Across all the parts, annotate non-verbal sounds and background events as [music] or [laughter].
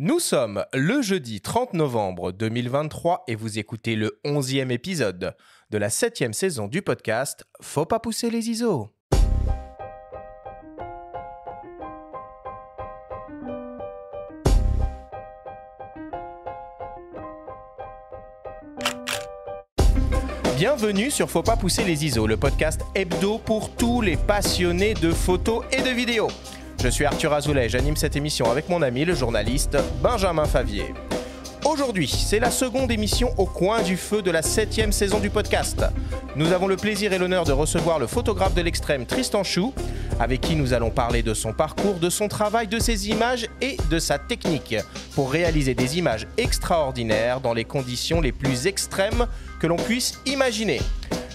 Nous sommes le jeudi 30 novembre 2023 et vous écoutez le 11e épisode de la 7e saison du podcast Faut pas pousser les ISO. Bienvenue sur Faut pas pousser les ISO, le podcast hebdo pour tous les passionnés de photos et de vidéos. Je suis Arthur Azoulay, j'anime cette émission avec mon ami le journaliste Benjamin Favier. Aujourd'hui, c'est la seconde émission au coin du feu de la septième saison du podcast. Nous avons le plaisir et l'honneur de recevoir le photographe de l'extrême Tristan Chou, avec qui nous allons parler de son parcours, de son travail, de ses images et de sa technique pour réaliser des images extraordinaires dans les conditions les plus extrêmes que l'on puisse imaginer.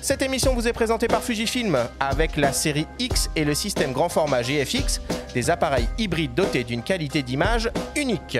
Cette émission vous est présentée par Fujifilm avec la série X et le système grand format GFX, des appareils hybrides dotés d'une qualité d'image unique.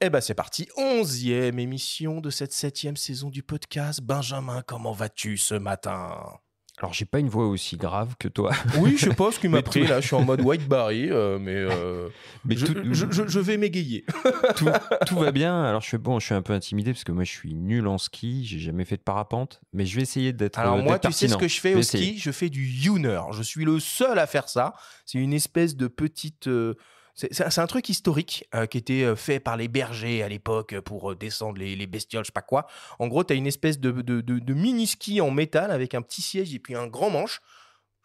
Eh ben c'est parti, onzième émission de cette septième saison du podcast. Benjamin, comment vas-tu ce matin? Alors, j'ai pas une voix aussi grave que toi. [laughs] Oui, je sais pas ce qui m'a pris tout- là, je suis en mode White Barry, euh, mais, euh, [laughs] Mais je, tout, je- je- je vais m'égayer. [laughs] tout, tout va bien. Alors, je suis bon, je suis un peu intimidé parce que moi, je suis nul en ski. J'ai jamais fait de parapente, mais je vais essayer d'être. Alors euh, moi, tu sais ce que je fais au ski? Je fais du Youner. Je suis le seul à faire ça. C'est une espèce de petite... euh, c'est un- truc historique euh, qui était euh, fait par les bergers à l'époque pour euh, descendre les, les bestioles, je sais pas quoi. En gros, tu as une espèce de, mini-ski en métal avec un petit siège et puis un grand manche.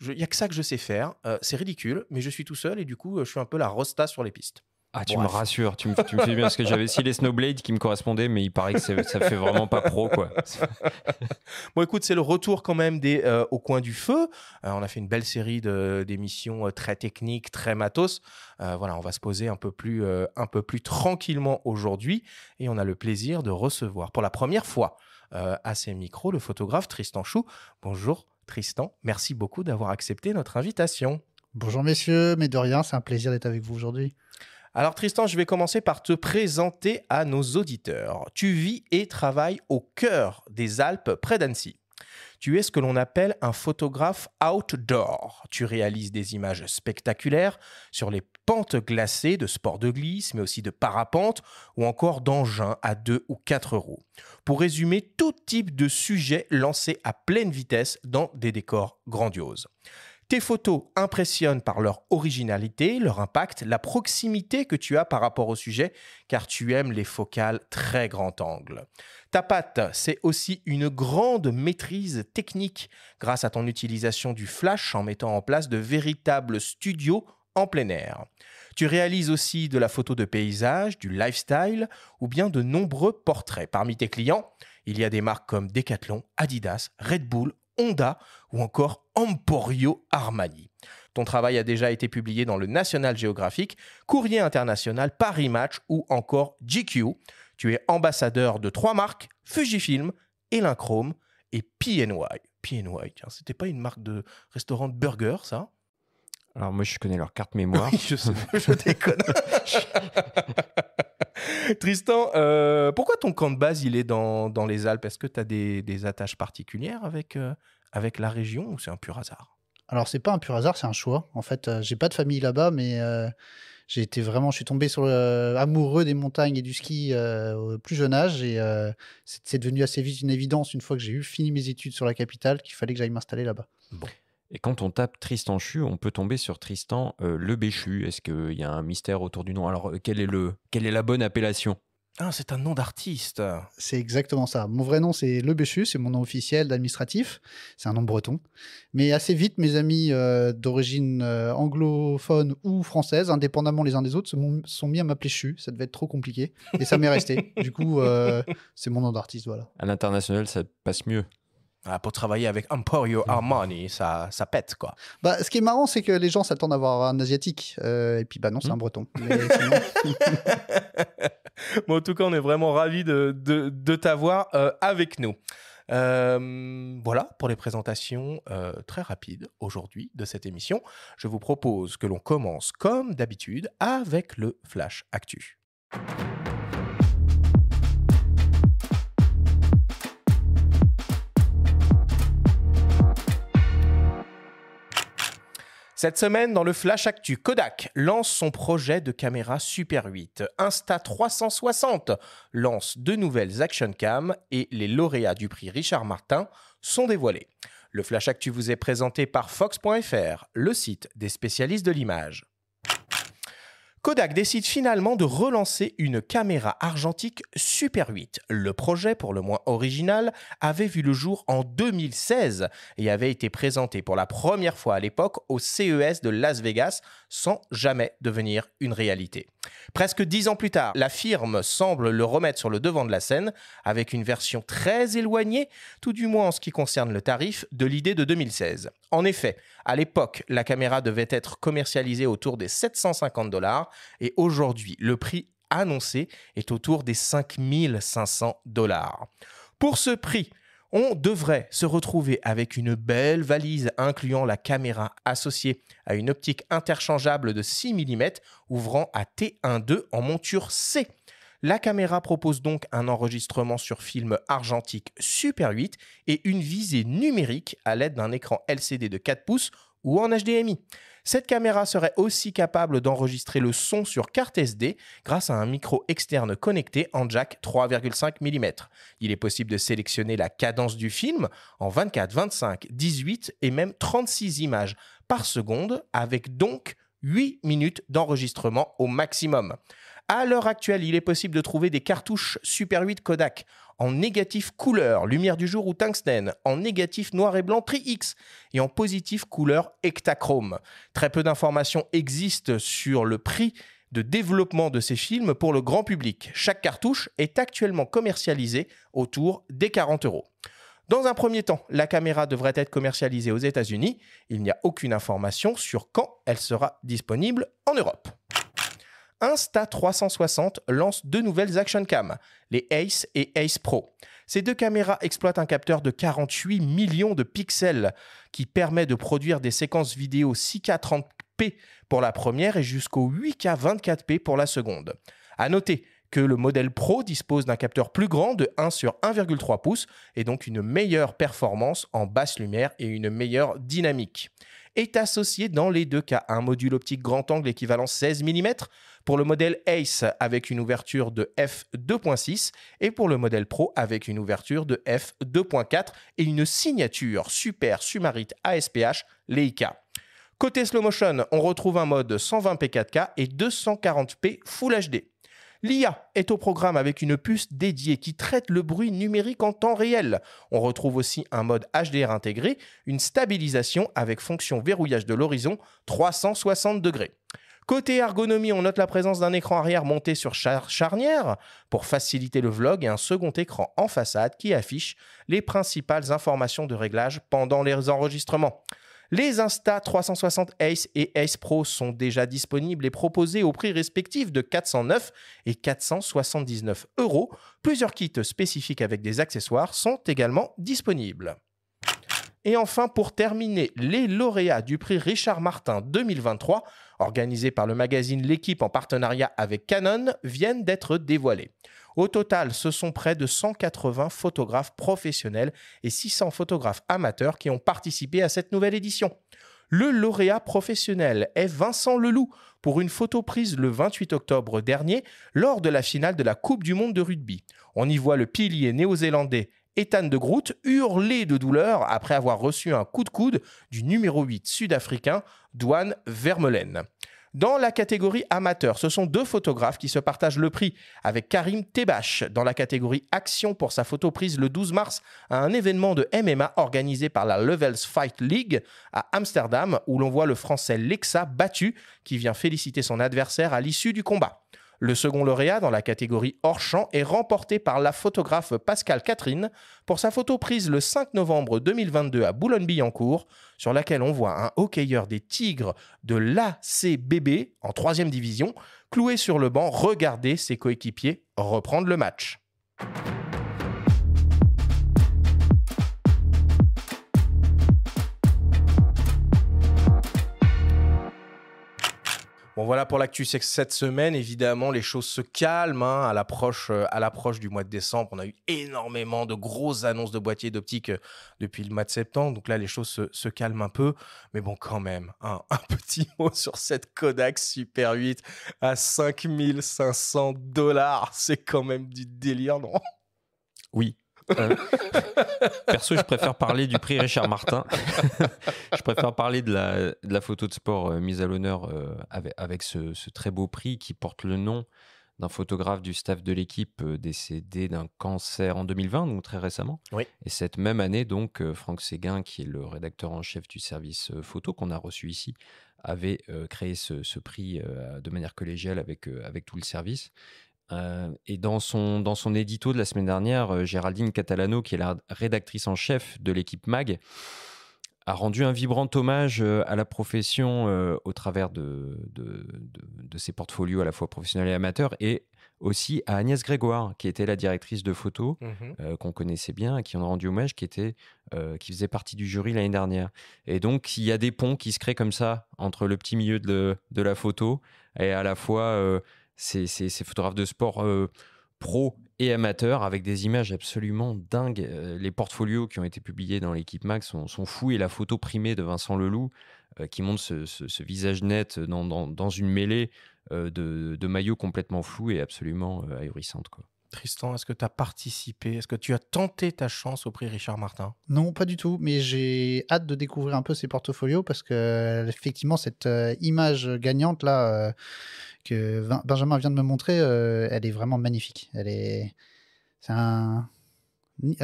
Il n'y a que ça que je sais faire. C'est ridicule, mais je suis tout seul et du coup, je suis un peu la rosta sur les pistes. Ah, tu Bref. me rassures. Tu me, tu me fais bien parce que j'avais aussi les snowblades qui me correspondaient, mais il paraît que ça fait vraiment pas pro, quoi. [laughs] Bon, écoute, c'est le retour quand même des euh, Au coin du feu. Euh, on a fait une belle série de- d'émissions euh, très techniques, très matos. Euh, voilà, on va se poser un peu plus, euh, un peu plus tranquillement aujourd'hui et on a le plaisir de recevoir pour la première fois euh, à ces micros le photographe Tristan Chou. Bonjour Tristan, merci beaucoup d'avoir accepté notre invitation. Bonjour messieurs, mais de rien, c'est un plaisir d'être avec vous aujourd'hui. Alors Tristan, je vais commencer par te présenter à nos auditeurs. Tu vis et travailles au cœur des Alpes, près d'Annecy. Tu es ce que l'on appelle un photographe outdoor. Tu réalises des images spectaculaires sur les pentes glacées de sports de glisse, mais aussi de parapente ou encore d'engins à deux ou quatre roues. Pour résumer, tout type de sujet lancé à pleine vitesse dans des décors grandioses. Tes photos impressionnent par leur originalité, leur impact, la proximité que tu as par rapport au sujet, car tu aimes les focales très grand angle. Ta patte, c'est aussi une grande maîtrise technique grâce à ton utilisation du flash en mettant en place de véritables studios en plein air. Tu réalises aussi de la photo de paysage, du lifestyle ou bien de nombreux portraits. Parmi tes clients, il y a des marques comme Decathlon, Adidas, Red Bull, Honda ou encore Emporio Armani. Ton travail a déjà été publié dans le National Geographic, Courrier International, Paris Match ou encore GQ. Tu es ambassadeur de trois marques, Fujifilm, Elinchrome et PNY. PNY, tiens, c'était pas une marque de restaurant de burger, ça? Alors, moi, je connais leur carte mémoire. [laughs] Je sais, je déconne. [laughs] Tristan, euh, pourquoi ton camp de base, il est dans, dans les Alpes? Est-ce que tu as des, des attaches particulières avec, euh, avec la région ou c'est un pur hasard? Alors c'est pas un pur hasard, c'est un choix. En fait, euh, j'ai pas de famille là-bas, mais j'ai été vraiment, je suis tombé sur le, amoureux des montagnes et du ski euh, au plus jeune âge et euh, c'est devenu assez vite une évidence une fois que j'ai eu fini mes études sur la capitale qu'il fallait que j'aille m'installer là-bas. Et quand on tape Tristan Chu, on peut tomber sur Tristan euh, le Béchu. Est-ce qu'il y a un mystère autour du nom? Alors, euh, quelle est, le, quelle est la bonne appellation? Ah, c'est un nom d'artiste. C'est exactement ça. Mon vrai nom, c'est Le Béchu, c'est mon nom officiel d'administratif. C'est un nom breton. Mais assez vite, mes amis euh, d'origine euh, anglophone ou française, indépendamment les uns des autres, se sont mis à m'appeler Chu. Ça devait être trop compliqué. Et ça m'est resté. du coup, euh, c'est mon nom d'artiste, voilà. À l'international, ça passe mieux. Ah, pour travailler avec Emporio Armani, ça, ça pète, quoi. Bah, ce qui est marrant, c'est que les gens s'attendent à avoir un asiatique. Euh, et puis, bah non, c'est un breton. [laughs] Mais sinon- Bon, en tout cas, on est vraiment ravis de, de, de t'avoir euh, avec nous. Euh, voilà pour les présentations euh, très rapides aujourd'hui de cette émission. Je vous propose que l'on commence comme d'habitude avec le Flash Actu. Cette semaine, dans le Flash Actu, Kodak lance son projet de caméra Super 8. Insta360 lance de nouvelles action cam et les lauréats du prix Richard Martin sont dévoilés. Le Flash Actu vous est présenté par Fox.fr, le site des spécialistes de l'image. Kodak décide finalement de relancer une caméra argentique Super 8. Le projet, pour le moins original, avait vu le jour en 2016 et avait été présenté pour la première fois à l'époque au CES de Las Vegas sans jamais devenir une réalité. Presque dix ans plus tard, la firme semble le remettre sur le devant de la scène avec une version très éloignée, tout du moins en ce qui concerne le tarif, de l'idée de 2016. En effet, à l'époque, la caméra devait être commercialisée autour des 750 dollars et aujourd'hui, le prix annoncé est autour des 5500 dollars. Pour ce prix, on devrait se retrouver avec une belle valise incluant la caméra associée à une optique interchangeable de 6 mm ouvrant à T1.2 en monture C. La caméra propose donc un enregistrement sur film argentique Super 8 et une visée numérique à l'aide d'un écran LCD de 4 pouces ou en HDMI. Cette caméra serait aussi capable d'enregistrer le son sur carte SD grâce à un micro externe connecté en jack 3,5 mm. Il est possible de sélectionner la cadence du film en 24, 25, 18 et même 36 images par seconde avec donc 8 minutes d'enregistrement au maximum. À l'heure actuelle, il est possible de trouver des cartouches Super 8 Kodak en négatif couleur, lumière du jour ou tungstène, en négatif noir et blanc Tri-X et en positif couleur Ektachrome. Très peu d'informations existent sur le prix de développement de ces films pour le grand public. Chaque cartouche est actuellement commercialisée autour des 40 euros. Dans un premier temps, la caméra devrait être commercialisée aux États-Unis. Il n'y a aucune information sur quand elle sera disponible en Europe. Insta360 lance deux nouvelles action cam, les Ace et Ace Pro. Ces deux caméras exploitent un capteur de 48 millions de pixels qui permet de produire des séquences vidéo 6K 30p pour la première et jusqu'au 8K 24p pour la seconde. À noter que le modèle Pro dispose d'un capteur plus grand de 1 sur 1,3 pouces et donc une meilleure performance en basse lumière et une meilleure dynamique. Est associé dans les deux cas un module optique grand angle équivalent 16 mm pour le modèle Ace avec une ouverture de f2.6 et pour le modèle Pro avec une ouverture de f2.4 et une signature Super Sumarit ASPH Leica. Côté slow motion, on retrouve un mode 120p 4K et 240p Full HD. L'IA est au programme avec une puce dédiée qui traite le bruit numérique en temps réel. On retrouve aussi un mode HDR intégré, une stabilisation avec fonction verrouillage de l'horizon 360 degrés. Côté ergonomie, on note la présence d'un écran arrière monté sur charnière pour faciliter le vlog et un second écran en façade qui affiche les principales informations de réglage pendant les enregistrements. Les Insta 360 Ace et Ace Pro sont déjà disponibles et proposés au prix respectif de 409 et 479 euros. Plusieurs kits spécifiques avec des accessoires sont également disponibles. Et enfin, pour terminer, les lauréats du prix Richard Martin 2023, organisé par le magazine L'équipe en partenariat avec Canon, viennent d'être dévoilés. Au total, ce sont près de 180 photographes professionnels et 600 photographes amateurs qui ont participé à cette nouvelle édition. Le lauréat professionnel est Vincent Leloup pour une photo prise le 28 octobre dernier lors de la finale de la Coupe du Monde de rugby. On y voit le pilier néo-zélandais Ethan de Groot hurler de douleur après avoir reçu un coup de coude du numéro 8 sud-africain, Douane Vermeulen. Dans la catégorie amateur, ce sont deux photographes qui se partagent le prix, avec Karim Tebache dans la catégorie action pour sa photo prise le 12 mars à un événement de MMA organisé par la Levels Fight League à Amsterdam, où l'on voit le français Lexa battu, qui vient féliciter son adversaire à l'issue du combat. Le second lauréat dans la catégorie hors champ est remporté par la photographe Pascal Catherine pour sa photo prise le 5 novembre 2022 à Boulogne-Billancourt, sur laquelle on voit un hockeyeur des Tigres de l'ACBB en troisième division, cloué sur le banc, regarder ses coéquipiers reprendre le match. Bon voilà pour l'actu cette semaine. Évidemment, les choses se calment hein, à l'approche euh, à l'approche du mois de décembre. On a eu énormément de grosses annonces de boîtiers d'optique euh, depuis le mois de septembre. Donc là, les choses se, calment un peu. Mais bon, quand même, hein, [laughs] un petit mot sur cette Kodak Super 8 à 5500 dollars. C'est quand même du délire, non? Oui, euh, perso, je préfère parler du prix Richard Martin. [laughs] je préfère parler de la, de la photo de sport euh, mise à l'honneur euh, avec, avec ce, ce, très beau prix qui porte le nom d'un photographe du staff de l'équipe décédé d'un cancer en 2020, donc très récemment. Oui. Et cette même année, donc, Franck Séguin, qui est le rédacteur en chef du service photo qu'on a reçu ici, avait créé ce, ce prix de manière collégiale avec, avec tout le service. Euh, et dans son, dans son édito de la semaine dernière, euh, Géraldine Catalano, qui est la rédactrice en chef de l'équipe MAG, a rendu un vibrant hommage euh, à la profession au travers de, de, de, ses portfolios à la fois professionnels et amateurs, et aussi à Agnès Grégoire, qui était la directrice de photo, mmh qu'on connaissait bien, et qui en a rendu hommage, qui, était, qui faisait partie du jury l'année dernière. Et donc, il y a des ponts qui se créent comme ça entre le petit milieu de, de la photo et à la fois ces, photographes de sport euh, pro et amateurs avec des images absolument dingues. Euh, les portfolios qui ont été publiés dans l'équipe Max sont, fous et la photo primée de Vincent Leloup euh, qui montre ce, visage net dans, une mêlée de, maillots complètement flous et absolument ahurissante. Tristan, est-ce que tu as participé? Est-ce que tu as tenté ta chance au prix Richard Martin? Non, pas du tout, mais j'ai hâte de découvrir un peu ces portfolios parce que effectivement cette image gagnante là que Benjamin vient de me montrer, euh, elle est vraiment magnifique. Elle est, c'est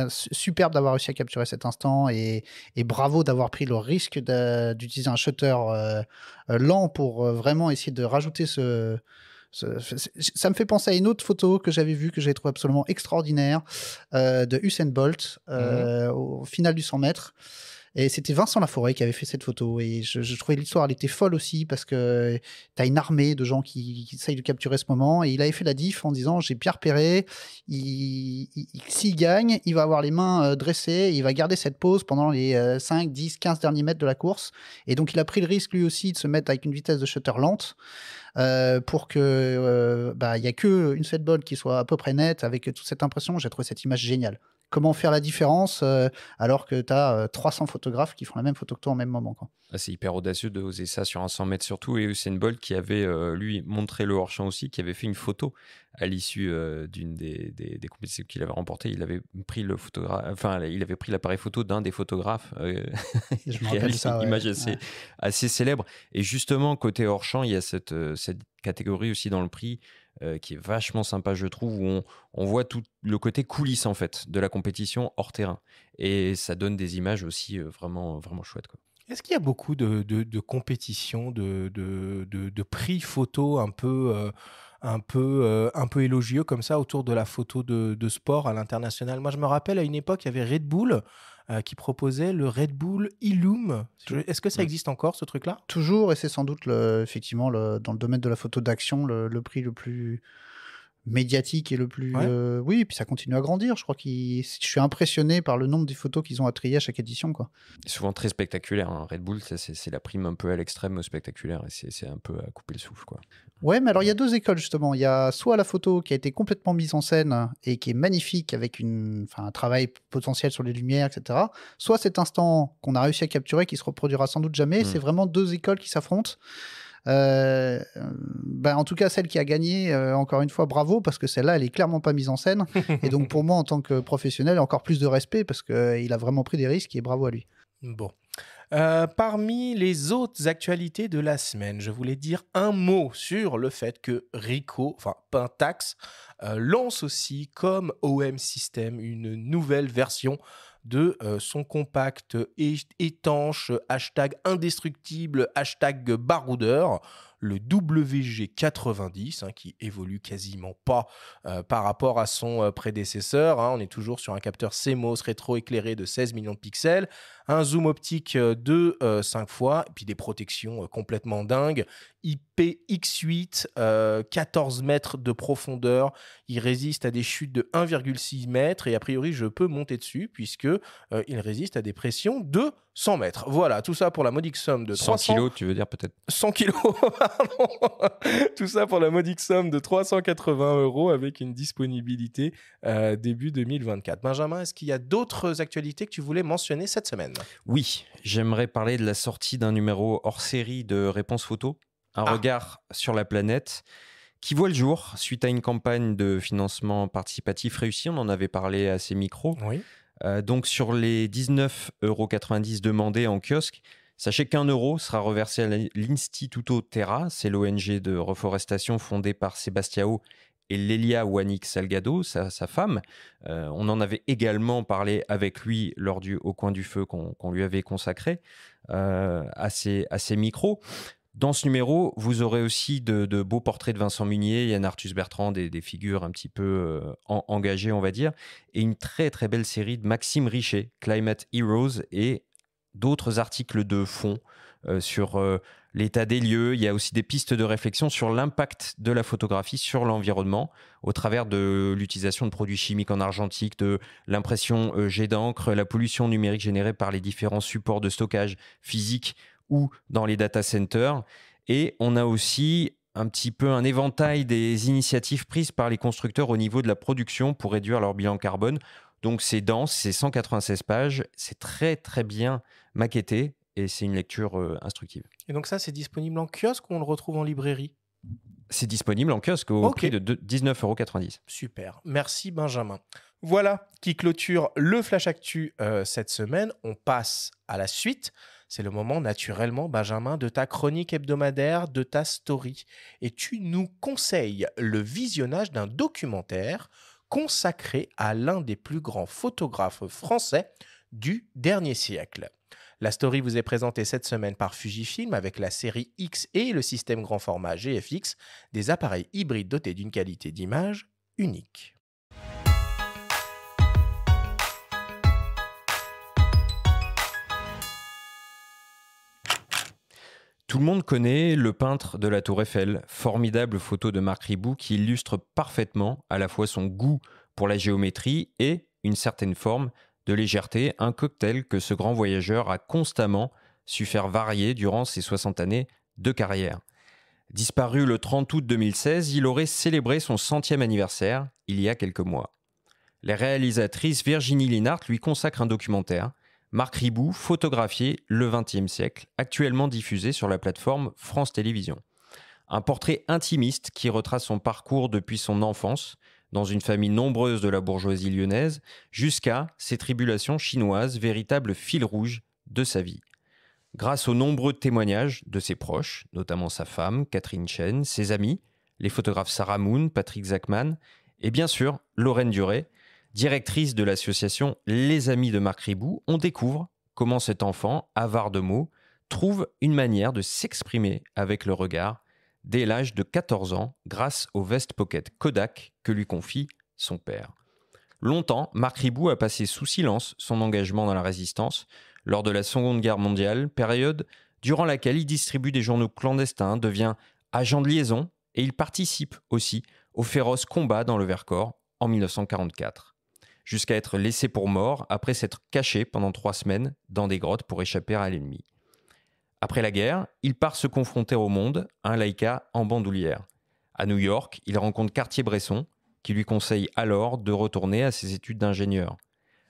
superbe d'avoir réussi à capturer cet instant et, bravo d'avoir pris le risque d'utiliser un shutter euh, euh, lent pour vraiment essayer de rajouter ce, ça me fait penser à une autre photo que j'avais vue, que j'avais trouvé absolument extraordinaire, de Usain Bolt, mmh au final du 100 mètres. Et c'était Vincent Laforêt qui avait fait cette photo. Et je, trouvais l'histoire, elle était folle aussi parce que tu as une armée de gens qui, essayent de capturer ce moment. Et il avait fait la diff en disant J'ai bien repéré, s'il gagne, il va avoir les mains euh, dressées, il va garder cette pose pendant les 5, 10, 15 derniers mètres de la course. Et donc il a pris le risque lui aussi de se mettre avec une vitesse de shutter lente. Euh, pour que euh, bah, il y a que une set ball qui soit à peu près nette avec toute cette impression. J'ai trouvé cette image géniale comment faire la différence euh, alors que tu as 300 photographes qui font la même photo que toi en même moment. Ah, c'est hyper audacieux de oser ça sur un 100 mètres surtout. Et Usain Bolt qui avait, euh, lui, montré le hors-champ aussi, qui avait fait une photo à l'issue euh, d'une des, des, compétitions qu'il avait remportées. Il avait pris le photographe, enfin, il avait pris l'appareil photo d'un des photographes. [laughs] Je me [laughs] rappelle ça. Une image assez, assez célèbre. Et justement, côté hors-champ, il y a cette, cette catégorie aussi dans le prix euh, qui est vachement sympa, je trouve, où on, voit tout le côté coulisses en fait de la compétition hors terrain. Et ça donne des images aussi euh, vraiment, vraiment chouettes. Est-ce qu'il y a beaucoup de, de, compétitions, de, de, prix photo un peu, euh, un, peu, un peu élogieux comme ça autour de la photo de, sport à l'international? Moi, je me rappelle à une époque, il y avait Red Bull euh, qui proposait le Red Bull Illum. Est-ce que ça existe encore, ce truc-là? Toujours, et c'est sans doute, le, effectivement, le, dans le domaine de la photo d'action, le, prix le plus médiatique et le plus. Euh, oui, et puis ça continue à grandir. Je crois que je suis impressionné par le nombre de photos qu'ils ont à trier à chaque édition. Quoi. Souvent très spectaculaire. Hein. Red Bull, c'est la prime un peu à l'extrême spectaculaire et c'est un peu à couper le souffle. Quoi. Ouais, mais alors il y a deux écoles justement. Il y a soit la photo qui a été complètement mise en scène et qui est magnifique avec une, un travail potentiel sur les lumières, etc. Soit cet instant qu'on a réussi à capturer qui se reproduira sans doute jamais. Mmh. C'est vraiment deux écoles qui s'affrontent. Euh, ben, en tout cas, celle qui a gagné, euh, encore une fois, bravo, parce que celle-là, elle est clairement pas mise en scène. [laughs] et donc, pour moi, en tant que professionnel, encore plus de respect, parce qu'il euh, a vraiment pris des risques et bravo à lui. Bon. Parmi les autres actualités de la semaine, je voulais dire un mot sur le fait que Rico, enfin Pentax, lance aussi comme OM System une nouvelle version de euh, son compact étanche, hashtag indestructible, hashtag baroudeur, le WG90, hein, qui évolue quasiment pas euh, par rapport à son euh, prédécesseur. Hein. On est toujours sur un capteur CMOS rétro-éclairé de 16 millions de pixels, un zoom optique euh, de 5 fois, et puis des protections euh, complètement dingues. IPX8, 14 mètres de profondeur. Il résiste à des chutes de 1,6 mètres et a priori, je peux monter dessus puisque il résiste à des pressions de 100 mètres. Voilà, tout ça pour la modique somme de 300... 100 kilos, tu veux dire peut-être? 100 kilos, [laughs] pardon. Tout ça pour la modique somme de 380 euros avec une disponibilité euh, début 2024. Benjamin, est-ce qu'il y a d'autres actualités que tu voulais mentionner cette semaine? Oui, j'aimerais parler de la sortie d'un numéro hors série de Réponse Photo, un Ah. regard sur la planète qui voit le jour suite à une campagne de financement participatif réussie. On en avait parlé à ces micros. Oui. Euh, donc sur les 19,90 euros demandés en kiosque, sachez qu'un euro sera reversé à l'Instituto Terra, c'est l'ONG de reforestation fondée par Sebastiao et Lelia Wanik Salgado, sa, femme. Euh, on en avait également parlé avec lui lors du Au coin du feu qu'on qu'on lui avait consacré euh, à, ces, à ces micros. Dans ce numéro, vous aurez aussi de, beaux portraits de Vincent Munier, Yann Arthus Bertrand, des, des figures un petit peu euh, en- engagées, on va dire, et une très très belle série de Maxime Richet, Climate Heroes, et d'autres articles de fond sur l'état des lieux. Il y a aussi des pistes de réflexion sur l'impact de la photographie sur l'environnement au travers de l'utilisation de produits chimiques en argentique, de l'impression euh, jet d'encre, la pollution numérique générée par les différents supports de stockage physique ou dans les data centers. Et on a aussi un petit peu un éventail des initiatives prises par les constructeurs au niveau de la production pour réduire leur bilan carbone. Donc c'est dense, c'est 196 pages, c'est très très bien maquetté et c'est une lecture euh, instructive. Et donc ça, c'est disponible en kiosque ou on le retrouve en librairie? C'est disponible en kiosque au Ok. prix de deux- 19,90 euros. Super. Merci Benjamin. Voilà qui clôture le Flash Actu euh, cette semaine. On passe à la suite. C'est le moment naturellement, Benjamin, de ta chronique hebdomadaire, de ta story. Et tu nous conseilles le visionnage d'un documentaire consacré à l'un des plus grands photographes français du dernier siècle. La story vous est présentée cette semaine par Fujifilm avec la série X et le système grand format GFX, des appareils hybrides dotés d'une qualité d'image unique. Tout le monde connaît le peintre de la Tour Eiffel, formidable photo de Marc Ribou qui illustre parfaitement à la fois son goût pour la géométrie et une certaine forme de légèreté, un cocktail que ce grand voyageur a constamment su faire varier durant ses 60 années de carrière. Disparu le 30 août 2016, il aurait célébré son centième anniversaire il y a quelques mois. La réalisatrice Virginie Linhart lui consacre un documentaire Marc Ribou, photographié le XXe siècle, actuellement diffusé sur la plateforme France Télévisions. Un portrait intimiste qui retrace son parcours depuis son enfance, dans une famille nombreuse de la bourgeoisie lyonnaise, jusqu'à ses tribulations chinoises, véritable fil rouge de sa vie. Grâce aux nombreux témoignages de ses proches, notamment sa femme, Catherine Chen, ses amis, les photographes Sarah Moon, Patrick Zachman, et bien sûr Lorraine Duret, directrice de l'association Les Amis de Marc Ribou, on découvre comment cet enfant, avare de mots, trouve une manière de s'exprimer avec le regard dès l'âge de 14 ans grâce au vest pocket Kodak que lui confie son père. Longtemps, Marc Ribou a passé sous silence son engagement dans la résistance lors de la Seconde Guerre mondiale, période durant laquelle il distribue des journaux clandestins, devient agent de liaison et il participe aussi au féroce combat dans le Vercors en 1944 jusqu'à être laissé pour mort après s'être caché pendant trois semaines dans des grottes pour échapper à l'ennemi. Après la guerre, il part se confronter au monde, un laïka en bandoulière. À New York, il rencontre Cartier-Bresson, qui lui conseille alors de retourner à ses études d'ingénieur.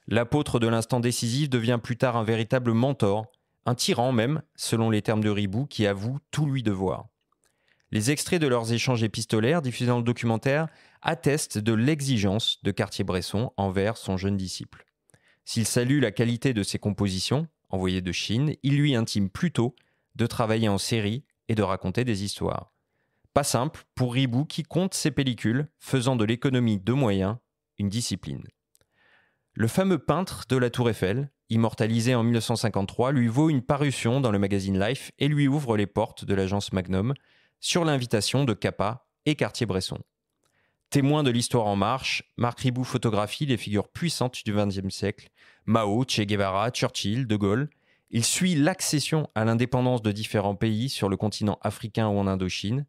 L'apôtre de l'instant décisif devient plus tard un véritable mentor, un tyran même, selon les termes de Ribou, qui avoue tout lui devoir. Les extraits de leurs échanges épistolaires diffusés dans le documentaire attestent de l'exigence de Cartier-Bresson envers son jeune disciple. S'il salue la qualité de ses compositions, envoyées de Chine, il lui intime plutôt de travailler en série et de raconter des histoires. Pas simple pour Ribou qui compte ses pellicules, faisant de l'économie de moyens une discipline. Le fameux peintre de la Tour Eiffel, immortalisé en 1953, lui vaut une parution dans le magazine Life et lui ouvre les portes de l'agence Magnum sur l'invitation de Capa et Cartier-Bresson. Témoin de l'histoire en marche, Marc Ribou photographie les figures puissantes du XXe siècle, Mao, Che Guevara, Churchill, De Gaulle. Il suit l'accession à l'indépendance de différents pays sur le continent africain ou en Indochine,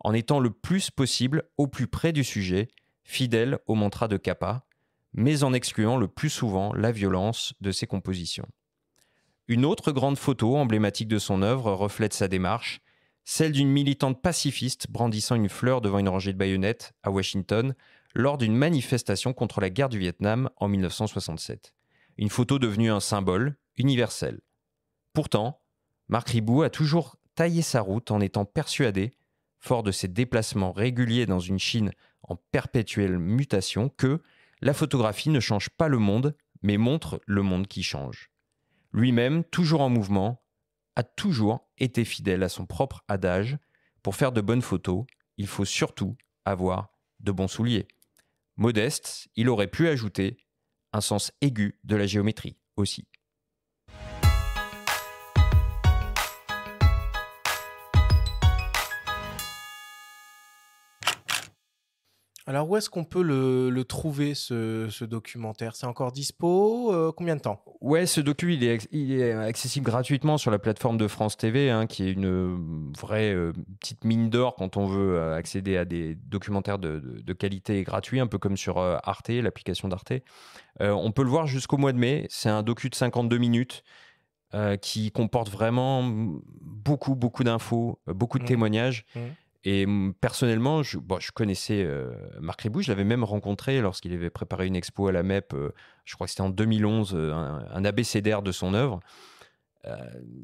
en étant le plus possible au plus près du sujet, fidèle au mantra de Kappa, mais en excluant le plus souvent la violence de ses compositions. Une autre grande photo emblématique de son œuvre reflète sa démarche, celle d'une militante pacifiste brandissant une fleur devant une rangée de baïonnettes à Washington lors d'une manifestation contre la guerre du Vietnam en 1967. Une photo devenue un symbole universel. Pourtant, Marc Ribou a toujours taillé sa route en étant persuadé, fort de ses déplacements réguliers dans une Chine en perpétuelle mutation, que la photographie ne change pas le monde, mais montre le monde qui change. Lui-même, toujours en mouvement, a toujours été fidèle à son propre adage pour faire de bonnes photos, il faut surtout avoir de bons souliers. Modeste, il aurait pu ajouter un sens aigu de la géométrie aussi. Alors, où est-ce qu'on peut le, le trouver, ce, ce documentaire? C'est encore dispo euh, Combien de temps? Ouais, ce docu, il est, il est accessible gratuitement sur la plateforme de France TV, hein, qui est une euh, vraie euh, petite mine d'or quand on veut euh, accéder à des documentaires de, de- de qualité gratuits, un peu comme sur Arte, l'application d'Arte. On peut le voir jusqu'au mois de mai. C'est un docu de 52 minutes qui comporte vraiment beaucoup, beaucoup d'infos, beaucoup de Mhm. témoignages. Mhm. Et personnellement, je, bon, je connaissais euh, Marc Ribou, je l'avais même rencontré lorsqu'il avait préparé une expo à la MEP, euh, je crois que c'était en 2011, euh, un, un abécédaire de son œuvre. Euh,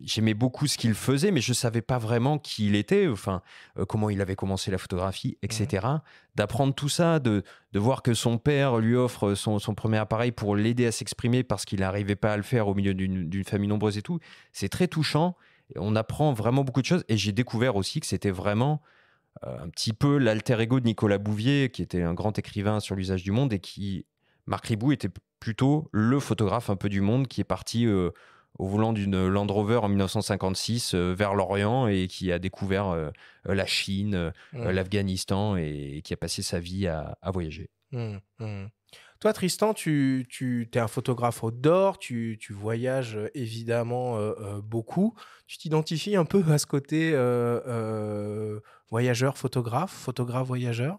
J'aimais beaucoup ce qu'il faisait, mais je ne savais pas vraiment qui il était, enfin, euh, comment il avait commencé la photographie, etc. D'apprendre tout ça, de, de voir que son père lui offre son, son premier appareil pour l'aider à s'exprimer parce qu'il n'arrivait pas à le faire au milieu d'une famille nombreuse et tout, c'est très touchant. On apprend vraiment beaucoup de choses. Et j'ai découvert aussi que c'était vraiment un petit peu l'alter ego de Nicolas Bouvier, qui était un grand écrivain sur l'usage du monde et qui, Marc Ribou, était plutôt le photographe un peu du monde qui est parti euh, au volant d'une Land Rover en 1956 euh, vers l'Orient et qui a découvert euh, la Chine, Mmh. l'Afghanistan et, et qui a passé sa vie à, à voyager. Mmh, mmh. Toi, Tristan, tu, tu es un photographe outdoor, tu, tu voyages euh, évidemment euh, euh, beaucoup. Tu t'identifies un peu à ce côté euh, euh, voyageur, photographe, photographe, voyageur?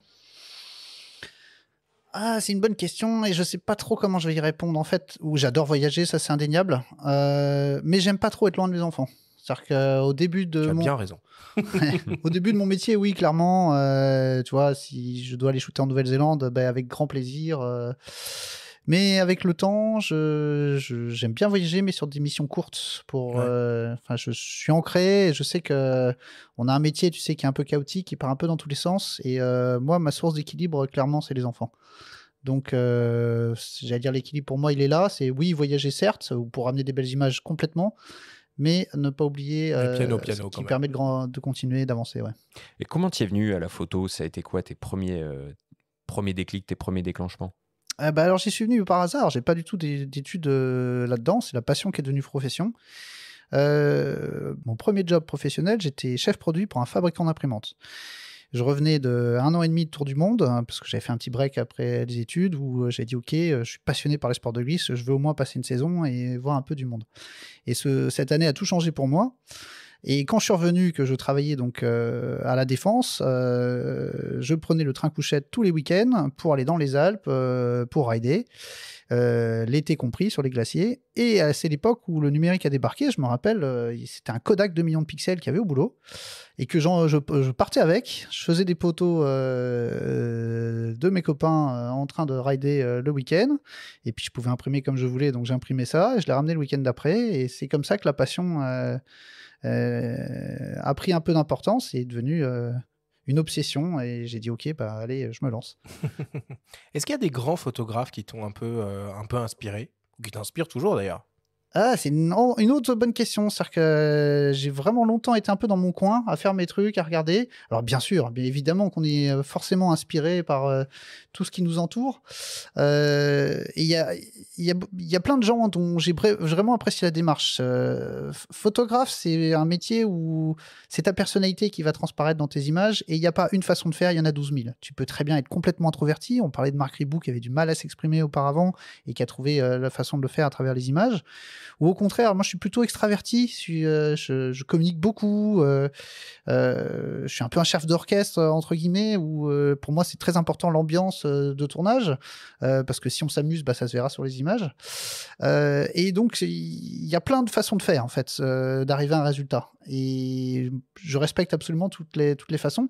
Ah, c'est une bonne question et je sais pas trop comment je vais y répondre. En fait, où j'adore voyager, ça c'est indéniable. Mais j'aime pas trop être loin de mes enfants. C'est-à-dire qu'au début de Tu as bien raison. [laughs] au début de mon métier, oui, clairement. euh, tu vois, si je dois aller shooter en Nouvelle-Zélande, ben, avec grand plaisir. euh. mais avec le temps, je, je- j'aime bien voyager, mais sur des missions courtes. Pour, Ouais. euh, enfin, je suis ancré. et Je sais que on a un métier, tu sais, qui est un peu chaotique, qui part un peu dans tous les sens. Et euh, moi, ma source d'équilibre, clairement, c'est les enfants. Donc, euh, j'allais dire l'équilibre pour moi, il est là. C'est oui, voyager certes, ou pour amener des belles images complètement, mais ne pas oublier piano, euh, piano, ce quand qui même. permet de, grand- de continuer, d'avancer. Ouais. Et comment tu es venu à la photo? Ça a été quoi tes premiers, euh, premiers déclics, tes premiers déclenchements? Euh, bah alors j'y suis venu par hasard, j'ai pas du tout d'é- d'études euh, là-dedans, c'est la passion qui est devenue profession. Euh, mon premier job professionnel, j'étais chef produit pour un fabricant d'imprimantes. Je revenais de un an et demi de tour du monde, hein, parce que j'avais fait un petit break après les études, où euh, j'ai dit ok, euh, je suis passionné par les sports de glisse, je veux au moins passer une saison et voir un peu du monde. Et ce, cette année a tout changé pour moi. Et quand je suis revenu, que je travaillais donc euh, à la Défense, euh, je prenais le train couchette tous les week-ends pour aller dans les Alpes, euh, pour rider, euh, l'été compris sur les glaciers. Et euh, c'est l'époque où le numérique a débarqué. Je me rappelle, euh, c'était un Kodak 2 millions de pixels qu'il y avait au boulot et que je, je partais avec. Je faisais des potos euh, de mes copains en train de rider le week-end. Et puis je pouvais imprimer comme je voulais, donc j'imprimais ça et je l'ai ramené le week-end d'après. Et c'est comme ça que la passion a pris un peu d'importance et est devenue euh, une obsession. Et j'ai dit ok, bah allez, je me lance. [laughs] Est-ce qu'il y a des grands photographes qui t'ont un peu, euh, un peu inspiré qui t'inspirent toujours d'ailleurs? Ah, c'est une, une autre bonne question. C'est-à-dire que j'ai vraiment longtemps été un peu dans mon coin à faire mes trucs, à regarder. Alors, bien sûr, bien évidemment qu'on est euh, forcément inspiré par euh, tout ce qui nous entoure. Euh, il y a, y, a, y a plein de gens dont j'ai vraiment apprécié la démarche. Euh, photographe, c'est un métier où c'est ta personnalité qui va transparaître dans tes images et il n'y a pas une façon de faire, il y en a 12 000. Tu peux très bien être complètement introverti. On parlait de Marc Ribou qui avait du mal à s'exprimer auparavant et qui a trouvé la façon de le faire à travers les images. Ou au contraire, moi je suis plutôt extraverti, je, suis, euh, je, je communique beaucoup, euh, euh, je suis un peu un chef d'orchestre entre guillemets, où pour moi c'est très important l'ambiance de tournage, parce que si on s'amuse, bah, ça se verra sur les images. et donc il y a plein de façons de faire en fait, d'arriver à un résultat. Et je respecte absolument toutes les, toutes les façons.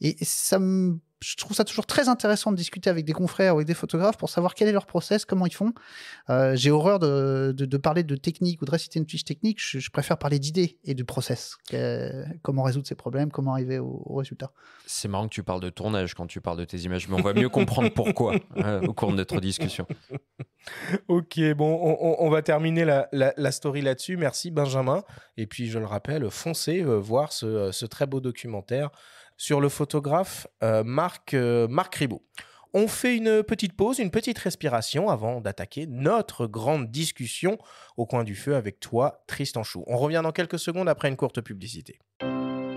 Et ça me je trouve ça toujours très intéressant de discuter avec des confrères ou avec des photographes pour savoir quel est leur process, comment ils font. Euh, j'ai horreur de, de, parler de technique ou de réciter une fiche technique. Je, préfère parler d'idées et de process. comment résoudre ces problèmes, comment arriver au, résultat. C'est marrant que tu parles de tournage quand tu parles de tes images, mais on va mieux comprendre pourquoi hein, [laughs] au cours de notre discussion. ok, bon, on, va terminer la, la, story là-dessus. Merci Benjamin. Et puis, je le rappelle, foncez euh, voir ce, ce très beau documentaire sur le photographe euh, Marc, euh, Marc Ribot. On fait une petite pause, une petite respiration avant d'attaquer notre grande discussion au coin du feu avec toi, Tristan Chou. On revient dans quelques secondes après une courte publicité.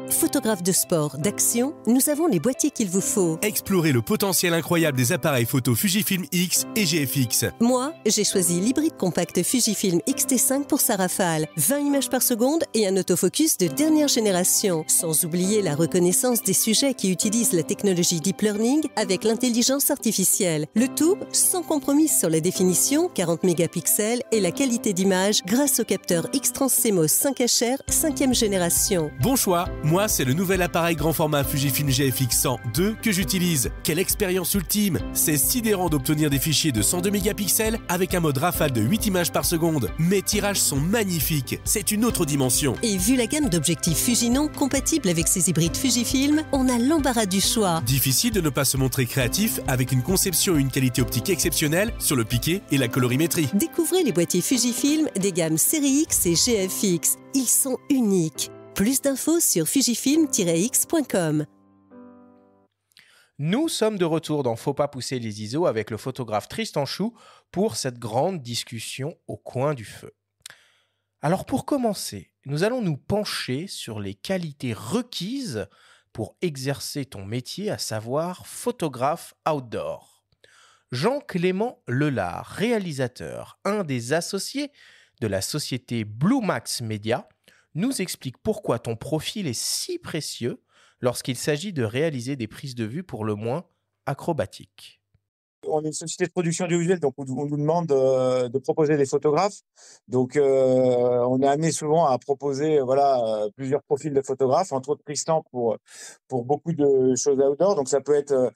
Photographe de sport, d'action, nous avons les boîtiers qu'il vous faut. Explorez le potentiel incroyable des appareils photo Fujifilm X et GFX. Moi, j'ai choisi l'hybride compact Fujifilm X-T5 pour sa rafale. 20 images par seconde et un autofocus de dernière génération. Sans oublier la reconnaissance des sujets qui utilisent la technologie Deep Learning avec l'intelligence artificielle. Le tout sans compromis sur la définition, 40 mégapixels et la qualité d'image grâce au capteur X-Trans CMOS 5HR 5e génération. Bon choix moi, c'est le nouvel appareil grand format Fujifilm GFX 102 que j'utilise. Quelle expérience ultime C'est sidérant d'obtenir des fichiers de 102 mégapixels avec un mode rafale de 8 images par seconde. Mes tirages sont magnifiques, c'est une autre dimension. Et vu la gamme d'objectifs Fujinon compatibles avec ces hybrides Fujifilm, on a l'embarras du choix. Difficile de ne pas se montrer créatif avec une conception et une qualité optique exceptionnelle sur le piqué et la colorimétrie. Découvrez les boîtiers Fujifilm des gammes Série X et GFX. Ils sont uniques. Plus d'infos sur fujifilm-x.com. Nous sommes de retour dans Faut pas pousser les ISO avec le photographe Tristan Chou pour cette grande discussion au coin du feu. Alors pour commencer, nous allons nous pencher sur les qualités requises pour exercer ton métier, à savoir photographe outdoor. Jean-Clément Lelard, réalisateur, un des associés de la société Blue Max Media, nous explique pourquoi ton profil est si précieux lorsqu'il s'agit de réaliser des prises de vue pour le moins acrobatiques on est une société de production audiovisuelle, donc on, nous demande euh, de proposer des photographes. Donc, euh, on est amené souvent à proposer voilà euh, plusieurs profils de photographes, entre autres Tristan pour pour beaucoup de choses outdoor. Donc, ça peut être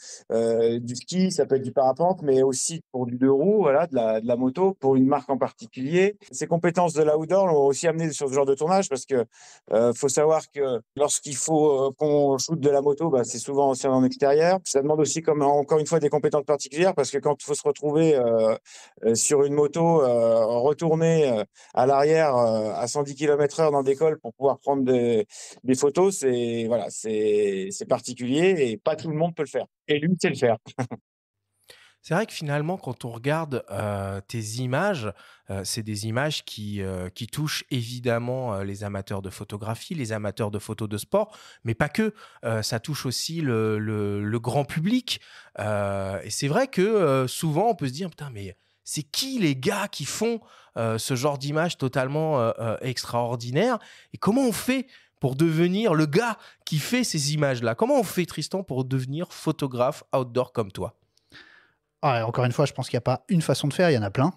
du ski, ça peut être du parapente, mais aussi pour du deux roues, voilà, de la, de la moto, pour une marque en particulier. Ces compétences de l'outdoor l'ont aussi amené sur ce genre de tournage parce que faut savoir que lorsqu'il faut qu'on shoote de la moto, bah, c'est souvent en extérieur. Ça demande aussi, comme encore une fois, des compétences particulières parce que quand il faut se retrouver euh, euh, sur une moto, euh, retourner à l'arrière à 110 km/h dans des cols pour pouvoir prendre des, photos, c'est voilà, c'est particulier et pas tout le monde peut le faire. Et lui, sait le faire. [laughs] C'est vrai que finalement, quand on regarde tes images, c'est des images qui, qui touchent évidemment les amateurs de photographie, les amateurs de photos de sport, mais pas que. ça touche aussi le, le, grand public. et c'est vrai que souvent, on peut se dire, putain, mais c'est qui les gars qui font ce genre d'image totalement extraordinaire? Et comment on fait pour devenir le gars qui fait ces images-là? Comment on fait, Tristan, pour devenir photographe outdoor comme toi? Ah, encore une fois, je pense qu'il n'y a pas une façon de faire, il y en a plein.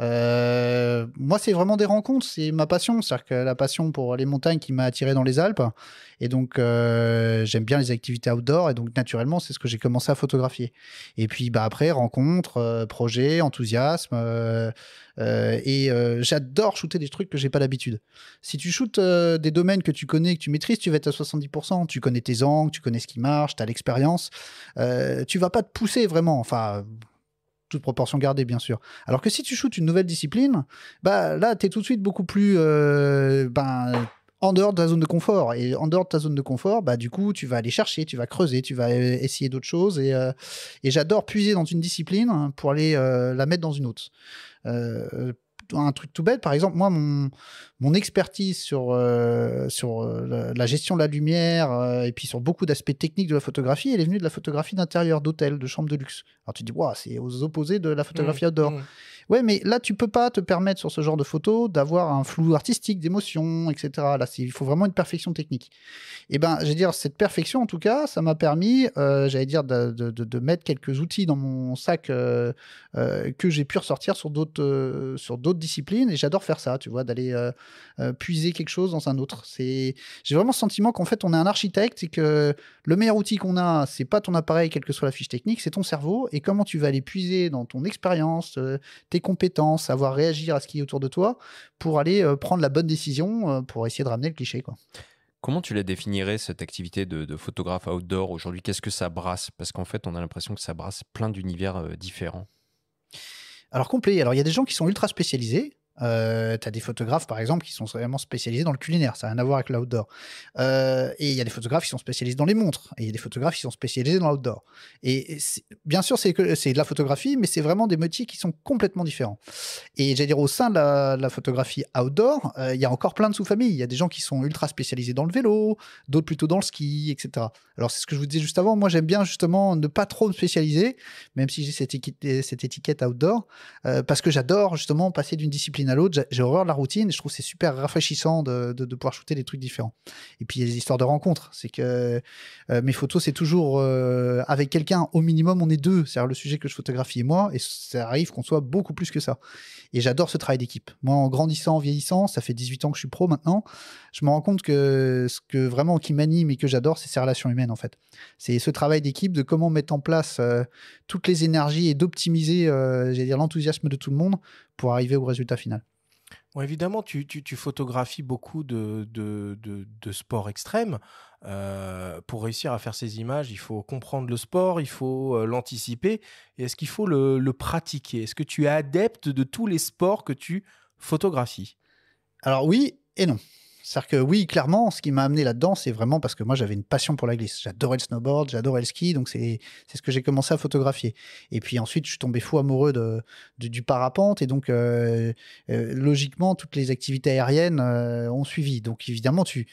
Euh, moi, c'est vraiment des rencontres, c'est ma passion. C'est-à-dire que la passion pour les montagnes qui m'a attiré dans les Alpes. Et donc, euh, j'aime bien les activités outdoor. Et donc, naturellement, c'est ce que j'ai commencé à photographier. Et puis, bah, après, rencontres, euh, projets, enthousiasme. et j'adore shooter des trucs que j'ai pas l'habitude. Si tu shootes des domaines que tu connais, que tu maîtrises, tu vas être à 70%. Tu connais tes angles, tu connais ce qui marche, tu as l'expérience. tu vas pas te pousser vraiment. Enfin toute proportion gardée, bien sûr. Alors que si tu shootes une nouvelle discipline, bah là, tu es tout de suite beaucoup plus. euh, ben, en dehors de ta zone de confort. Et en dehors de ta zone de confort, bah, du coup, tu vas aller chercher, tu vas creuser, tu vas euh, essayer d'autres choses. Et, euh, et j'adore puiser dans une discipline pour aller la mettre dans une autre. Un truc tout bête, par exemple, moi, mon, mon expertise sur, euh, sur euh, la, la gestion de la lumière euh, et puis sur beaucoup d'aspects techniques de la photographie, elle est venue de la photographie d'intérieur, d'hôtel, de chambre de luxe. Alors tu te dis, waouh, c'est aux opposés de la photographie outdoor. Mmh. Ouais, mais là, tu peux pas te permettre sur ce genre de photo d'avoir un flou artistique, d'émotion, etc. Là, il faut vraiment une perfection technique. Et ben, je vais dire, cette perfection, en tout cas, ça m'a permis, euh, j'allais dire, de, mettre quelques outils dans mon sac euh, euh, que j'ai pu ressortir sur d'autres sur d'autres disciplines. Et j'adore faire ça, tu vois, d'aller puiser quelque chose dans un autre. C'est, j'ai vraiment le sentiment qu'en fait, on est un architecte et que le meilleur outil qu'on a, c'est pas ton appareil, quelle que soit la fiche technique, c'est ton cerveau. Et comment tu vas aller puiser dans ton expérience, tes compétences, savoir réagir à ce qui est autour de toi pour aller euh, prendre la bonne décision euh, pour essayer de ramener le cliché. Quoi. Comment tu la définirais, cette activité de, de photographe outdoor aujourd'hui? Qu'est-ce que ça brasse? Parce qu'en fait, on a l'impression que ça brasse plein d'univers euh, différents. Alors complet. Alors il y a des gens qui sont ultra spécialisés. Euh, tu as des photographes, par exemple, qui sont vraiment spécialisés dans le culinaire. Ça n'a rien à voir avec l'outdoor. Euh, et il y a des photographes qui sont spécialisés dans les montres. Et il y a des photographes qui sont spécialisés dans l'outdoor. Et bien sûr, c'est de la photographie, mais c'est vraiment des métiers qui sont complètement différents. Et j'allais dire, au sein de la, photographie outdoor, euh, il y a encore plein de sous-familles. Il y a des gens qui sont ultra spécialisés dans le vélo, d'autres plutôt dans le ski, etc. Alors, c'est ce que je vous disais juste avant. Moi, j'aime bien justement ne pas trop me spécialiser, même si j'ai cette étiquette outdoor. Euh, parce que j'adore justement passer d'une discipline à l'autre. J'ai- horreur de la routine et je trouve c'est super rafraîchissant de, de- pouvoir shooter des trucs différents. Et puis il y a des histoires de rencontres. C'est que euh, mes photos, c'est toujours euh, avec quelqu'un. Au minimum, on est deux. C'est-à-dire le sujet que je photographie et moi. Et ça arrive qu'on soit beaucoup plus que ça. Et j'adore ce travail d'équipe. Moi, en grandissant, en vieillissant, ça fait 18 ans que je suis pro maintenant. Je me rends compte que ce que vraiment qui m'anime et que j'adore, c'est ces relations humaines en fait. C'est ce travail d'équipe, de comment mettre en place euh, toutes les énergies et d'optimiser, j'allais dire, l'enthousiasme de tout le monde pour arriver au résultat final. Bon, évidemment, tu, tu- tu photographies beaucoup de, de, de- de sports extrêmes. Euh, pour réussir à faire ces images, il faut comprendre le sport, il faut euh, l'anticiper. Et est-ce qu'il faut le, le pratiquer? Est-ce que tu es adepte de tous les sports que tu photographies? Alors oui et non. C'est-à-dire que oui, clairement, ce qui m'a amené là-dedans, c'est vraiment parce que moi, j'avais une passion pour la glisse. J'adorais le snowboard, j'adorais le ski, donc c'est ce que j'ai commencé à photographier. Et puis ensuite, je suis tombé fou amoureux de, de- du parapente, et donc euh, euh, logiquement, toutes les activités aériennes euh, ont suivi. Donc évidemment, tu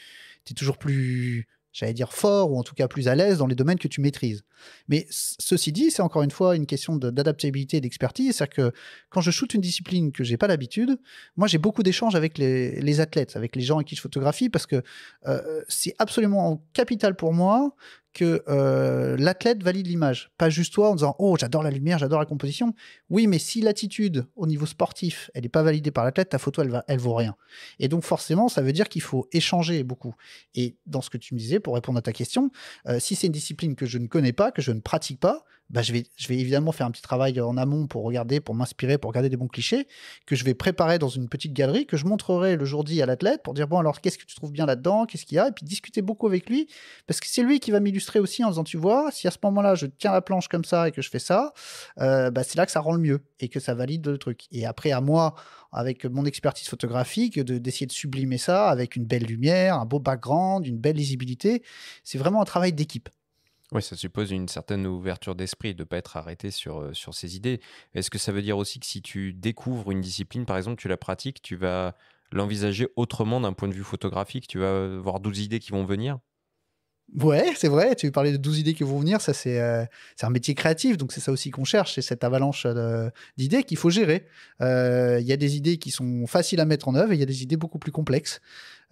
es toujours plus, j'allais dire fort, ou en tout cas plus à l'aise dans les domaines que tu maîtrises. Mais ceci dit, c'est encore une fois une question d'adaptabilité et d'expertise. C'est-à-dire que quand je shoote une discipline que j'ai pas l'habitude, moi, j'ai beaucoup d'échanges avec les, les athlètes, avec les gens avec qui je photographie, parce que euh, c'est absolument capital pour moi que euh, l'athlète valide l'image. Pas juste toi en disant Oh, j'adore la lumière, j'adore la composition. Oui, mais si l'attitude au niveau sportif, elle n'est pas validée par l'athlète, ta photo, elle, va, elle vaut rien. Et donc, forcément, ça veut dire qu'il faut échanger beaucoup. Et dans ce que tu me disais, pour répondre à ta question, euh, si c'est une discipline que je ne connais pas, que je ne pratique pas, bah, je, vais, je vais évidemment faire un petit travail en amont pour regarder, pour m'inspirer, pour regarder des bons clichés, que je vais préparer dans une petite galerie, que je montrerai le jour dit à l'athlète pour dire bon alors qu'est-ce que tu trouves bien là-dedans, qu'est-ce qu'il y a, et puis discuter beaucoup avec lui, parce que c'est lui qui va m'illustrer aussi en disant tu vois, si à ce moment-là je tiens la planche comme ça et que je fais ça, euh, bah, c'est là que ça rend le mieux et que ça valide le truc. Et après à moi, avec mon expertise photographique, de- d'essayer de sublimer ça avec une belle lumière, un beau background, une belle lisibilité, c'est vraiment un travail d'équipe. Oui, ça suppose une certaine ouverture d'esprit, de ne pas être arrêté sur, euh, sur ses idées. Est-ce que ça veut dire aussi que si tu découvres une discipline, par exemple, tu la pratiques, tu vas l'envisager autrement d'un point de vue photographique? Tu vas voir d'autres idées qui vont venir? Ouais, c'est vrai, tu parlais de 12 idées qui vont venir, ça c'est euh, un métier créatif, donc c'est ça aussi qu'on cherche, c'est cette avalanche euh, d'idées qu'il faut gérer. Euh, Il y a des idées qui sont faciles à mettre en œuvre et il y a des idées beaucoup plus complexes.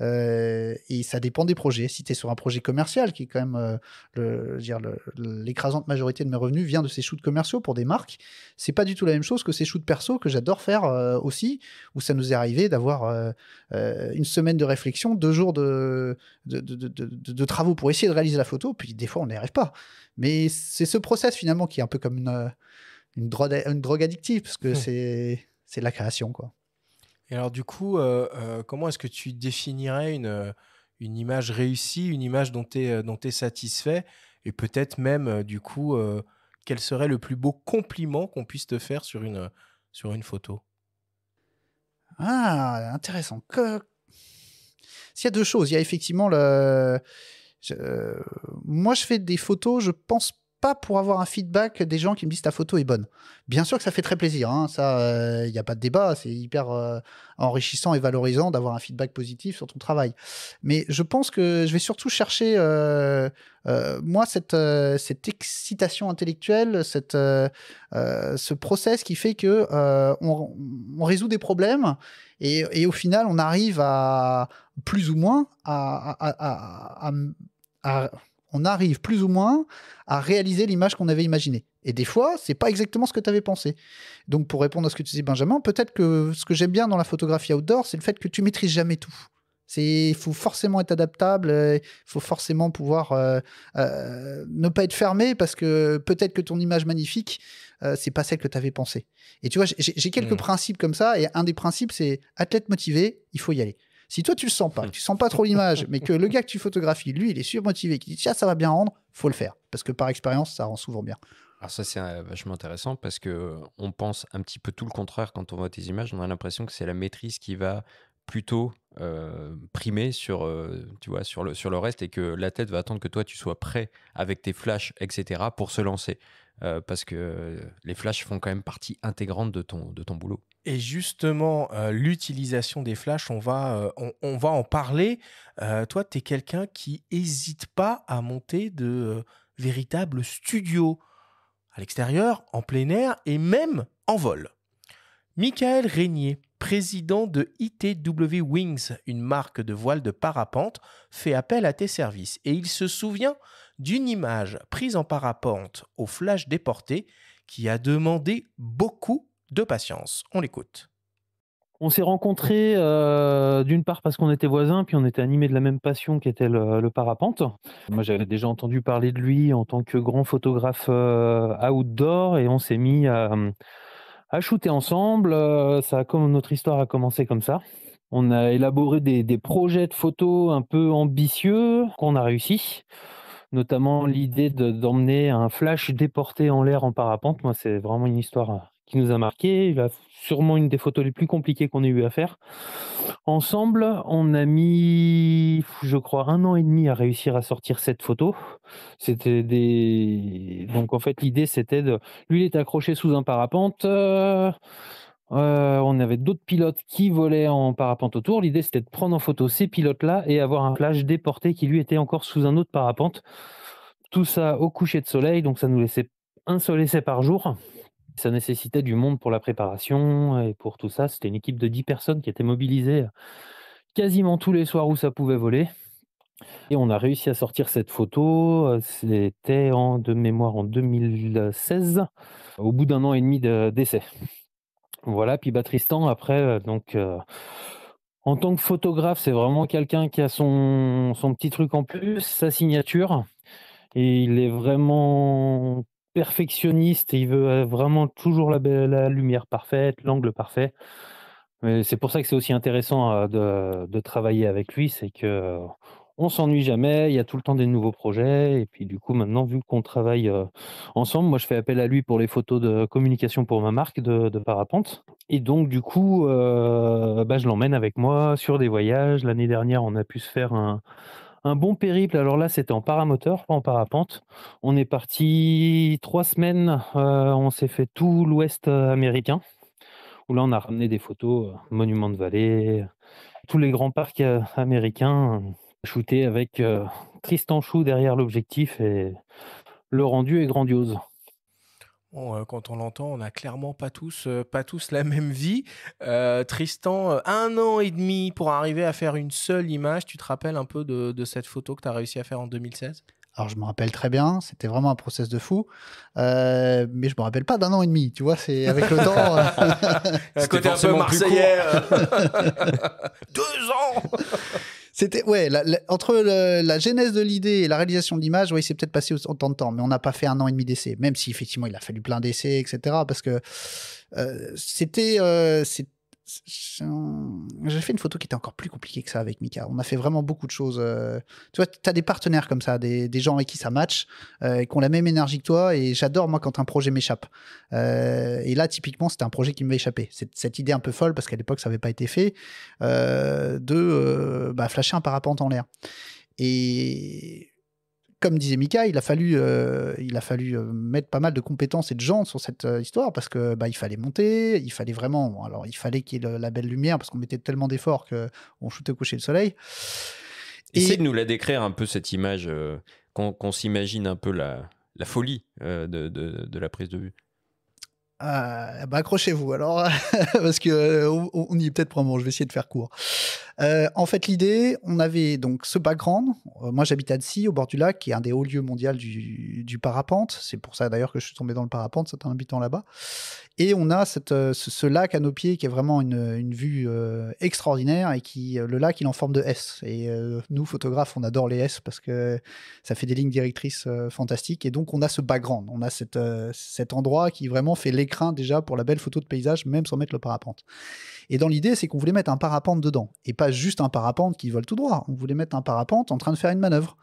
Euh, et ça dépend des projets. Si tu es sur un projet commercial, qui est quand même euh, le- dire, l'écrasante majorité de mes revenus vient de ces shoots commerciaux pour des marques, c'est pas du tout la même chose que ces shoots perso que j'adore faire euh, aussi, où ça nous est arrivé d'avoir une semaine de réflexion, deux jours de, de, de- de- de- de travaux pour essayer de réaliser la photo, puis des fois on n'y arrive pas. Mais c'est ce process finalement qui est un peu comme une, une, drogue, une drogue addictive, parce que Hmm. c'est c'est de la création. quoi. Et alors, du coup, euh, euh, comment est-ce que tu définirais une, euh, une image réussie, une image dont tu es, es satisfait? Et peut-être même, du coup, quel serait le plus beau compliment qu'on puisse te faire sur une, sur une photo? Ah, intéressant. Que... S'il y a deux choses, il y a effectivement le. Moi, je fais des photos, je pense pas pour avoir un feedback des gens qui me disent ta photo est bonne. Bien sûr que ça fait très plaisir, hein, ça, il n'y a pas de débat, c'est hyper euh, enrichissant et valorisant d'avoir un feedback positif sur ton travail. Mais je pense que je vais surtout chercher, euh, euh, moi, cette, euh, excitation intellectuelle, cette, euh, euh, ce process qui fait que euh, on, résout des problèmes et, au final, on arrive à plus ou moins à- on arrive plus ou moins à réaliser l'image qu'on avait imaginée. Et des fois, c'est pas exactement ce que tu avais pensé. Donc, pour répondre à ce que tu disais, Benjamin, peut-être que ce que j'aime bien dans la photographie outdoor, c'est le fait que tu maîtrises jamais tout. C'est, il faut forcément être adaptable, euh, il faut forcément pouvoir euh, euh, ne pas être fermé parce que peut-être que ton image magnifique, c'est pas celle que tu avais pensée. Et tu vois, j'ai, quelques Mm. principes comme ça, et un des principes, c'est athlète motivé, il faut y aller. Si toi tu le sens pas, que tu sens pas trop [laughs] l'image, mais que le gars que tu photographies, lui, il est surmotivé, qui dit tiens ça va bien rendre, faut le faire parce que par expérience ça rend souvent bien. Alors ça c'est euh, vachement intéressant parce que euh, on pense un petit peu tout le contraire quand on voit tes images. On a l'impression que c'est la maîtrise qui va plutôt euh, primer sur, euh, tu vois, sur, le, sur le reste et que la tête va attendre que toi tu sois prêt avec tes flashs, etc. pour se lancer. Euh, parce que les flashs font quand même partie intégrante de ton, de ton boulot. Et justement, euh, l'utilisation des flashs, on va, euh, en parler. Euh, toi, tu es quelqu'un qui hésite pas à monter de véritables studios à l'extérieur, en plein air et même en vol. Michael Régnier, président de ITW Wings, une marque de voile de parapente, fait appel à tes services et il se souvient d'une image prise en parapente au flash déporté qui a demandé beaucoup de patience. On l'écoute. On s'est rencontrés euh, d'une part parce qu'on était voisins, puis on était animés de la même passion qui était le, parapente. Moi, j'avais déjà entendu parler de lui en tant que grand photographe euh, outdoor et on s'est mis à, shooter ensemble. Euh, Ça comme notre histoire a commencé comme ça. On a élaboré des, projets de photos un peu ambitieux qu'on a réussi. Notamment l'idée de- d'emmener un flash déporté en l'air en parapente. Moi, c'est vraiment une histoire qui nous a marqué. Sûrement une des photos les plus compliquées qu'on ait eu à faire. Ensemble, on a mis, je crois, un an et demi à réussir à sortir cette photo. C'était des. Donc, en fait, l'idée, c'était de. Lui, il était accroché sous un parapente. euh, euh, on avait d'autres pilotes qui volaient en parapente autour. L'idée, c'était de prendre en photo ces pilotes-là et avoir un flash déporté qui, lui, était encore sous un autre parapente. Tout ça au coucher de soleil, donc ça nous laissait un seul essai par jour. Ça nécessitait du monde pour la préparation et pour tout ça. C'était une équipe de 10 personnes qui était mobilisée quasiment tous les soirs où ça pouvait voler. Et on a réussi à sortir cette photo. C'était en de mémoire en 2016, au bout d'un an et demi de- d'essai. Voilà. Puis bah, Tristan, après, donc. en tant que photographe, c'est vraiment quelqu'un qui a son, son petit truc en plus, sa signature. Et il est vraiment perfectionniste il veut euh, vraiment toujours la, lumière parfaite, l'angle parfait. C'est pour ça que c'est aussi intéressant euh, de, travailler avec lui, c'est que euh, on s'ennuie jamais, il y a tout le temps des nouveaux projets. Et puis du coup, maintenant, vu qu'on travaille ensemble, moi je fais appel à lui pour les photos de communication pour ma marque de, parapente. Et donc du coup, bah, je l'emmène avec moi sur des voyages. L'année dernière, on a pu se faire un, un bon périple. Alors là, c'était en paramoteur, pas en parapente. On est parti trois semaines. euh, on s'est fait tout l'Ouest euh, américain, où là, on a ramené des photos, euh, monuments de vallée, tous les grands parcs américains, shootés avec Tristan Chou derrière l'objectif et le rendu est grandiose. Bon, euh, quand on l'entend, on n'a clairement pas tous, euh, pas tous la [laughs] même vie. Euh, Tristan, un an et demi pour arriver à faire une seule image. Tu te rappelles un peu de, de cette photo que tu as réussi à faire en 2016 Alors je me rappelle très bien, c'était vraiment un process de fou, Euh, mais je me rappelle pas d'un an et demi, tu vois, c'est avec le [laughs] temps. euh, [laughs] C'était un peu marseillais. Deux ans C'était ouais, entre la genèse de l'idée et la réalisation de l'image, oui, c'est peut-être passé autant de temps, mais on n'a pas fait un an et demi d'essai, même si effectivement il a fallu plein d'essais, etc. Parce que euh, c'était, euh, j'ai fait une photo qui était encore plus compliquée que ça avec Mika. On a fait vraiment beaucoup de choses. euh, Tu vois, tu as des partenaires comme ça, des, gens avec qui ça match, euh, qui ont la même énergie que toi. Et j'adore, moi, quand un projet m'échappe. Euh, et là, typiquement, c'était un projet qui m'avait échappé. Cette, idée un peu folle, parce qu'à l'époque, ça n'avait pas été fait, euh, de bah, flasher un parapente en l'air. Et comme disait Mika, il a fallu, euh, il a fallu euh, mettre pas mal de compétences et de gens sur cette euh, histoire parce que bah, il fallait monter, il fallait vraiment, alors il fallait qu'il y ait le- la belle lumière parce qu'on mettait tellement d'efforts que on shootait au coucher du soleil. Et- de nous la décrire un peu cette image, euh, qu'on qu'on s'imagine un peu la, la folie de, de- de la prise de vue. Euh, bah, accrochez-vous alors, [laughs] parce que on, on y est peut-être pour un moment. Je vais essayer de faire court. Euh, en fait, l'idée, on avait donc ce background. Euh, moi, j'habite à Annecy, au bord du lac, qui est un des hauts lieux mondiaux du, du parapente. C'est pour ça d'ailleurs que je suis tombé dans le parapente, c'est un habitant là-bas. Et on a cette, euh, ce, lac à nos pieds qui est vraiment une, une vue euh, extraordinaire et qui, euh, le lac, il est en forme de S. Et euh, nous, photographes, on adore les S parce que ça fait des lignes directrices fantastiques. Et donc, on a ce background, on a cette, cet endroit qui vraiment fait l'écrin déjà pour la belle photo de paysage, même sans mettre le parapente. Et dans l'idée, c'est qu'on voulait mettre un parapente dedans. Et pas juste un parapente qui vole tout droit. On voulait mettre un parapente en train de faire une manœuvre.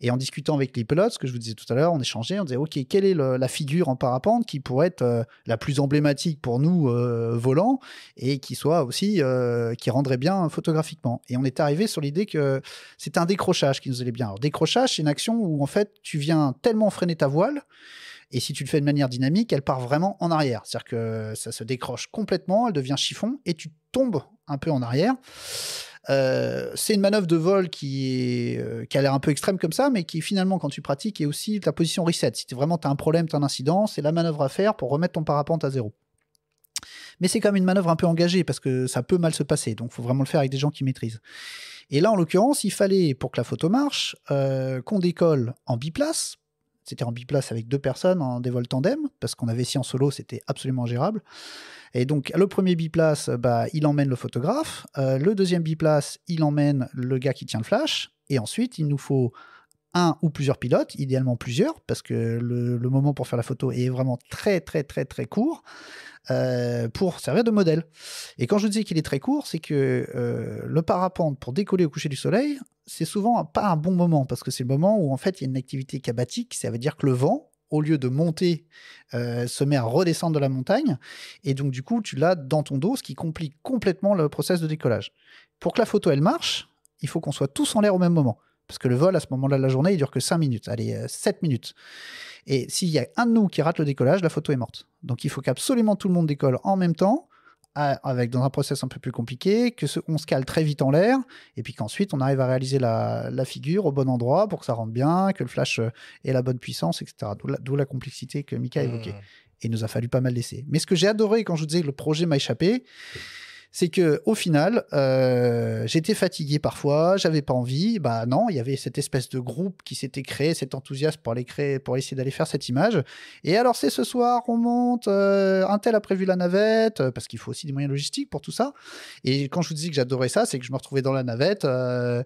Et en discutant avec les pilotes, ce que je vous disais tout à l'heure, on échangeait, on disait, OK, quelle est la figure en parapente qui pourrait être euh, la plus emblématique pour nous, euh, volants, et qui soit aussi, euh, qui rendrait bien photographiquement. Et on est arrivé sur l'idée que c'était un décrochage qui nous allait bien. Alors, décrochage, c'est une action où, en fait, tu viens tellement freiner ta voile, et si tu le fais de manière dynamique, elle part vraiment en arrière. C'est-à-dire que ça se décroche complètement, elle devient chiffon, et tu tombes un peu en arrière. Euh, c'est une manœuvre de vol euh, qui a l'air un peu extrême comme ça, mais qui finalement, quand tu pratiques, est aussi ta position reset. Si vraiment tu as un problème, tu as un incident, c'est la manœuvre à faire pour remettre ton parapente à zéro. Mais c'est quand même une manœuvre un peu engagée parce que ça peut mal se passer, donc il faut vraiment le faire avec des gens qui maîtrisent. Et là, en l'occurrence, il fallait, pour que la photo marche, euh, qu'on décolle en biplace. C'était en biplace avec deux personnes en des vols tandem, parce qu'on avait si en solo, c'était absolument gérable. Et donc, le premier biplace, bah, il emmène le photographe. Euh, le deuxième biplace, il emmène le gars qui tient le flash. Et ensuite, il nous faut un ou plusieurs pilotes, idéalement plusieurs, parce que le, moment pour faire la photo est vraiment très, très, très, très court, euh, pour servir de modèle. Et quand je dis qu'il est très court, c'est que euh, le parapente, pour décoller au coucher du soleil, c'est souvent pas un bon moment, parce que c'est le moment où, en fait, il y a une activité cabatique, ça veut dire que le vent, au lieu de monter, euh, se met à redescendre de la montagne. Et donc, du coup, tu l'as dans ton dos, ce qui complique complètement le process de décollage. Pour que la photo, elle marche, il faut qu'on soit tous en l'air au même moment. Parce que le vol, à ce moment-là de la journée, il dure que 5 minutes. Allez, euh, 7 minutes. Et s'il y a un de nous qui rate le décollage, la photo est morte. Donc, il faut qu'absolument tout le monde décolle en même temps, avec dans un process un peu plus compliqué, que ce- on se cale très vite en l'air, et puis qu'ensuite on arrive à réaliser la, la figure au bon endroit pour que ça rentre bien, que le flash euh, ait la bonne puissance, etc. D'où la, complexité que Mika a évoquée. Mmh. Et il nous a fallu pas mal d'essais. Mais ce que j'ai adoré quand je vous disais que le projet m'a échappé, c'est que au final, euh, j'étais fatigué parfois, j'avais pas envie. Bah non, il y avait cette espèce de groupe qui s'était créé, cet enthousiasme pour aller créer, pour essayer d'aller faire cette image. Et alors c'est ce soir, on monte. euh, un tel a prévu la navette euh, parce qu'il faut aussi des moyens logistiques pour tout ça. Et quand je vous dis que j'adorais ça, c'est que je me retrouvais dans la navette, euh,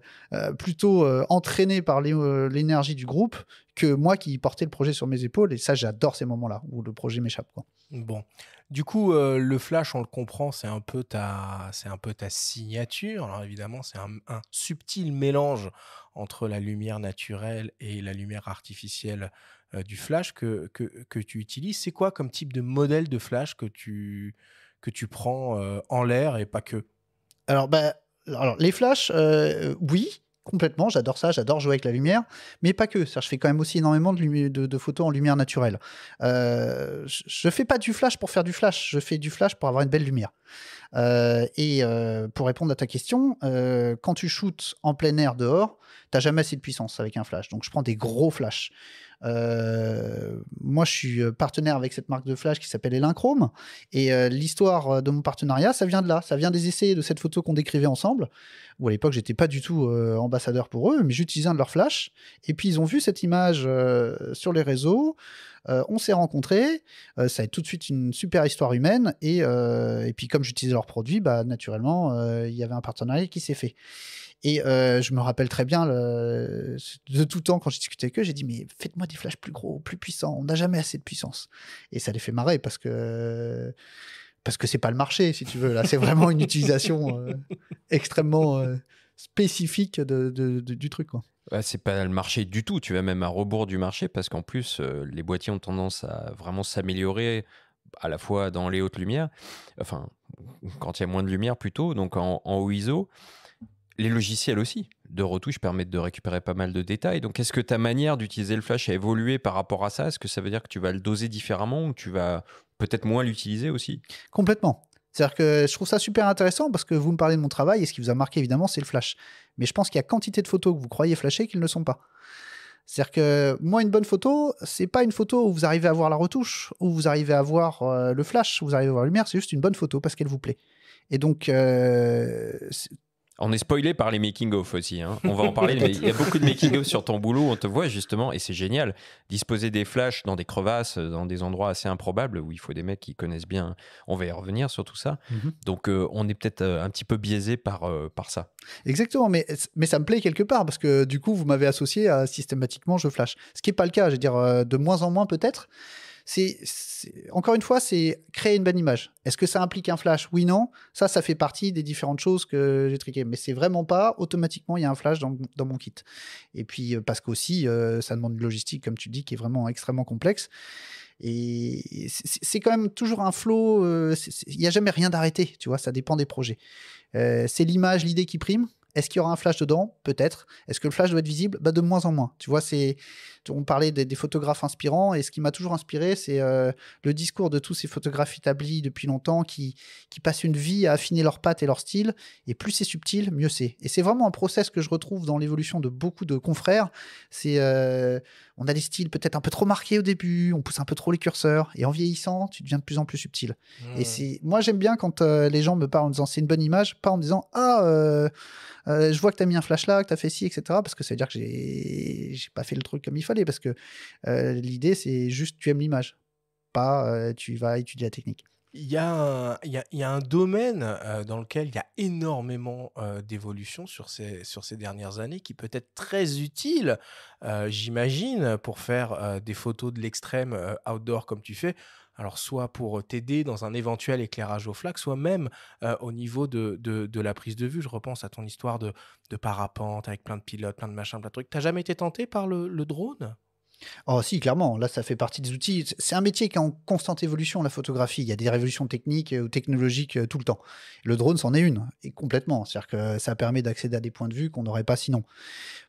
plutôt entraîné par l'énergie du groupe que moi qui portais le projet sur mes épaules. Et ça, j'adore ces moments-là où le projet m'échappe. Bon. Du coup, euh, le flash, on le comprend, c'est un peu ta, c'est un peu ta signature. Alors évidemment, c'est un, subtil mélange entre la lumière naturelle et la lumière artificielle euh, du flash que, que, que tu utilises. C'est quoi comme type de modèle de flash que tu, que tu prends euh, en l'air et pas que? Alors, bah, alors les flashs, oui, complètement. J'adore ça. J'adore jouer avec la lumière, mais pas que. Ça, je fais quand même aussi énormément de, photos en lumière naturelle. Euh, je, je fais pas du flash pour faire du flash. Je fais du flash pour avoir une belle lumière. Euh, et euh, pour répondre à ta question, quand tu shootes en plein air dehors, t'as jamais assez de puissance avec un flash. Donc je prends des gros flashs. Euh, moi, je suis euh, partenaire avec cette marque de flash qui s'appelle Elinchrome. Et euh, l'histoire de mon partenariat, ça vient de là. Ça vient des essais de cette photo qu'on décrivait ensemble. Où à l'époque, j'étais pas du tout ambassadeur pour eux, mais j'utilisais un de leurs flashs. Et puis, ils ont vu cette image sur les réseaux. On s'est rencontrés. Ça a été tout de suite une super histoire humaine. Et, puis, comme j'utilisais leurs produits, bah, naturellement, il y avait un partenariat qui s'est fait. Et euh, je me rappelle très bien de tout temps quand j'ai discuté avec eux, j'ai dit mais faites-moi des flashs plus gros, plus puissants. On n'a jamais assez de puissance. Et ça les fait marrer parce que parce que c'est pas le marché, si tu veux. Là, c'est vraiment une utilisation euh, extrêmement euh, spécifique du truc. Quoi. Ouais, c'est pas le marché du tout. Tu vas même à rebours du marché parce qu'en plus, les boîtiers ont tendance à vraiment s'améliorer à la fois dans les hautes lumières, enfin, quand il y a moins de lumière plutôt, donc en haut ISO. Les logiciels aussi de retouche permettent de récupérer pas mal de détails. Donc, est-ce que ta manière d'utiliser le flash a évolué par rapport à ça? Est-ce que ça veut dire que tu vas le doser différemment ou tu vas peut-être moins l'utiliser aussi? Complètement. C'est-à-dire que je trouve ça super intéressant parce que vous me parlez de mon travail et ce qui vous a marqué évidemment, c'est le flash. Mais je pense qu'il y a quantité de photos que vous croyez flasher qui ne le sont pas. C'est-à-dire que moi, une bonne photo, c'est pas une photo où vous arrivez à voir la retouche, où vous arrivez à voir euh, le flash, où vous arrivez à voir la lumière, c'est juste une bonne photo parce qu'elle vous plaît. Et donc, euh, On est spoilé par les making-of aussi. hein. On va en parler, mais il y a beaucoup de making-of sur ton boulot. On te voit justement, et c'est génial, disposer des flashs dans des crevasses, dans des endroits assez improbables où il faut des mecs qui connaissent bien. On va y revenir sur tout ça. Mhm. Donc, euh, on est peut-être euh, un petit peu biaisé par, euh, par ça. Exactement, mais, mais ça me plaît quelque part parce que du coup, vous m'avez associé à systématiquement je flash. Ce qui n'est pas le cas, je veux dire, de moins en moins peut-être. C'est, encore une fois, c'est créer une bonne image. Est-ce que ça implique un flash? Oui, non. Ça, ça fait partie des différentes choses que j'ai triquées. Mais c'est vraiment pas automatiquement, il y a un flash dans, dans mon kit. Et puis, euh, parce qu'aussi, euh, ça demande une logistique, comme tu dis, qui est vraiment extrêmement complexe. Et c'est quand même toujours un flow. euh, Il n'y a jamais rien d'arrêté, tu vois, ça dépend des projets. Euh, c'est l'image, l'idée qui prime. Est-ce qu'il y aura un flash dedans? Peut-être. Est-ce que le flash doit être visible? Bah, De moins en moins. Tu vois, c'est on parlait des, photographes inspirants et ce qui m'a toujours inspiré, c'est euh, le discours de tous ces photographes établis depuis longtemps qui, qui passent une vie à affiner leurs pattes et leur style. Et plus c'est subtil, mieux c'est. Et c'est vraiment un process que je retrouve dans l'évolution de beaucoup de confrères. C'est euh, on a des styles peut-être un peu trop marqués au début, on pousse un peu trop les curseurs et en vieillissant, tu deviens de plus en plus subtil. Et c'est moi j'aime bien quand euh, les gens me parlent en disant c'est une bonne image, pas en me disant ah euh, euh, je vois que tu as mis un flash là, que tu as fait ci, etc. Parce que ça veut dire que j'ai j'ai pas fait le truc comme il fallait. Parce que l'idée c'est juste tu aimes l'image, pas tu vas étudier la technique. Il y, a un, domaine euh, dans lequel il y a énormément euh, d'évolution sur ces, dernières années qui peut être très utile, euh, j'imagine, pour faire euh, des photos de l'extrême outdoor comme tu fais. Alors, soit pour t'aider dans un éventuel éclairage au flac, soit même au niveau de, la prise de vue. Je repense à ton histoire de, parapente avec plein de pilotes, plein de machins, plein de trucs. T'as jamais été tenté par le drone? Oh si, clairement, là ça fait partie des outils. C'est un métier qui est en constante évolution, la photographie. Il y a des révolutions techniques ou technologiques euh, tout le temps. Le drone c'en est une, et complètement. C'est-à-dire que ça permet d'accéder à des points de vue qu'on n'aurait pas sinon.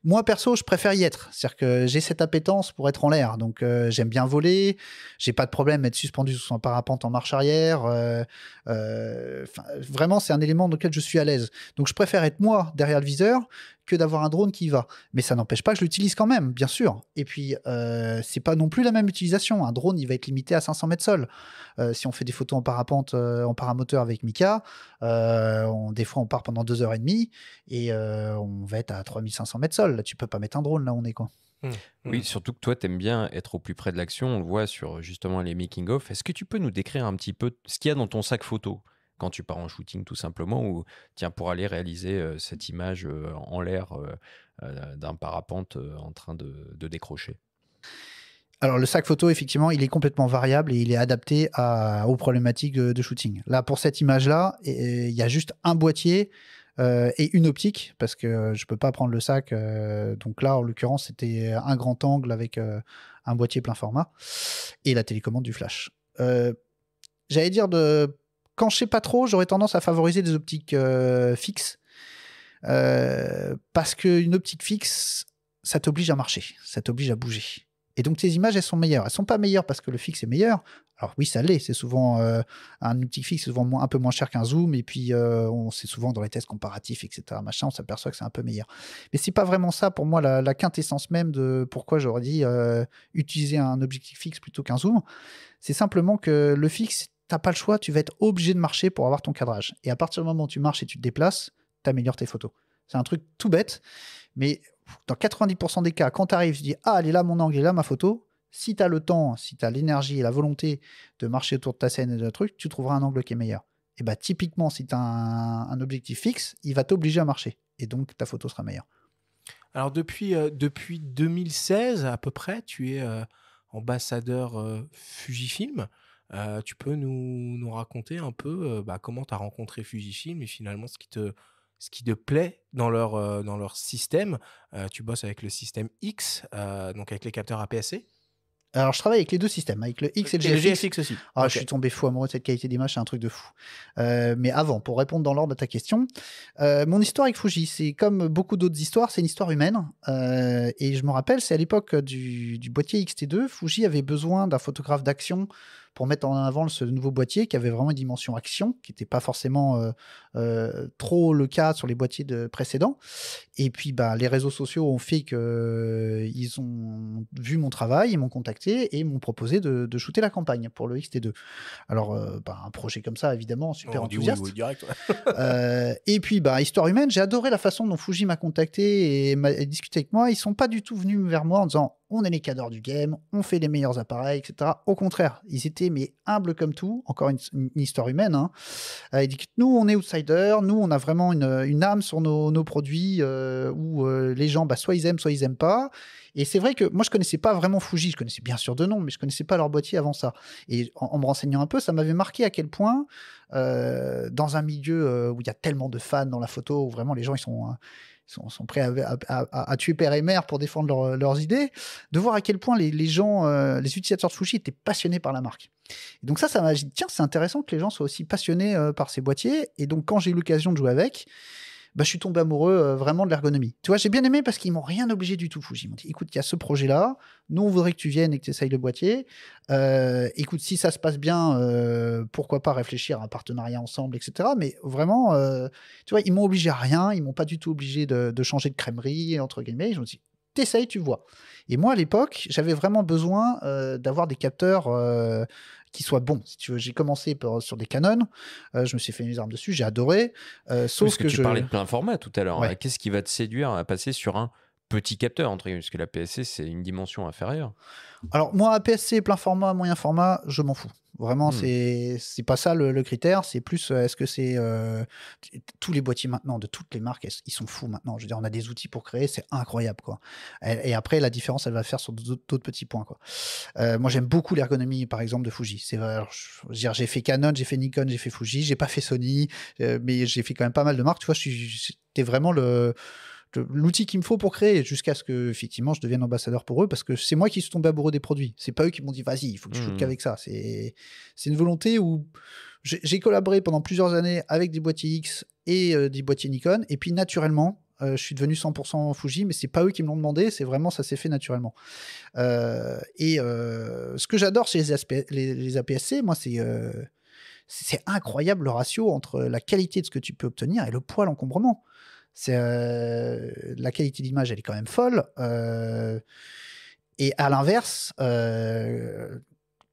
Moi perso, je préfère y être. C'est-à-dire que j'ai cette appétence pour être en l'air. Donc euh, j'aime bien voler, j'ai pas de problème à être suspendu sous un parapente en marche arrière. euh, euh, vraiment, c'est un élément dans lequel je suis à l'aise. Donc je préfère être moi derrière le viseur que d'avoir un drone qui y va. Mais ça n'empêche pas que je l'utilise quand même, bien sûr. Et puis, euh, c'est pas non plus la même utilisation. Un drone, il va être limité à 500 mètres sol. Euh, si on fait des photos en parapente, euh, en paramoteur avec Mika, euh, on- des fois on part pendant deux heures et demie et euh, on va être à 3500 mètres sol. Là, tu peux pas mettre un drone là, où on est quoi. Oui, surtout que toi, tu aimes bien être au plus près de l'action. On le voit sur justement les making-of. Est-ce que tu peux nous décrire un petit peu ce qu'il y a dans ton sac photo? Quand tu pars en shooting, tout simplement, ou tiens, pour aller réaliser cette image en l'air d'un parapente en train de, décrocher? Alors le sac photo, effectivement, il est complètement variable et il est adapté aux problématiques de, shooting. Là, pour cette image-là, il y a juste un boîtier et une optique, parce que je peux pas prendre le sac. donc là, en l'occurrence, c'était un grand angle avec un boîtier plein format et la télécommande du flash. J'allais dire de quand je sais pas trop, j'aurais tendance à favoriser des optiques euh, fixes. Euh, parce qu'une optique fixe, ça t'oblige à marcher, ça t'oblige à bouger. Et donc tes images, elles sont meilleures. Elles sont pas meilleures parce que le fixe est meilleur. Alors oui, ça l'est. C'est souvent euh, un optique fixe, c'est souvent un peu moins cher qu'un zoom. Et puis on c'est souvent dans les tests comparatifs, etc. Machin, on s'aperçoit que c'est un peu meilleur. Mais c'est pas vraiment ça pour moi la, quintessence même de pourquoi j'aurais dit utiliser un objectif fixe plutôt qu'un zoom. C'est simplement que le fixe, t'as pas le choix. Tu vas être obligé de marcher pour avoir ton cadrage. Et à partir du moment où tu marches et tu te déplaces, t'améliores tes photos. C'est un truc tout bête, mais dans 90% des cas, quand tu arrives, tu dis Ah, elle est là mon angle, elle est là ma photo. Si tu as le temps, si tu as l'énergie et la volonté de marcher autour de ta scène et de truc, tu trouveras un angle qui est meilleur. Et bah, typiquement, si tu as un, un objectif fixe, il va t'obliger à marcher. Et donc, ta photo sera meilleure. Alors depuis, euh, depuis 2016 à peu près, tu es euh, ambassadeur euh, Fujifilm. Euh, tu peux nous, nous raconter un peu euh, bah, comment tu as rencontré Fujifilm et finalement ce qui te, ce qui te plaît dans leur, euh, dans leur système? Tu bosses avec le système X, donc avec les capteurs APS-C. Alors, je travaille avec les deux systèmes, avec le X et le Et le GFX. GFX aussi. Ah. Je suis tombé fou amoureux de cette qualité d'image, c'est un truc de fou. Euh, mais avant, pour répondre dans l'ordre de ta question, euh, mon histoire avec Fuji, c'est comme beaucoup d'autres histoires, c'est une histoire humaine. Euh, et je me rappelle, c'est à l'époque du, du boîtier XT2, Fuji avait besoin d'un photographe d'action pour mettre en avant ce nouveau boîtier qui avait vraiment une dimension action, qui n'était pas forcément euh, euh, trop le cas sur les boîtiers de précédents. Et puis, bah, les réseaux sociaux ont fait que euh, ont vu mon travail, ils m'ont contacté et m'ont proposé de, de shooter la campagne pour le XT2. Alors, bah, un projet comme ça, évidemment, super On oui, enthousiaste. oui, direct. [laughs] Et puis, bah, histoire humaine, j'ai adoré la façon dont Fuji m'a contacté et m'a discuté avec moi. Ils sont pas du tout venus vers moi en disant on est les cadors du game, on fait les meilleurs appareils, etc. Au contraire, ils étaient mais humbles comme tout. Encore une, histoire humaine. Hein. Euh, ils disent nous, on est outsiders, nous, on a vraiment une, âme sur nos, produits euh, où euh, les gens, bah, soit ils aiment, soit ils aiment pas. Et c'est vrai que moi, je connaissais pas vraiment Fuji. Je connaissais bien sûr de nom, mais je connaissais pas leur boîtier avant ça. Et en, en me renseignant un peu, ça m'avait marqué à quel point, euh, dans un milieu où il y a tellement de fans dans la photo, où vraiment les gens ils sont, ils sont, prêts à, tuer père et mère pour défendre leur- leurs idées, de voir à quel point les, gens, euh, les utilisateurs de Fuji étaient passionnés par la marque. Et donc ça, ça m'a dit, tiens, c'est intéressant que les gens soient aussi passionnés euh, par ces boîtiers. Et donc quand j'ai eu l'occasion de jouer avec, bah, je suis tombé amoureux euh, vraiment de l'ergonomie. Tu vois, j'ai bien aimé parce qu'ils m'ont rien obligé du tout. Ils m'ont dit, écoute, il y a ce projet-là, nous, on voudrait que tu viennes et que tu essayes le boîtier. Euh, écoute, si ça se passe bien, euh, pourquoi pas réfléchir à un partenariat ensemble, etc. Mais vraiment, tu vois, ils m'ont obligé à rien, ils m'ont pas du tout obligé de, changer de crèmerie, entre guillemets. Je me dis, t'essayes, tu vois. Et moi, à l'époque, j'avais vraiment besoin d'avoir des capteurs qui soient bons. Si tu veux, j'ai commencé par- sur des Canon, euh, je me suis fait mes armes dessus, j'ai adoré. euh, sauf Parce que, que, tu je... parlais de plein format tout à l'heure. Ouais. hein. Qu'est-ce qui va te séduire à passer sur un petit capteur entre guillemets, Parce que la PSC, c'est une dimension inférieure. Alors, moi, APS-C, plein format, moyen format, je m'en fous. Vraiment, Hmm. c'est c'est pas ça le, le critère. C'est plus, euh, est-ce que c'est. euh, tous les boîtiers maintenant, de toutes les marques, ils sont fous maintenant? Je veux dire, on a des outils pour créer, c'est incroyable, quoi. Et, et après, la différence, elle va faire sur d'autres petits points, quoi. Euh, moi, j'aime beaucoup l'ergonomie, par exemple, de Fuji. C'est j'ai fait Canon, j'ai fait Nikon, j'ai fait Fuji, j'ai pas fait Sony, euh, mais j'ai fait quand même pas mal de marques. Tu vois, c'était vraiment le- l'outil qu'il me faut pour créer jusqu'à ce que effectivement je devienne ambassadeur pour eux parce que c'est moi qui suis tombé amoureux des produits. C'est pas eux qui m'ont dit vas-y il faut que tu shootes Mhm. qu'avec ça. C'est c'est une volonté où j'ai collaboré pendant plusieurs années avec des boîtiers X et euh, des boîtiers Nikon. Et puis naturellement euh, je suis devenu 100% Fuji mais c'est pas eux qui me l'ont demandé. C'est vraiment ça s'est fait naturellement. Euh, et ce que j'adore chez les, aspe- les, les APS-C moi c'est c'est incroyable le ratio entre la qualité de ce que tu peux obtenir et le poids, l'encombrement. C'est euh, la qualité d'image, elle est quand même folle. euh, et à l'inverse, euh,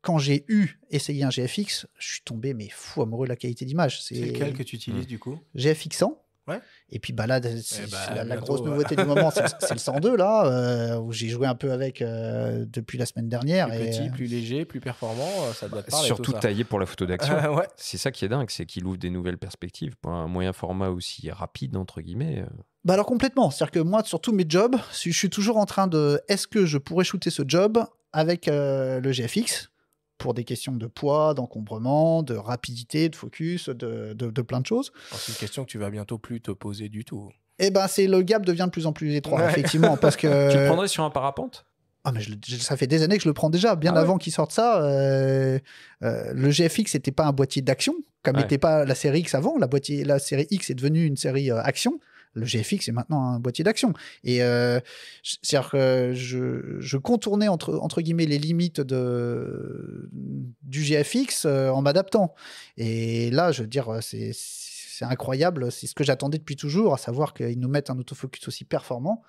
quand j'ai eu essayé un GFX, je suis tombé mais fou amoureux de la qualité d'image. C'est lequel que tu utilises du coup? GFX 100. Ouais. Et puis bah là, c'est- bah, la, grosse ouais. nouveauté du [laughs] moment, c'est c'est le 102 là, euh, où j'ai joué un peu avec euh, depuis la semaine dernière. Plus et, petit, euh, plus léger, plus performant, euh, ça doit te parler. Surtout tout ça. taillé pour la photo d'action. [laughs] Ouais. C'est ça qui est dingue, c'est qu'il ouvre des nouvelles perspectives. Pour un moyen format aussi rapide, entre guillemets. euh, Bah alors complètement. C'est-à-dire que moi, sur tous mes jobs, je je suis toujours en train de est-ce que je pourrais shooter ce job avec euh, le GFX pour des questions de poids, d'encombrement, de rapidité, de focus, de, de- de plein de choses. Alors, C'est une question que tu vas bientôt plus te poser du tout. Et ben c'est le gap devient de plus en plus étroit, Ouais. effectivement, parce que [laughs] Tu le prendrais sur un parapente? Ah mais je le- je- ça fait des années que je le prends déjà, bien Ah ouais. avant qu'il sorte ça. euh, euh, le GFX n'était pas un boîtier d'action, comme Ouais. n'était pas la série X avant. La, boîtier, la série X est devenue une série euh, action. Le GFX est maintenant un boîtier d'action. Et euh, c'est-à-dire que je, je contournais entre, entre guillemets les limites de, du GFX euh, en m'adaptant. Et là, je veux dire, c'est c'est incroyable. C'est ce que j'attendais depuis toujours, à savoir qu'ils nous mettent un autofocus aussi performant.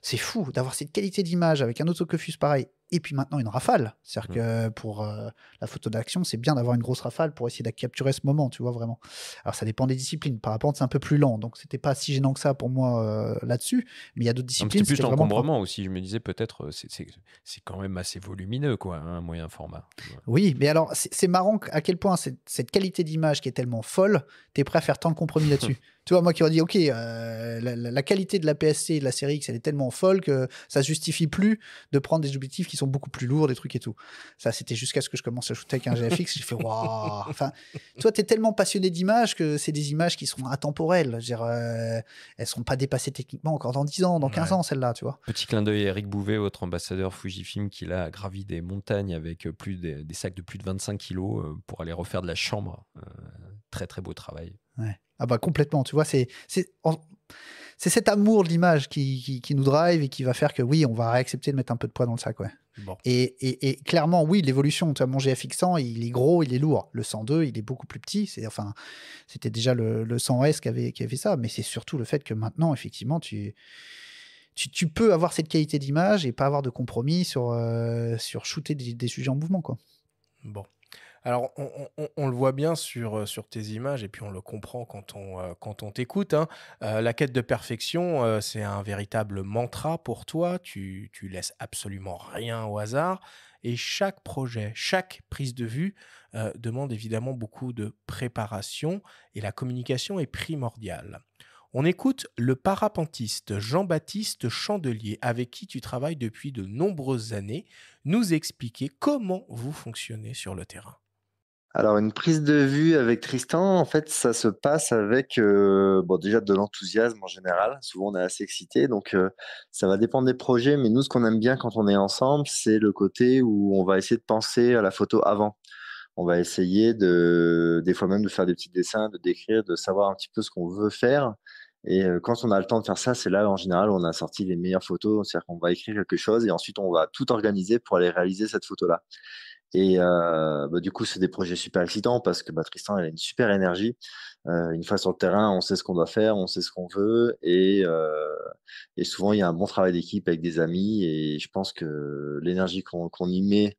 C'est fou d'avoir cette qualité d'image avec un autofocus pareil. Et puis maintenant une rafale. C'est-à-dire que pour euh, la photo d'action, c'est bien d'avoir une grosse rafale pour essayer de capturer ce moment, tu vois vraiment. Alors ça dépend des disciplines. Par rapport, c'est un peu plus lent, donc c'était pas si gênant que ça pour moi euh, là-dessus. Mais il y a d'autres disciplines. C'était plus l'encombrement aussi. Je me disais peut-être, euh, c'est- quand même assez volumineux, quoi, hein, un moyen format. Oui, mais alors c'est c'est marrant à quel point cette, cette qualité d'image qui est tellement folle, t'es prêt à faire tant de compromis là-dessus. [laughs] Tu vois, moi qui aurais dit, OK, euh, la, qualité de la PSC et de la série X, elle est tellement folle que ça justifie plus de prendre des objectifs qui sont beaucoup plus lourds, des trucs et tout. Ça, c'était jusqu'à ce que je commence à shooter avec un GFX. J'ai fait, waouh Enfin, toi, tu es tellement passionné d'images que c'est des images qui sont intemporelles. Je veux dire, euh, elles seront pas dépassées techniquement encore dans 10 ans, dans 15 Ouais. ans, celles-là, tu vois. Petit clin d'œil à Eric Bouvet, votre ambassadeur Fujifilm, qui là a gravi des montagnes avec euh, plus des, des sacs de plus de 25 kilos euh, pour aller refaire de la chambre. Euh, très très beau travail. Ouais. Ah bah complètement, tu vois, c'est c'est cet amour de l'image qui, qui, qui nous drive et qui va faire que oui, on va accepter de mettre un peu de poids dans le sac, ouais. Bon. Et, et, et clairement, oui, l'évolution. Tu vois, mon GFX 100, il est gros, il est lourd. Le 102, il est beaucoup plus petit. C'est enfin, c'était déjà le, le 100S qui avait, qui avait ça, mais c'est surtout le fait que maintenant, effectivement, tu, tu, tu peux avoir cette qualité d'image et pas avoir de compromis sur, euh, sur shooter des, des sujets en mouvement, quoi. Bon. Alors, on, le voit bien sur, euh, sur tes images et puis on le comprend quand on, euh, quand on t'écoute. hein. Euh, la quête de perfection, c'est un véritable mantra pour toi. Tu, tu laisses absolument rien au hasard. Et chaque projet, chaque prise de vue demande évidemment beaucoup de préparation et la communication est primordiale. On écoute le parapentiste Jean-Baptiste Chandelier, avec qui tu travailles depuis de nombreuses années, nous expliquer comment vous fonctionnez sur le terrain. Alors, une prise de vue avec Tristan, en fait, ça se passe avec euh, bon, déjà de l'enthousiasme en général. Souvent, on est assez excité, donc euh, ça va dépendre des projets. Mais nous, ce qu'on aime bien quand on est ensemble, c'est le côté où on va essayer de penser à la photo avant. On va essayer de, des fois même de faire des petits dessins, de décrire, de savoir un petit peu ce qu'on veut faire. Et euh, quand on a le temps de faire ça, c'est là en général où on a sorti les meilleures photos. C'est-à-dire qu'on va écrire quelque chose et ensuite on va tout organiser pour aller réaliser cette photo-là. Et euh, bah, du coup, c'est des projets super excitants parce que bah, Tristan, il a une super énergie. Euh, une fois sur le terrain, on sait ce qu'on doit faire, on sait ce qu'on veut, et, euh, et souvent il y a un bon travail d'équipe avec des amis. Et je pense que l'énergie qu'on y met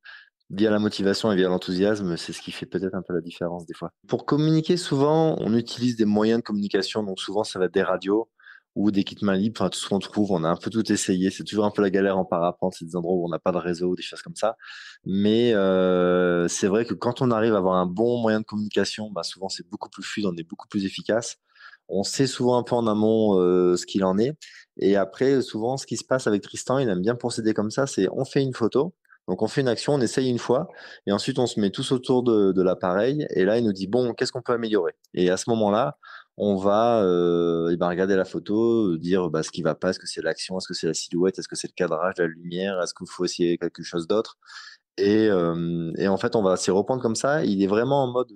via la motivation et via l'enthousiasme, c'est ce qui fait peut-être un peu la différence des fois. Pour communiquer, souvent, on utilise des moyens de communication. Donc souvent, ça va être des radios ou des kits mains libres, enfin tout ce qu'on trouve. On a un peu tout essayé. C'est toujours un peu la galère en parapente. C'est des endroits où on n'a pas de réseau, des choses comme ça. Mais euh, c'est vrai que quand on arrive à avoir un bon moyen de communication, bah, souvent c'est beaucoup plus fluide, on est beaucoup plus efficace. On sait souvent un peu en amont euh, ce qu'il en est. Et après, souvent, ce qui se passe avec Tristan, il aime bien procéder comme ça, c'est on fait une photo, donc on fait une action, on essaye une fois, et ensuite on se met tous autour de, de l'appareil, et là il nous dit, bon, qu'est-ce qu'on peut améliorer? Et à ce moment-là, on va euh, eh ben, regarder la photo, euh, dire bah, ce qui va pas, est-ce que c'est l'action, est-ce que c'est la silhouette, est-ce que c'est le cadrage, la lumière, est-ce qu'il faut essayer quelque chose d'autre et, euh, en fait, on va s'y reprendre comme ça. Il est vraiment en mode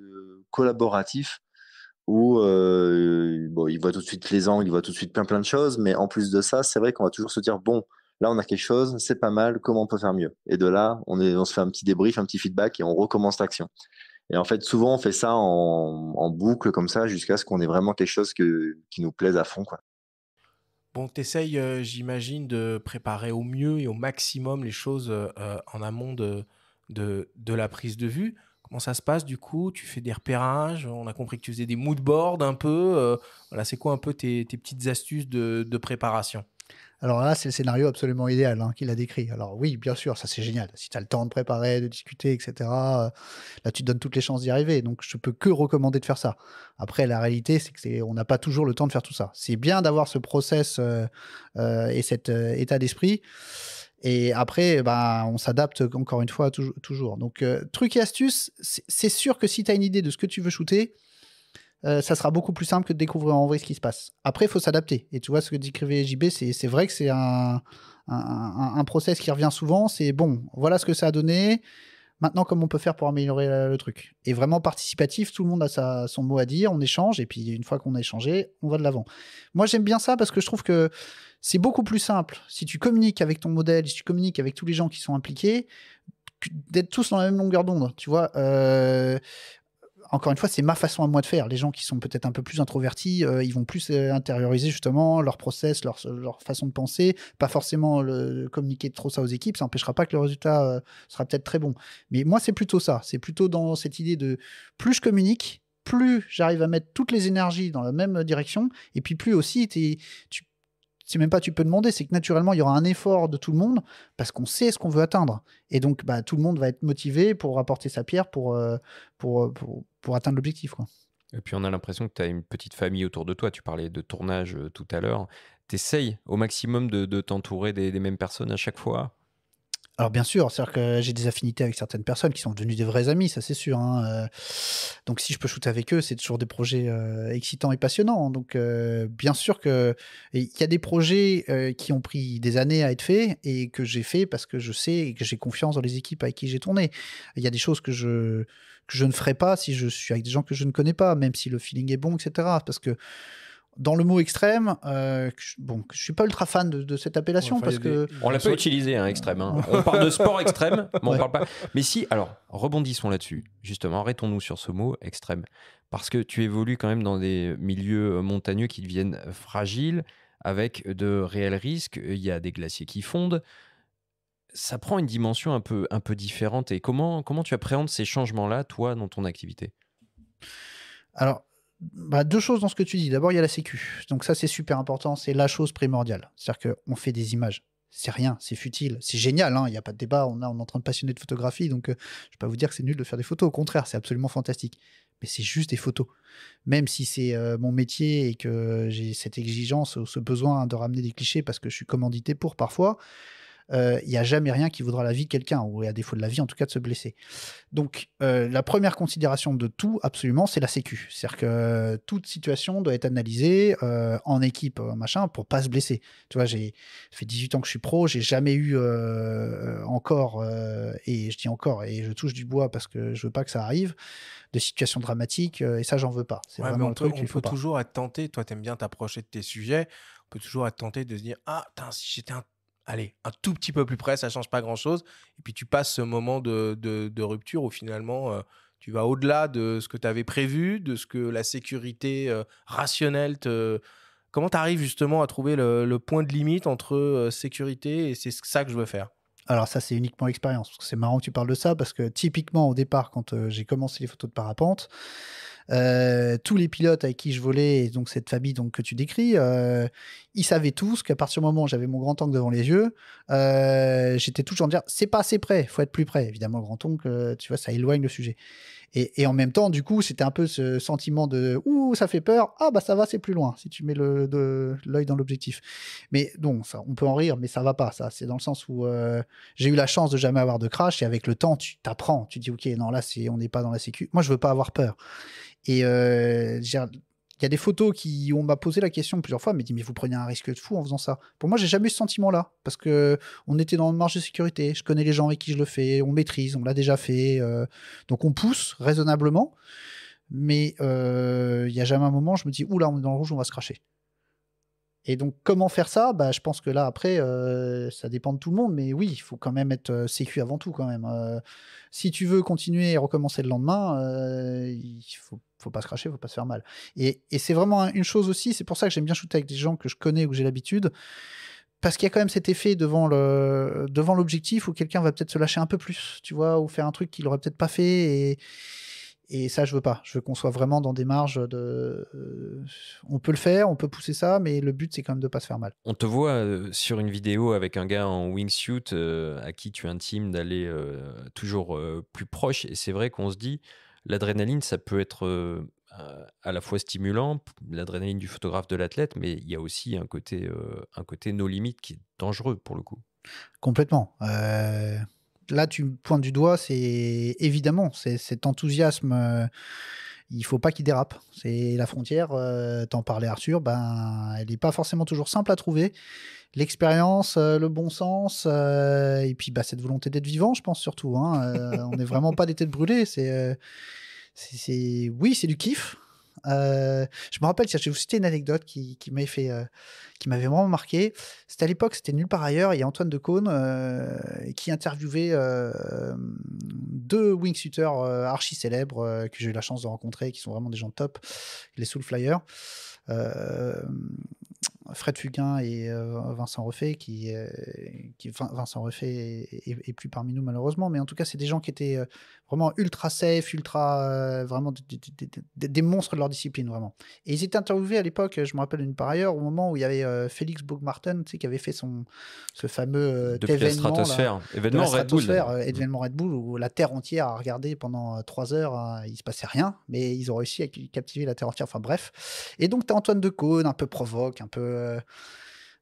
collaboratif où il voit tout de suite les angles, il voit tout de suite plein plein de choses, mais en plus de ça, c'est vrai qu'on va toujours se dire bon, là on a quelque chose, c'est pas mal, comment on peut faire mieux? Et de là, on, on se fait un petit débrief, un petit feedback et on recommence l'action. Et en fait, souvent on fait ça en, boucle comme ça jusqu'à ce qu'on ait vraiment quelque chose qui nous plaise à fond, quoi. Bon, tu essayes, j'imagine, de préparer au mieux et au maximum les choses euh, en amont de, de, la prise de vue. Comment ça se passe du coup? Tu fais des repérages? On a compris que tu faisais des moodboards un peu. euh, voilà, c'est quoi un peu tes, tes petites astuces de, de préparation? Alors là, c'est le scénario absolument idéal hein, qu'il a décrit. Alors oui, bien sûr, ça c'est génial. Si tu as le temps de préparer, de discuter, etc., euh, là tu te donnes toutes les chances d'y arriver. Donc je peux que recommander de faire ça. Après, la réalité, c'est que on n'a pas toujours le temps de faire tout ça. C'est bien d'avoir ce process euh, euh, et cet euh, état d'esprit. Et après, bah, on s'adapte encore une fois toujours. Donc, euh, truc et astuce, c'est, c'est sûr que si tu as une idée de ce que tu veux shooter, euh, ça sera beaucoup plus simple que de découvrir en vrai ce qui se passe. Après, il faut s'adapter. Et tu vois, ce que décrivait JB, c'est, vrai que c'est un, un, process qui revient souvent. C'est bon, voilà ce que ça a donné. Maintenant, comment on peut faire pour améliorer le, le truc? Et vraiment participatif, tout le monde a sa, son mot à dire, on échange, et puis une fois qu'on a échangé, on va de l'avant. Moi, j'aime bien ça parce que je trouve que c'est beaucoup plus simple si tu communiques avec ton modèle, si tu communiques avec tous les gens qui sont impliqués, d'être tous dans la même longueur d'onde. Tu vois, euh, encore une fois, c'est ma façon à moi de faire. Les gens qui sont peut-être un peu plus introvertis, euh, ils vont plus euh, intérioriser justement leur process, leur, façon de penser, pas forcément communiquer trop ça aux équipes. Ça n'empêchera pas que le résultat euh, sera peut-être très bon. Mais moi, c'est plutôt ça. C'est plutôt dans cette idée de plus je communique, plus j'arrive à mettre toutes les énergies dans la même direction, et puis plus aussi tu c'est même pas tu peux demander, c'est que naturellement il y aura un effort de tout le monde parce qu'on sait ce qu'on veut atteindre. Et donc bah, tout le monde va être motivé pour apporter sa pierre pour, pour, pour atteindre l'objectif. Quoi. Et puis on a l'impression que tu as une petite famille autour de toi. Tu parlais de tournage euh, tout à l'heure. Tu essayes au maximum de, de t'entourer des, des mêmes personnes à chaque fois? Alors bien sûr, c'est-à-dire que j'ai des affinités avec certaines personnes qui sont devenues des vrais amis, ça c'est sûr. hein, euh. Donc si je peux shooter avec eux, c'est toujours des projets euh, excitants et passionnants. Donc euh, bien sûr que il y a des projets euh, qui ont pris des années à être faits et que j'ai fait parce que je sais et que j'ai confiance dans les équipes avec qui j'ai tourné. Il y a des choses que je que je ne ferai pas si je suis avec des gens que je ne connais pas, même si le feeling est bon, etc. Parce que dans le mot extrême, euh, je, bon, je suis pas ultra fan de, de cette appellation parce que On l'a pas utilisé, hein, extrême. hein. On parle de sport extrême, [laughs] mais on Ouais. parle pas. Mais si, alors, rebondissons là-dessus. Justement, arrêtons-nous sur ce mot extrême. Parce que tu évolues quand même dans des milieux euh, montagneux qui deviennent fragiles, avec de réels risques. Il y a des glaciers qui fondent. Ça prend une dimension un peu, un peu différente. Et comment, comment tu appréhendes ces changements-là, toi, dans ton activité? Alors, bah, deux choses dans ce que tu dis. D'abord, il y a la sécu. Donc ça, c'est super important. C'est la chose primordiale. C'est-à-dire qu'on fait des images. C'est rien, c'est futile, c'est génial, hein, il n'y a pas de débat, on, est en train de passionner de photographie, donc euh, je ne vais pas vous dire que c'est nul de faire des photos, au contraire, c'est absolument fantastique. Mais c'est juste des photos. Même si c'est euh, mon métier et que j'ai cette exigence ou ce besoin de ramener des clichés parce que je suis commandité pour parfois, il n'y a jamais rien qui vaudra la vie de quelqu'un, ou à défaut de la vie, en tout cas de se blesser. Donc, euh, la première considération de tout, absolument, c'est la sécu. C'est-à-dire que euh, toute situation doit être analysée euh, en équipe, euh, machin, pour pas se blesser. Tu vois, j'ai fait 18 ans que je suis pro, j'ai jamais eu euh, encore, euh, et je dis encore, et je touche du bois parce que je veux pas que ça arrive, de situations dramatiques, euh, et ça, j'en veux pas. C'est Ouais, vraiment on le peut, truc, il faut toujours être tenté, toi t'aimes bien t'approcher de tes sujets, on peut toujours être tenté de se dire Ah, si j'étais un, allez, un tout petit peu plus près, ça change pas grand-chose. Et puis tu passes ce moment de, de- rupture où finalement euh, tu vas au-delà de ce que tu avais prévu, de ce que la sécurité euh, rationnelle te... Comment tu arrives justement à trouver le, point de limite entre euh, sécurité et c'est ça que je veux faire? Alors ça, c'est uniquement que C'est marrant que tu parles de ça, parce que typiquement, au départ, quand j'ai commencé les photos de parapente, euh, tous les pilotes avec qui je volais, donc cette famille donc, que tu décris, euh, ils savaient tous qu'à partir du moment où j'avais mon grand angle devant les yeux, euh, j'étais toujours en dire c'est pas assez près, faut être plus près. Évidemment, le grand angle, euh, tu vois, ça éloigne le sujet. Et, et en même temps, du coup, c'était un peu ce sentiment de ouh, ça fait peur. Ah bah ça va, c'est plus loin si tu mets le de- l'œil dans l'objectif. Mais donc, ça, on peut en rire, mais ça va pas. Ça, c'est dans le sens où euh, j'ai eu la chance de jamais avoir de crash et avec le temps, tu t'apprends. Tu dis ok, non là, c'est on n'est pas dans la sécu. Moi, je veux pas avoir peur. Et euh, il y a des photos qui on m'a posé la question plusieurs fois, mais dit mais vous prenez un risque de fou en faisant ça. Pour moi, j'ai jamais eu ce sentiment-là parce que on était dans une marge de sécurité. Je connais les gens avec qui je le fais, on maîtrise, on l'a déjà fait, euh, donc on pousse raisonnablement. Mais euh, il y a jamais un moment, je me dis oula, on est dans le rouge, on va se cracher. Et donc, comment faire ça? Bah, Je pense que là, après, euh, ça dépend de tout le monde. Mais oui, il faut quand même être euh, sécu avant tout, quand même. Euh, si tu veux continuer et recommencer le lendemain, il faut, faut pas se cracher, faut pas se faire mal. Et, c'est vraiment un- une chose aussi, c'est pour ça que j'aime bien shooter avec des gens que je connais ou que j'ai l'habitude. Parce qu'il y a quand même cet effet devant devant l'objectif où quelqu'un va peut-être se lâcher un peu plus, tu vois, ou faire un truc qu'il aurait peut-être pas fait. Et, et ça, je veux pas. Je veux qu'on soit vraiment dans des marges de. euh, on peut le faire, on peut pousser ça, mais le but, c'est quand même de pas se faire mal. On te voit euh, sur une vidéo avec un gars en wingsuit euh, à qui tu intimes d'aller euh, toujours euh, plus proche. Et c'est vrai qu'on se dit, l'adrénaline, ça peut être à la fois stimulant, l'adrénaline du photographe, de l'athlète, mais il y a aussi un côté, un côté no limite qui est dangereux pour le coup. Complètement. Là, tu pointes du doigt, c'est évidemment, c'est cet enthousiasme. euh, il faut pas qu'il dérape. C'est la frontière. Euh, T'en parlais, Arthur. Ben, elle n'est pas forcément toujours simple à trouver. L'expérience, euh, le bon sens, euh, et puis bah, cette volonté d'être vivant, je pense surtout. hein. Euh, on n'est vraiment pas des têtes brûlées. C'est, c'est- oui, c'est du kiff. Euh, je me rappelle, je vais vous citer une anecdote qui, m'avait fait, euh, qui m'avait vraiment marqué. C'était à l'époque, c'était nulle part ailleurs. Il y a Antoine Decaune euh, qui interviewait euh, deux wingsuiters archi célèbres que j'ai eu la chance de rencontrer, qui sont vraiment des gens top, les Soul Flyers. Fred Fugain et Vincent Refait, qui, Vincent Refait est, plus parmi nous malheureusement, mais en tout cas c'est des gens qui étaient vraiment ultra safe, ultra vraiment des monstres de leur discipline vraiment. Et ils étaient interviewés à l'époque, je me rappelle une par ailleurs, au moment où il y avait Félix Bougmartin, tu sais, qui avait fait son ce fameux événement, stratosphère, événement Red Bull, événement Red Bull où la terre entière a regardé pendant trois heures, hein, il se passait rien, mais ils ont réussi à captiver la terre entière. Enfin bref. Et donc tu as Antoine Decaune, un peu provoque, un peu euh,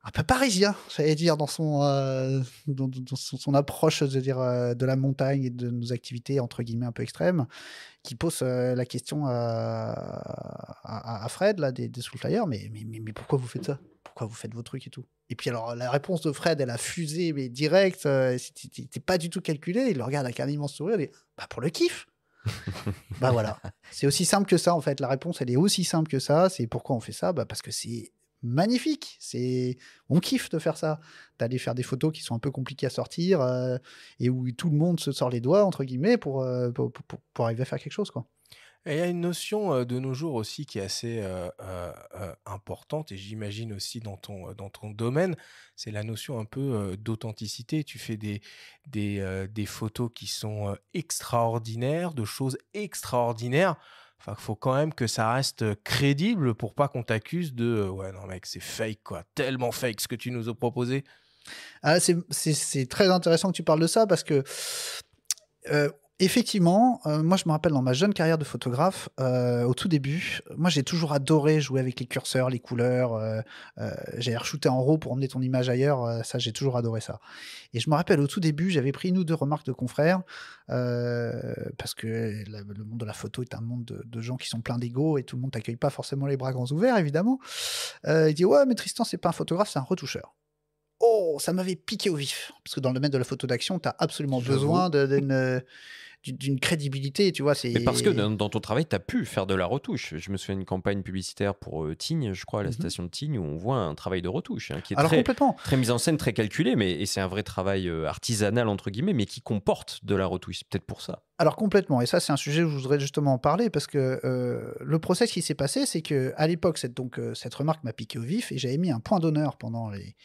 un peu parisien, j'allais dire, dans son, euh, dans, son, approche de, dire, euh, de la montagne et de nos activités, entre guillemets, un peu extrêmes, qui pose la question à, Fred, là, des, des Soulflyers, mais, mais, mais, pourquoi vous faites ça? Pourquoi vous faites vos trucs et tout? Et puis alors, la réponse de Fred, elle a fusé, mais direct, c'était pas du tout calculé, il le regarde avec un immense sourire, et dit, bah pour le kiff [laughs] bah voilà, c'est aussi simple que ça en fait. La réponse elle est aussi simple que ça. C'est pourquoi on fait ça? Bah Parce que c'est magnifique. C'est on kiffe de faire ça, d'aller faire des photos qui sont un peu compliquées à sortir euh, et où tout le monde se sort les doigts entre guillemets pour, euh, pour, pour, arriver à faire quelque chose quoi. il y a une notion euh, de nos jours aussi qui est assez importante et j'imagine aussi dans ton, dans ton domaine, c'est la notion un peu d'authenticité. Tu fais des, des, des photos qui sont extraordinaires, de choses extraordinaires. Enfin, faut quand même que ça reste crédible pour pas qu'on t'accuse de ouais non mec c'est fake quoi, tellement fake ce que tu nous as proposé. Ah, c'est très intéressant que tu parles de ça parce que Effectivement, euh, moi je me rappelle dans ma jeune carrière de photographe, euh, au tout début, moi j'ai toujours adoré jouer avec les curseurs, les couleurs. Euh, j'ai re-shooté en RAW pour emmener ton image ailleurs, ça j'ai toujours adoré ça. Et je me rappelle au tout début, j'avais pris une ou deux remarques de confrères, parce que le monde de la photo est un monde de, gens qui sont pleins d'ego et tout le monde t'accueille pas forcément les bras grands ouverts évidemment. il dit ouais mais Tristan c'est pas un photographe, c'est un retoucheur. Oh, ça m'avait piqué au vif. Parce que dans le domaine de la photo d'action, tu as absolument besoin d'une d'une crédibilité, tu vois. Mais parce que dans, ton travail, tu as pu faire de la retouche. Je me souviens d'une campagne publicitaire pour euh, Tignes, je crois, à la mmh station de Tignes, où on voit un travail de retouche hein, qui est très, très mise en scène, très calculé, mais et c'est un vrai travail euh, artisanal, entre guillemets, mais qui comporte de la retouche. C'est peut-être pour ça. Alors complètement, et ça c'est un sujet où je voudrais justement en parler parce que euh, le process qui s'est passé, c'est que à l'époque cette donc cette remarque m'a piqué au vif et j'avais mis un point d'honneur pendant les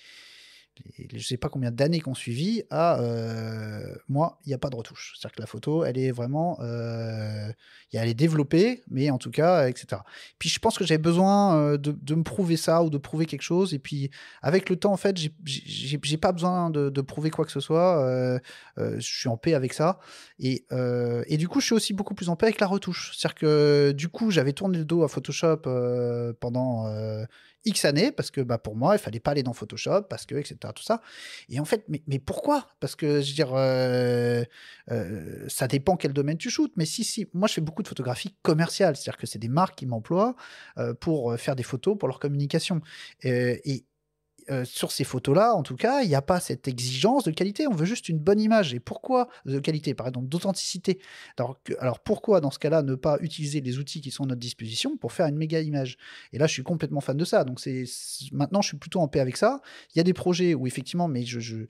je ne sais pas combien d'années qu'on suivi à euh, moi, il n'y a pas de retouche. C'est-à-dire que la photo, elle est vraiment, euh, elle est développée, mais en tout cas, etc. Puis je pense que j'avais besoin euh, de, me prouver ça ou de prouver quelque chose. Et puis avec le temps, en fait, j'ai pas besoin de, prouver quoi que ce soit. je suis en paix avec ça. Et, du coup, je suis aussi beaucoup plus en paix avec la retouche. C'est-à-dire que du coup, j'avais tourné le dos à Photoshop pendant X années, parce que bah, pour moi, il fallait pas aller dans Photoshop, parce que, etc. Tout ça. Et en fait, mais, pourquoi? Parce que, je veux dire, euh, euh, ça dépend quel domaine tu shootes. Mais si, si, moi, je fais beaucoup de photographie commerciale, c'est-à-dire que c'est des marques qui m'emploient euh, pour faire des photos pour leur communication. et euh, sur ces photos-là, en tout cas, il n'y a pas cette exigence de qualité. On veut juste une bonne image. Et pourquoi de qualité, par exemple, d'authenticité alors, pourquoi, dans ce cas-là, ne pas utiliser les outils qui sont à notre disposition pour faire une méga image? Et là, je suis complètement fan de ça. Donc, c'est maintenant, je suis plutôt en paix avec ça. Il y a des projets où, effectivement, mais je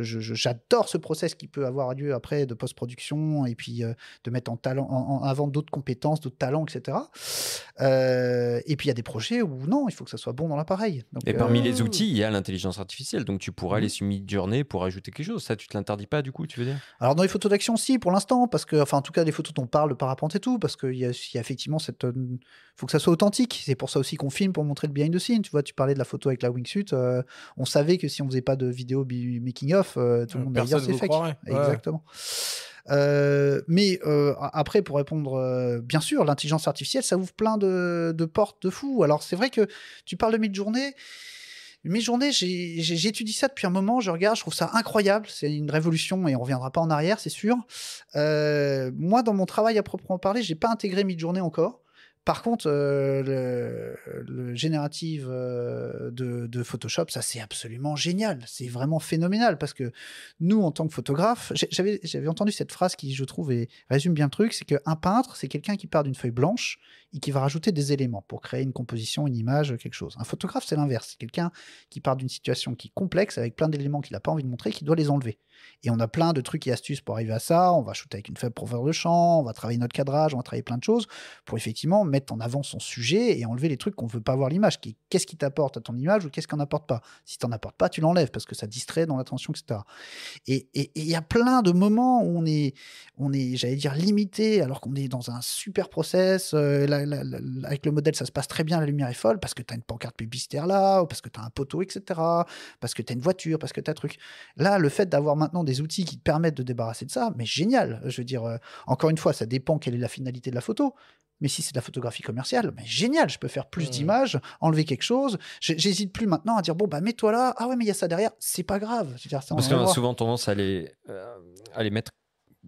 j'adore ce process qui peut avoir lieu après de post-production et puis euh, de mettre en, talent, en, avant d'autres compétences, d'autres talents, etc. Euh, et puis il y a des projets où non, il faut que ça soit bon dans l'appareil. Et parmi les euh, outils, il y a l'intelligence artificielle. Donc tu pourras aller sur Midjourney pour ajouter quelque chose. Ça, tu te l'interdis pas du coup, tu veux dire? Alors dans les photos d'action, si, pour l'instant, parce que, enfin en tout cas, les photos dont on parle, le parapente et tout, parce qu'il y, a, y a effectivement cette. Il faut que ça soit authentique. C'est pour ça aussi qu'on filme pour montrer le behind the scene. Tu vois, tu parlais de la photo avec la wingsuit. on savait que si on faisait pas de vidéo making euh, tout le monde va dire c'est fake. Exactement. Euh, mais euh, après, pour répondre, bien sûr, l'intelligence artificielle, ça ouvre plein de, portes de fou. Alors, c'est vrai que tu parles de mid-journée. Mid-journée, j'étudie ça depuis un moment, je regarde, je trouve ça incroyable. C'est une révolution et on reviendra pas en arrière, c'est sûr. moi, dans mon travail à proprement parler, j'ai pas intégré mid-journée encore. Par contre, euh, le, générative euh, de, Photoshop, ça c'est absolument génial. C'est vraiment phénoménal parce que nous, en tant que photographe, j'avais, entendu cette phrase qui, je trouve, résume bien le truc c'est qu'un peintre, c'est quelqu'un qui part d'une feuille blanche et qui va rajouter des éléments pour créer une composition, une image, quelque chose. Un photographe, c'est l'inverse. C'est quelqu'un qui part d'une situation qui est complexe avec plein d'éléments qu'il n'a pas envie de montrer, qui doit les enlever. Et on a plein de trucs et astuces pour arriver à ça. On va shooter avec une faible profondeur de champ, on va travailler notre cadrage, on va travailler plein de choses pour effectivement mettre en avant son sujet et enlever les trucs qu'on veut pas voir l'image. Qu'est-ce qui t'apporte à ton image ou qu'est-ce qu'on n'apporte pas Si t'en apportes pas, tu l'enlèves parce que ça distrait dans l'attention, etc. Et il y a plein de moments où on est, on est j'allais dire, limité alors qu'on est dans un super process. Euh, avec le modèle, ça se passe très bien, la lumière est folle parce que tu as une pancarte publicitaire là, ou parce que tu as un poteau, etc. Parce que tu as une voiture, parce que tu as un truc. Là, le fait d'avoir maintenant des outils qui te permettent de débarrasser de ça, mais génial. Je veux dire, euh, encore une fois, ça dépend quelle est la finalité de la photo. Mais si c'est de la photographie commerciale, mais génial, je peux faire plus d'images, enlever quelque chose. J'hésite plus maintenant à dire bon bah mets-toi là. Ah ouais, mais il y a ça derrière. C'est pas grave. Parce qu'on a souvent tendance à les, euh, à les mettre,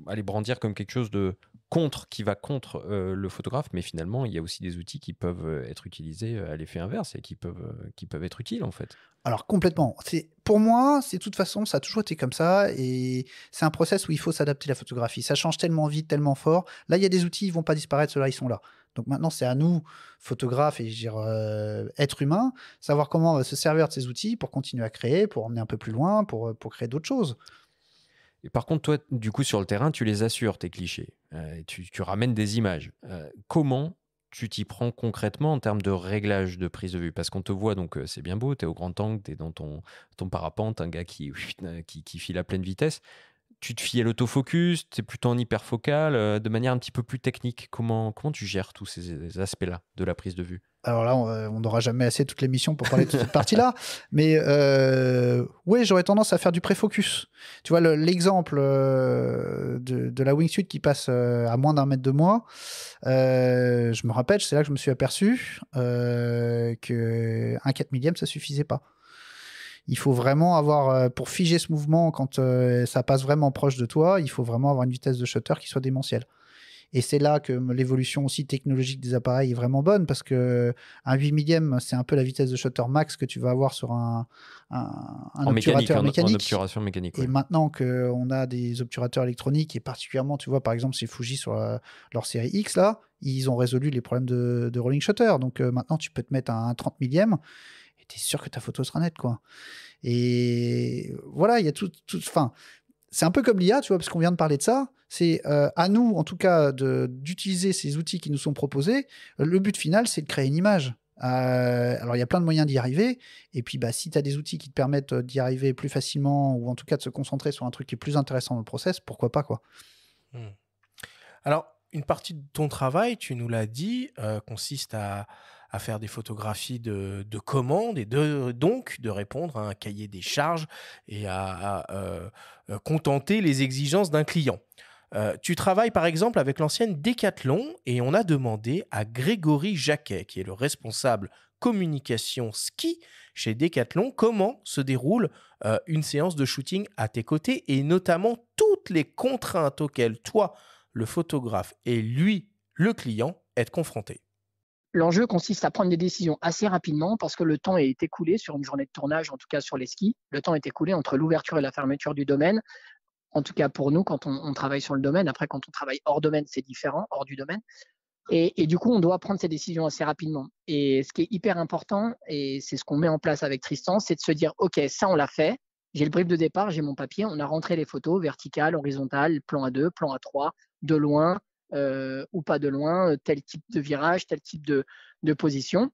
à les brandir comme quelque chose de contre, qui va contre euh, le photographe, mais finalement, il y a aussi des outils qui peuvent euh, être utilisés à l'effet inverse et qui peuvent, qui peuvent être utiles en fait. Alors complètement. Pour moi, c'est de toute façon, ça a toujours été comme ça et c'est un process où il faut s'adapter la photographie. Ça change tellement vite, tellement fort. Là, il y a des outils, ils vont pas disparaître, ceux-là, ils sont là. Donc maintenant, c'est à nous, photographes et dire, euh, êtres humains, savoir comment se servir de ces outils pour continuer à créer, pour emmener un peu plus loin, pour, pour créer d'autres choses. Et par contre, toi, du coup, sur le terrain, tu les assures, tes clichés. Euh, tu, ramènes des images. Euh, comment tu t'y prends concrètement en termes de réglage de prise de vue? Parce qu'on te voit, donc c'est bien beau, tu es au grand angle, tu es dans ton, ton parapente, un gars [laughs] qui, qui, file à pleine vitesse tu te fies à l'autofocus, tu es plutôt en hyperfocal, euh, de manière un petit peu plus technique. Comment, comment tu gères tous ces aspects-là de la prise de vue? Alors là, on n'aura jamais assez toute l'émission pour parler de cette partie-là. [laughs] Mais euh, oui, j'aurais tendance à faire du pré-focus. Tu vois, l'exemple euh, de, la wingsuit qui passe à moins d'un mètre de moi, je me rappelle, c'est là que je me suis aperçu qu'un 4 millième, ça suffisait pas il faut vraiment avoir, euh, pour figer ce mouvement, quand euh, ça passe vraiment proche de toi, il faut vraiment avoir une vitesse de shutter qui soit démentielle. Et c'est là que l'évolution aussi technologique des appareils est vraiment bonne parce que un 8 millième, c'est un peu la vitesse de shutter max que tu vas avoir sur un, un, obturateur mécanique. mécanique Et maintenant qu'on a des obturateurs électroniques et particulièrement, tu vois, par exemple, c'est Fuji sur euh, leur série X là, ils ont résolu les problèmes de, rolling shutter. Donc maintenant, tu peux te mettre un 30 millième tu es sûr que ta photo sera nette, quoi. Et voilà, il y a tout. Enfin, c'est un peu comme l'IA, tu vois, parce qu'on vient de parler de ça. C'est euh, à nous, en tout cas, d'utiliser ces outils qui nous sont proposés. Le but final, c'est de créer une image. Euh, alors, il y a plein de moyens d'y arriver. Et puis, bah, si tu as des outils qui te permettent euh, d'y arriver plus facilement, ou en tout cas de se concentrer sur un truc qui est plus intéressant dans le process, pourquoi pas, quoi. Hmm. Alors, une partie de ton travail, tu nous l'as dit, consiste à, à faire des photographies de, commandes et donc de répondre à un cahier des charges et à, euh, euh, contenter les exigences d'un client. Euh, tu travailles par exemple avec l'ancienne Decathlon et on a demandé à Grégory Jacquet, qui est le responsable communication ski chez Decathlon, comment se déroule une séance de shooting à tes côtés et notamment toutes les contraintes auxquelles toi, le photographe, et lui, le client, êtes confrontés. L'enjeu consiste à prendre des décisions assez rapidement parce que le temps est écoulé sur une journée de tournage, en tout cas sur les skis. Le temps est écoulé entre l'ouverture et la fermeture du domaine. En tout cas pour nous, quand on, travaille sur le domaine. Après, quand on travaille hors domaine, c'est différent, hors du domaine. Et, du coup, on doit prendre ces décisions assez rapidement. Et ce qui est hyper important, et c'est ce qu'on met en place avec Tristan, c'est de se dire, OK, ça, on l'a fait. J'ai le brief de départ, j'ai mon papier, on a rentré les photos verticales, horizontales, plan A2, plan A3, de loin, euh, ou pas de loin, euh, tel type de virage, tel type de, position.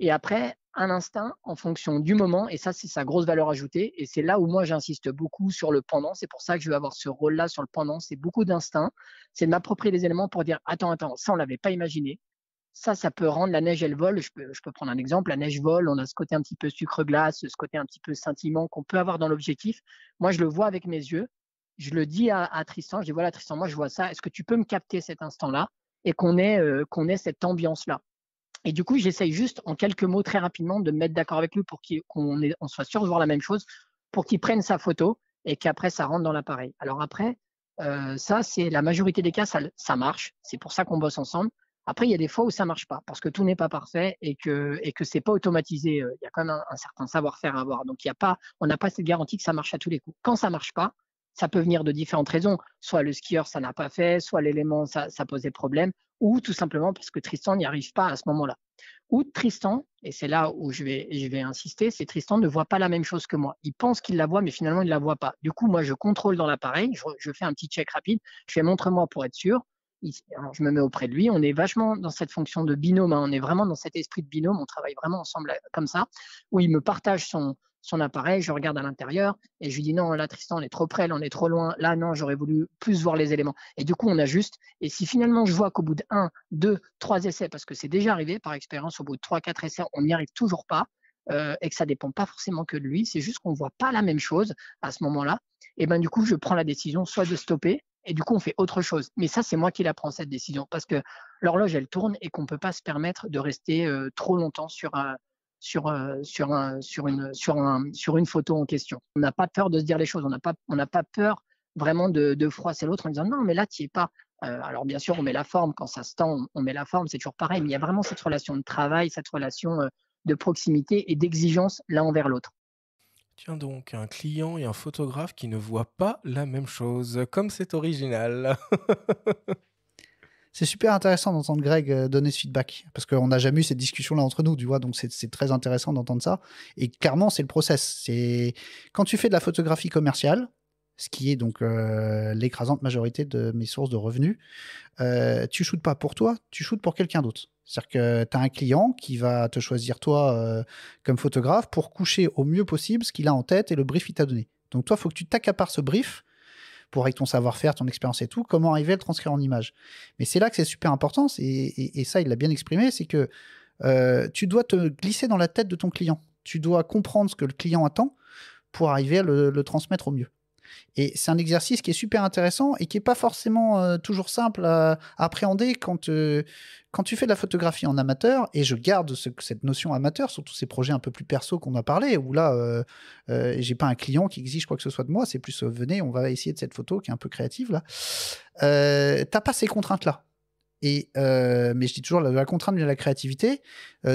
Et après, un instinct en fonction du moment, et ça, c'est sa grosse valeur ajoutée. Et c'est là où moi, j'insiste beaucoup sur le pendant. C'est pour ça que je vais avoir ce rôle-là sur le pendant. C'est beaucoup d'instinct. C'est de m'approprier les éléments pour dire attends, attends, ça, on l'avait pas imaginé. Ça, ça peut rendre la neige, elle vole. Je peux, je peux prendre un exemple. La neige vole. On a ce côté un petit peu sucre-glace, ce côté un petit peu scintillement qu'on peut avoir dans l'objectif. Moi, je le vois avec mes yeux je le dis à, Tristan, je dis voilà Tristan, moi je vois ça, est-ce que tu peux me capter cet instant-là et qu'on ait, euh, qu'on ait cette ambiance-là? Et du coup, j'essaye juste en quelques mots très rapidement de me mettre d'accord avec lui pour qu'on on soit sûr de voir la même chose, pour qu'il prenne sa photo et qu'après ça rentre dans l'appareil. Alors après, euh, ça c'est la majorité des cas, ça, ça marche, c'est pour ça qu'on bosse ensemble. Après, il y a des fois où ça marche pas parce que tout n'est pas parfait et que et que c'est pas automatisé. Euh, il y a quand même un, un certain savoir-faire à avoir. Donc il y a pas, on n'a pas cette garantie que ça marche à tous les coups. Quand ça marche pas, ça peut venir de différentes raisons. Soit le skieur, ça n'a pas fait, soit l'élément, ça, ça posait problème, ou tout simplement parce que Tristan n'y arrive pas à ce moment-là. Ou Tristan, et c'est là où je vais, insister, c'est Tristan ne voit pas la même chose que moi. Il pense qu'il la voit, mais finalement, il ne la voit pas. Du coup, moi, je contrôle dans l'appareil, je, fais un petit check rapide, je fais montre-moi pour être sûr. je me mets auprès de lui, on est vachement dans cette fonction de binôme, hein. on est vraiment dans cet esprit de binôme, on travaille vraiment ensemble comme ça, où il me partage son, son appareil, je regarde à l'intérieur et je lui dis non, là Tristan, on est trop près, là on est trop loin, là non, j'aurais voulu plus voir les éléments. Et du coup, on ajuste. Et si finalement je vois qu'au bout de 1, 2, 3 essais, parce que c'est déjà arrivé par expérience, au bout de 3, 4 essais, on n'y arrive toujours pas euh, et que ça dépend pas forcément que de lui, c'est juste qu'on voit pas la même chose à ce moment-là. Et ben du coup, je prends la décision soit de stopper et du coup on fait autre chose. Mais ça, c'est moi qui la prends cette décision parce que l'horloge elle tourne et qu'on peut pas se permettre de rester euh, trop longtemps sur un sur, euh, sur, un, sur, une, sur, un, sur une photo en question. On n'a pas peur de se dire les choses, on n'a pas, on pas peur vraiment de, froisser l'autre en disant non, mais là, tu n'y es pas. Euh, alors bien sûr, on met la forme, quand ça se tend, on met la forme, c'est toujours pareil, mais il y a vraiment cette relation de travail, cette relation euh, de proximité et d'exigence l'un envers l'autre. Tiens donc, un client et un photographe qui ne voient pas la même chose, comme c'est original. [laughs] c'est super intéressant d'entendre Greg euh, donner ce feedback parce qu'on n'a jamais eu cette discussion-là entre nous, tu vois. Donc c'est très intéressant d'entendre ça. Et clairement, c'est le process. C'est quand tu fais de la photographie commerciale, ce qui est donc euh, l'écrasante majorité de mes sources de revenus, euh, tu shootes pas pour toi, tu shootes pour quelqu'un d'autre. C'est-à-dire que tu as un client qui va te choisir toi comme photographe pour coucher au mieux possible ce qu'il a en tête et le brief qu'il t'a donné. Donc toi, il faut que tu t'accapares ce brief pour avec ton savoir-faire, ton expérience et tout, comment arriver à le transcrire en image. Mais c'est là que c'est super important, et, ça, il l'a bien exprimé, c'est que euh, tu dois te glisser dans la tête de ton client. Tu dois comprendre ce que le client attend pour arriver à le transmettre au mieux. Et c'est un exercice qui est super intéressant et qui n'est pas forcément euh, toujours simple à, appréhender quand, euh, quand tu fais de la photographie en amateur. Et je garde cette notion amateur sur tous ces projets un peu plus perso qu'on a parlé, où là, euh, euh, j'ai pas un client qui exige quoi que ce soit de moi. C'est plus venez, on va essayer de cette photo qui est un peu créative là. T'as pas ces contraintes-là. Mais je dis toujours, la, la contrainte de la créativité,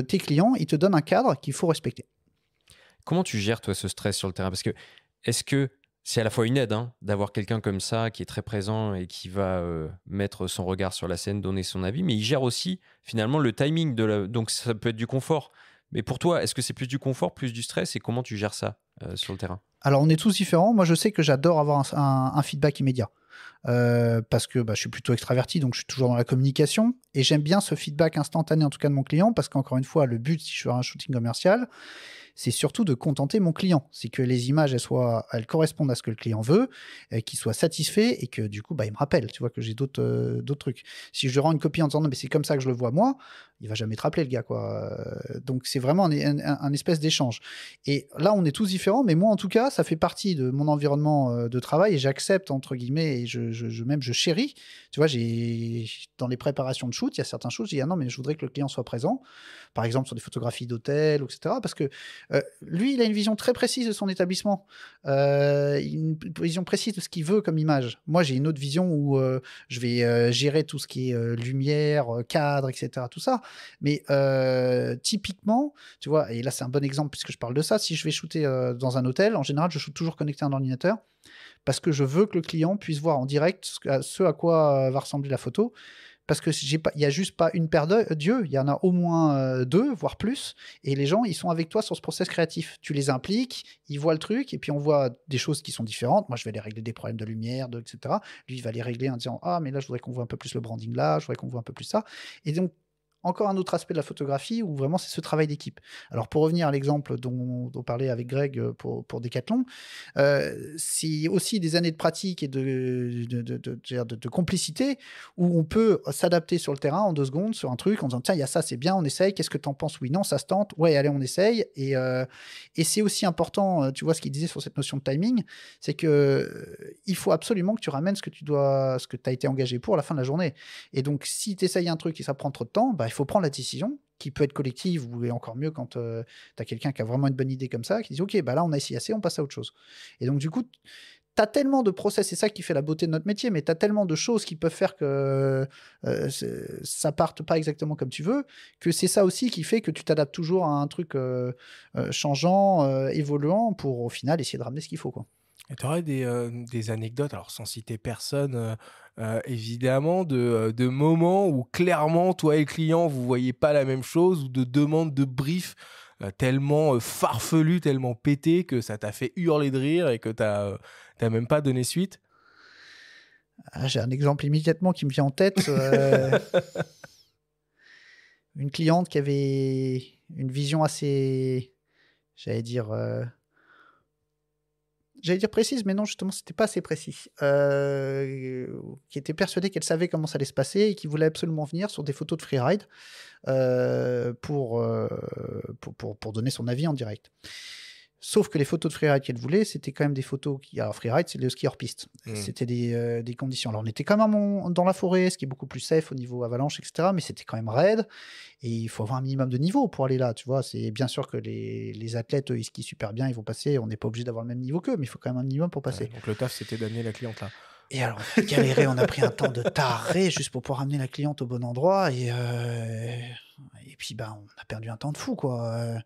tes clients, ils te donnent un cadre qu'il faut respecter. Comment tu gères, toi, ce stress sur le terrain? Parce que, est-ce que c'est à la fois une aide hein, d'avoir quelqu'un comme ça qui est très présent et qui va euh, mettre son regard sur la scène, donner son avis, mais il gère aussi finalement le timing de la... Donc ça peut être du confort. Mais pour toi, est-ce que c'est plus du confort, plus du stress et comment tu gères ça euh, sur le terrain? Alors on est tous différents. Moi je sais que j'adore avoir un, feedback immédiat. Euh, parce que bah, je suis plutôt extraverti, donc je suis toujours dans la communication. Et j'aime bien ce feedback instantané, en tout cas de mon client, parce qu'encore une fois, le but, si je fais un shooting commercial, c'est surtout de contenter mon client. C'est que les images, elles, soient, elles correspondent à ce que le client veut, qu'il soit satisfait et que du coup, bah, il me rappelle, tu vois, que j'ai d'autres euh, d'autres trucs. Si je rends une copie en disant non, mais c'est comme ça que je le vois moi, il va jamais te rappeler le gars, quoi. Euh, donc c'est vraiment un, espèce d'échange. Et là, on est tous différents, mais moi, en tout cas, ça fait partie de mon environnement euh, de travail et j'accepte, entre guillemets, et je, je, même je chéris. Tu vois, j'ai dans les préparations de shoot, il y a certains choses, j'ai ah non, mais je voudrais que le client soit présent, par exemple sur des photographies d'hôtel, etc. Parce que euh, lui, il a une vision très précise de son établissement, une vision précise de ce qu'il veut comme image. Moi, j'ai une autre vision où je vais gérer tout ce qui est lumière, cadre, etc. Tout ça. Mais typiquement, tu vois, et là, c'est un bon exemple puisque je parle de ça. Si je vais shooter dans un hôtel, en général, je shoot toujours connecté à un ordinateur parce que je veux que le client puisse voir en direct ce à quoi va ressembler la photo parce que il n'y a juste pas une paire d'yeux, il y en a au moins euh, deux, voire plus, et les gens, ils sont avec toi sur ce process créatif. Tu les impliques, ils voient le truc, et puis on voit des choses qui sont différentes. Moi, je vais les régler des problèmes de lumière, etc. Lui, il va les régler en disant, ah, mais là, je voudrais qu'on voit un peu plus le branding là, je voudrais qu'on voit un peu plus ça. Et donc, encore un autre aspect de la photographie où vraiment c'est ce travail d'équipe. Alors pour revenir à l'exemple dont, on parlait avec Greg euh, pour, pour Decathlon, euh, c'est aussi des années de pratique et de, de, de, de complicité où on peut s'adapter sur le terrain en deux secondes sur un truc en disant tiens il y a ça c'est bien on essaye qu'est-ce que tu en penses? Oui non ça se tente. Ouais allez on essaye. Et, euh, et c'est aussi important tu vois ce qu'il disait sur cette notion de timing c'est que il faut absolument que tu ramènes ce que tu dois ce que tu as été engagé pour à la fin de la journée. Et donc si tu essayes un truc et ça prend trop de temps bah, faut prendre la décision qui peut être collective ou encore mieux quand euh, tu as quelqu'un qui a vraiment une bonne idée comme ça, qui dit Ok, bah là on a essayé assez, on passe à autre chose. Et donc du coup, tu as tellement de process, c'est ça qui fait la beauté de notre métier, mais tu as tellement de choses qui peuvent faire que euh, ça parte pas exactement comme tu veux, que c'est ça aussi qui fait que tu t'adaptes toujours à un truc euh, changeant, évoluant, pour au final essayer de ramener ce qu'il faut. Quoi. Et tu aurais des, des, anecdotes, alors sans citer personne, euh, évidemment, de, euh, de, moments où clairement, toi et le client, vous voyez pas la même chose, ou de demandes de brief euh, tellement farfelu, tellement pété que ça t'a fait hurler de rire et que tu n'as même pas donné suite Ah, J'ai un exemple immédiatement qui me vient en tête. [laughs] une cliente qui avait une vision assez, j'allais dire, j'allais dire précise, mais non, justement, c'était pas assez précis. Euh, qui était persuadée qu'elle savait comment ça allait se passer et qui voulait absolument venir sur des photos de freeride euh, euh, pour donner son avis en direct. Sauf que les photos de freeride qu'elle voulait, c'était quand même des photos qui. Alors, freeride, c'est le ski hors piste. Mm. C'était des, euh, des conditions. Alors, on était quand même dans la forêt, ce qui est beaucoup plus safe au niveau avalanche, etc. Mais c'était quand même raide. Et il faut avoir un minimum de niveau pour aller là. Tu vois, c'est bien sûr que les, les athlètes, eux, ils skient super bien, ils vont passer. On n'est pas obligé d'avoir le même niveau qu'eux, mais il faut quand même un minimum pour passer. Ouais, donc le taf, c'était d'amener la cliente là. Et alors, on a galéré, on a pris un temps de taré juste pour pouvoir amener la cliente au bon endroit. Et, euh, et puis, ben, on a perdu un temps de fou, quoi.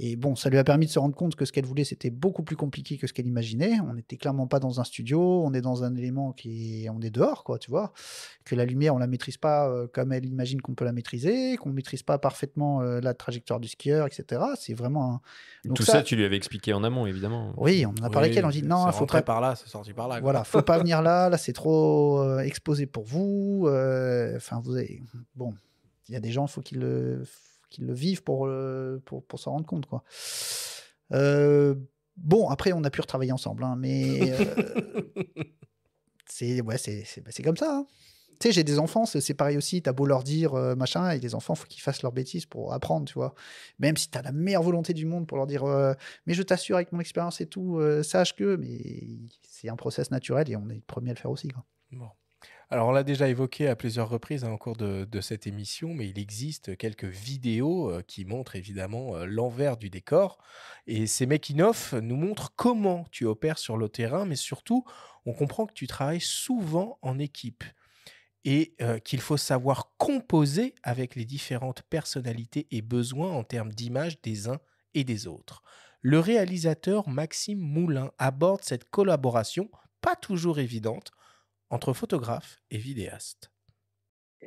Et bon, ça lui a permis de se rendre compte que ce qu'elle voulait, c'était beaucoup plus compliqué que ce qu'elle imaginait. On n'était clairement pas dans un studio, on est dans un élément qui est... On est dehors, quoi, tu vois. Que la lumière, on la maîtrise pas euh, comme elle imagine qu'on peut la maîtriser, qu'on ne maîtrise pas parfaitement euh, la trajectoire du skieur, etc. C'est vraiment un... Donc Tout ça, tu lui avais expliqué en amont, évidemment. Oui, on en a parlé avec elle, on dit non, faut pas par là, c'est sorti par là. quoi. voilà, faut pas [laughs] venir là, là c'est trop euh, exposé pour vous. euh, Enfin, vous avez... Bon, il y a des gens, il faut qu'ils le, qu'ils le vivent pour, euh, pour, pour s'en rendre compte, quoi. Euh, bon, après, on a pu retravailler ensemble, hein, mais euh, [laughs] c'est ouais, c'est bah, comme ça. hein. Tu sais, j'ai des enfants, c'est c'est pareil aussi. T'as beau leur dire euh, machin, et les enfants, faut qu'ils fassent leurs bêtises pour apprendre, tu vois. Même si t'as la meilleure volonté du monde pour leur dire, mais je t'assure avec mon expérience et tout, sache que, mais c'est un process naturel et on est le premier à le faire aussi. Quoi. Bon. Alors, on l'a déjà évoqué à plusieurs reprises hein, au cours de, cette émission, mais il existe quelques vidéos qui montrent évidemment l'envers du décor. Et ces making-of nous montrent comment tu opères sur le terrain, mais surtout, on comprend que tu travailles souvent en équipe et qu'il faut savoir composer avec les différentes personnalités et besoins en termes d'image des uns et des autres. Le réalisateur Maxime Moulin aborde cette collaboration, pas toujours évidente, entre photographe et vidéaste.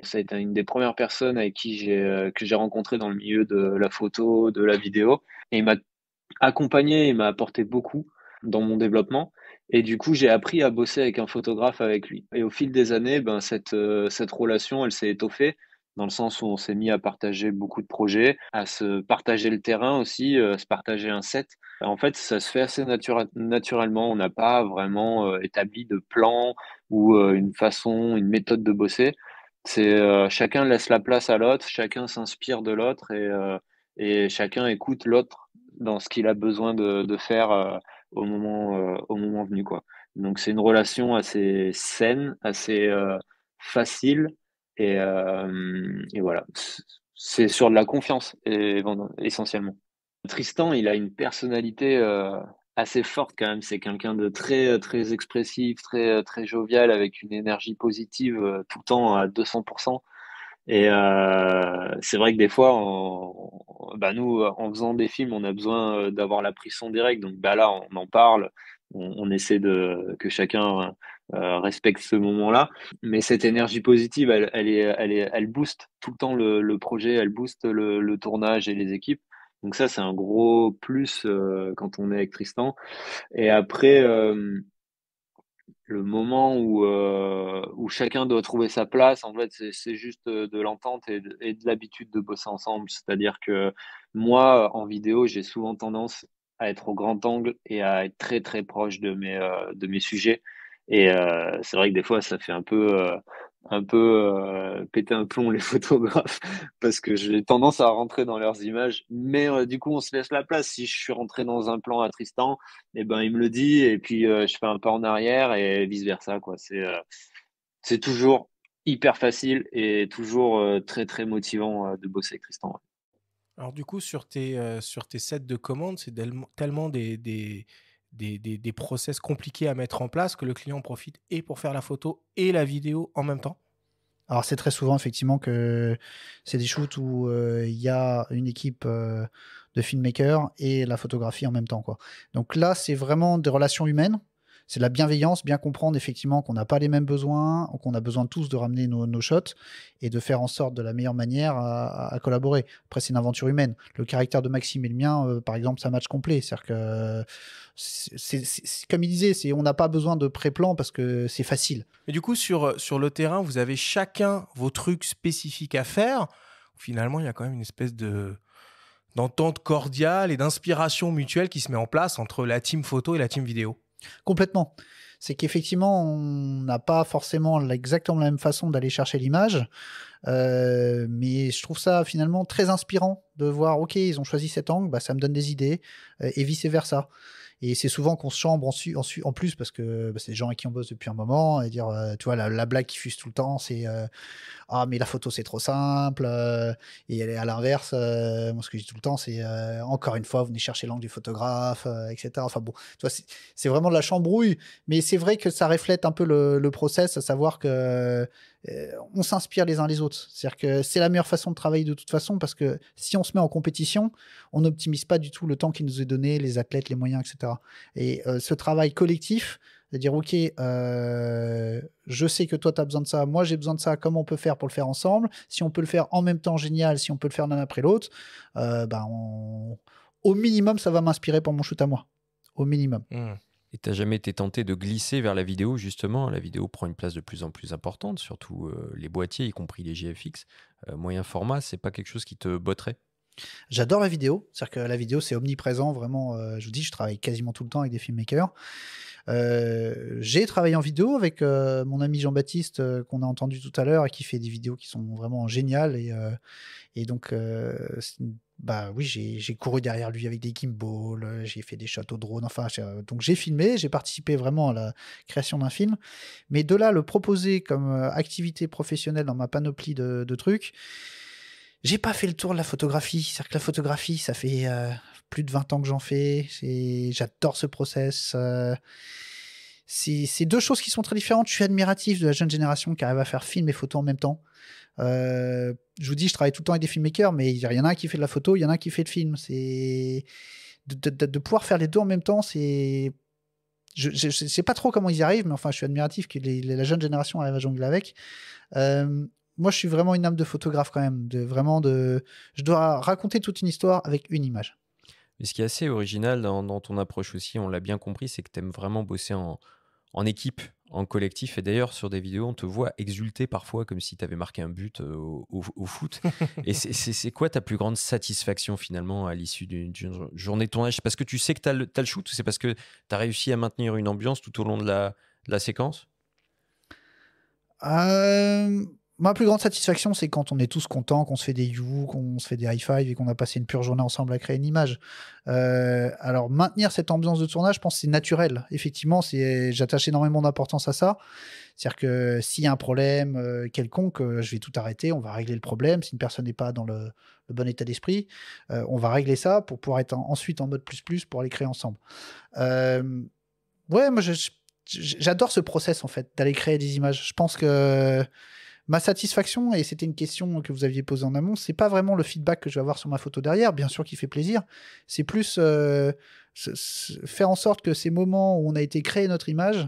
Ça a été une des premières personnes avec qui j'ai euh, que j'ai rencontré dans le milieu de la photo, de la vidéo. Et il m'a accompagné, il m'a apporté beaucoup dans mon développement. Et du coup, j'ai appris à bosser avec un photographe avec lui. Et au fil des années, ben, cette, euh, cette relation, elle s'est étoffée dans le sens où on s'est mis à partager beaucoup de projets, à se partager le terrain aussi, euh, se partager un set. En fait, ça se fait assez naturellement. On n'a pas vraiment euh, établi de plan ou euh, une façon, une méthode de bosser. C'est chacun laisse la place à l'autre, chacun s'inspire de l'autre et, chacun écoute l'autre dans ce qu'il a besoin de, faire au moment, au moment venu. Donc c'est une relation assez saine, assez facile et, euh, et voilà. C'est sur de la confiance essentiellement. Tristan, il a une personnalité euh, assez forte quand même. C'est quelqu'un de très très expressif, très très jovial, avec une énergie positive euh, tout le temps à 200%. Et c'est vrai que des fois, bah nous, en faisant des films, on a besoin d'avoir la prise son direct. Donc bah là, on en parle, on, on essaie de que chacun euh, respecte ce moment-là. Mais cette énergie positive, elle, elle, est, elle, est, elle booste tout le temps le, projet, elle booste le, tournage et les équipes. Donc ça, c'est un gros plus euh, quand on est avec Tristan. Et après, euh, le moment où, où chacun doit trouver sa place, en fait, c'est juste de l'entente et de, de l'habitude de bosser ensemble. C'est-à-dire que moi, en vidéo, j'ai souvent tendance à être au grand angle et à être très très proche de mes, de mes sujets. Et euh, c'est vrai que des fois, ça fait un peu, euh, un peu euh, péter un plomb [laughs] les photographes parce que j'ai tendance à rentrer dans leurs images. Mais du coup, on se laisse la place. Si je suis rentré dans un plan à Tristan, eh ben il me le dit et puis je fais un pas en arrière et vice versa. C'est, c'est toujours hyper facile et toujours très très motivant de bosser avec Tristan. Alors du coup, sur tes, sur tes sets de commandes, c'est tellement des, des, des, des, des, process compliqués à mettre en place que le client en profite et pour faire la photo et la vidéo en même temps? Alors c'est très souvent effectivement que c'est des shoots où il euh, y a une équipe euh, de filmmakers et la photographie en même temps. Quoi. Donc là, c'est vraiment des relations humaines. c'est la bienveillance, bien comprendre effectivement qu'on n'a pas les mêmes besoins, qu'on a besoin tous de ramener nos, shots et de faire en sorte de la meilleure manière à, collaborer. Après, c'est une aventure humaine. Le caractère de Maxime et le mien, euh, par exemple, un match complet. C'est-à-dire que, c'est, comme il disait, c'est, on n'a pas besoin de pré-plan parce que c'est facile. Mais du coup, sur, sur le terrain, vous avez chacun vos trucs spécifiques à faire. Finalement, il y a quand même une espèce de d'entente cordiale et d'inspiration mutuelle qui se met en place entre la team photo et la team vidéo. Complètement. C'est qu'effectivement, on n'a pas forcément exactement la même façon d'aller chercher l'image. Euh, mais je trouve ça finalement très inspirant de voir, ok, ils ont choisi cet angle, bah, ça me donne des idées, euh, et vice-versa. Et c'est souvent qu'on se chambre en, en, plus parce que bah, c'est des gens avec qui on bosse depuis un moment et dire, euh, tu vois, la, la, blague qui fuse tout le temps, c'est euh, ah mais la photo c'est trop simple. Euh, et elle est à l'inverse. Euh, moi ce que je dis tout le temps, c'est euh, encore une fois, venez chercher l'angle du photographe, etc. Enfin bon, c'est vraiment de la chambrouille, mais c'est vrai que ça reflète un peu le, le process, à savoir que on s'inspire les uns les autres. C'est-à-dire que c'est la meilleure façon de travailler de toute façon parce que si on se met en compétition, on n'optimise pas du tout le temps qui nous est donné, les athlètes, les moyens, etc. Et euh, ce travail collectif, de dire ok, euh, je sais que toi tu as besoin de ça, moi j'ai besoin de ça, comment on peut faire pour le faire ensemble? Si on peut le faire en même temps, génial. Si on peut le faire l'un après l'autre, on... au minimum ça va m'inspirer pour mon shoot à moi. Au minimum. Mmh. Et t'as jamais été tenté de glisser vers la vidéo, justement? La vidéo prend une place de plus en plus importante, surtout euh, les boîtiers, y compris les GFX. Moyen format, c'est pas quelque chose qui te botterait? J'adore la vidéo, c'est-à-dire que la vidéo c'est omniprésent, vraiment. Euh, je vous dis, je travaille quasiment tout le temps avec des filmmakers. Euh, j'ai travaillé en vidéo avec euh, mon ami Jean-Baptiste qu'on a entendu tout à l'heure et qui fait des vidéos qui sont vraiment géniales et, donc bah oui j'ai couru derrière lui avec des gimbals, j'ai fait des châteaux drone, enfin donc j'ai filmé, j'ai participé vraiment à la création d'un film, mais de là le proposer comme activité professionnelle dans ma panoplie de trucs j'ai pas fait le tour de la photographie. C'est-à-dire que la photographie, ça fait euh, plus de 20 ans que j'en fais. J'adore ce process. Euh, c'est deux choses qui sont très différentes. Je suis admiratif de la jeune génération qui arrive à faire film et photo en même temps. Euh, je vous dis, je travaille tout le temps avec des filmmakers, mais il y en a un qui fait de la photo, il y en a un qui fait le film. C'est de, pouvoir faire les deux en même temps, c'est je, je, sais pas trop comment ils y arrivent, mais enfin, je suis admiratif que la jeune génération arrive à jongler avec. Moi, je suis vraiment une âme de photographe quand même. De, vraiment de, je dois raconter toute une histoire avec une image. Mais ce qui est assez original dans, dans ton approche aussi, on l'a bien compris, c'est que tu aimes vraiment bosser en, en équipe, en collectif. Et d'ailleurs, sur des vidéos, on te voit exulter parfois comme si tu avais marqué un but euh, au, au, au foot. [laughs] et c'est quoi ta plus grande satisfaction finalement à l'issue d'une journée de tournage? Parce que tu sais que tu as, as, le shoot ou c'est parce que tu as réussi à maintenir une ambiance tout au long de la, de la séquence? Euh, ma plus grande satisfaction, c'est quand on est tous contents, qu'on se fait des you, qu'on se fait des high five et qu'on a passé une pure journée ensemble à créer une image. Euh, alors maintenir cette ambiance de tournage, je pense c'est naturel. Effectivement, c'est j'attache énormément d'importance à ça. C'est-à-dire que s'il y a un problème euh, quelconque, euh, je vais tout arrêter, on va régler le problème. Si une personne n'est pas dans le, bon état d'esprit, on va régler ça pour pouvoir être en, ensuite en mode plus plus pour aller créer ensemble. Ouais, moi j'adore ce process en fait d'aller créer des images. Je pense que ma satisfaction, et c'était une question que vous aviez posée en amont, c'est pas vraiment le feedback que je vais avoir sur ma photo derrière, bien sûr qu'il fait plaisir, c'est plus euh, faire en sorte que ces moments où on a été créé notre image,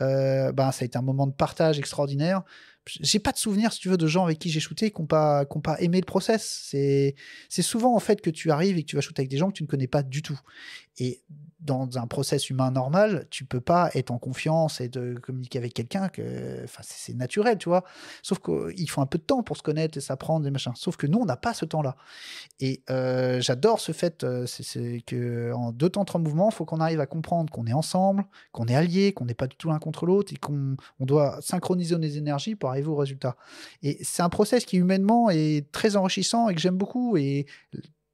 ben, ça a été un moment de partage extraordinaire. J'ai pas de souvenir, si tu veux, de gens avec qui j'ai shooté qui n'ont pas, pas aimé le process. C'est souvent en fait que tu arrives et que tu vas shooter avec des gens que tu ne connais pas du tout. Et dans un process humain normal, tu peux pas être en confiance et de communiquer avec quelqu'un que, enfin, c'est naturel, tu vois. Sauf qu'il faut un peu de temps pour se connaître et s'apprendre des machins. Sauf que nous, on n'a pas ce temps-là. Et euh, j'adore ce fait, euh, c'est que deux temps, trois mouvements, faut qu'on arrive à comprendre qu'on est ensemble, qu'on est alliés, qu'on n'est pas du tout l'un contre l'autre et qu'on on doit synchroniser nos énergies pour arriver au résultat. Et c'est un process qui humainement est très enrichissant et que j'aime beaucoup. Et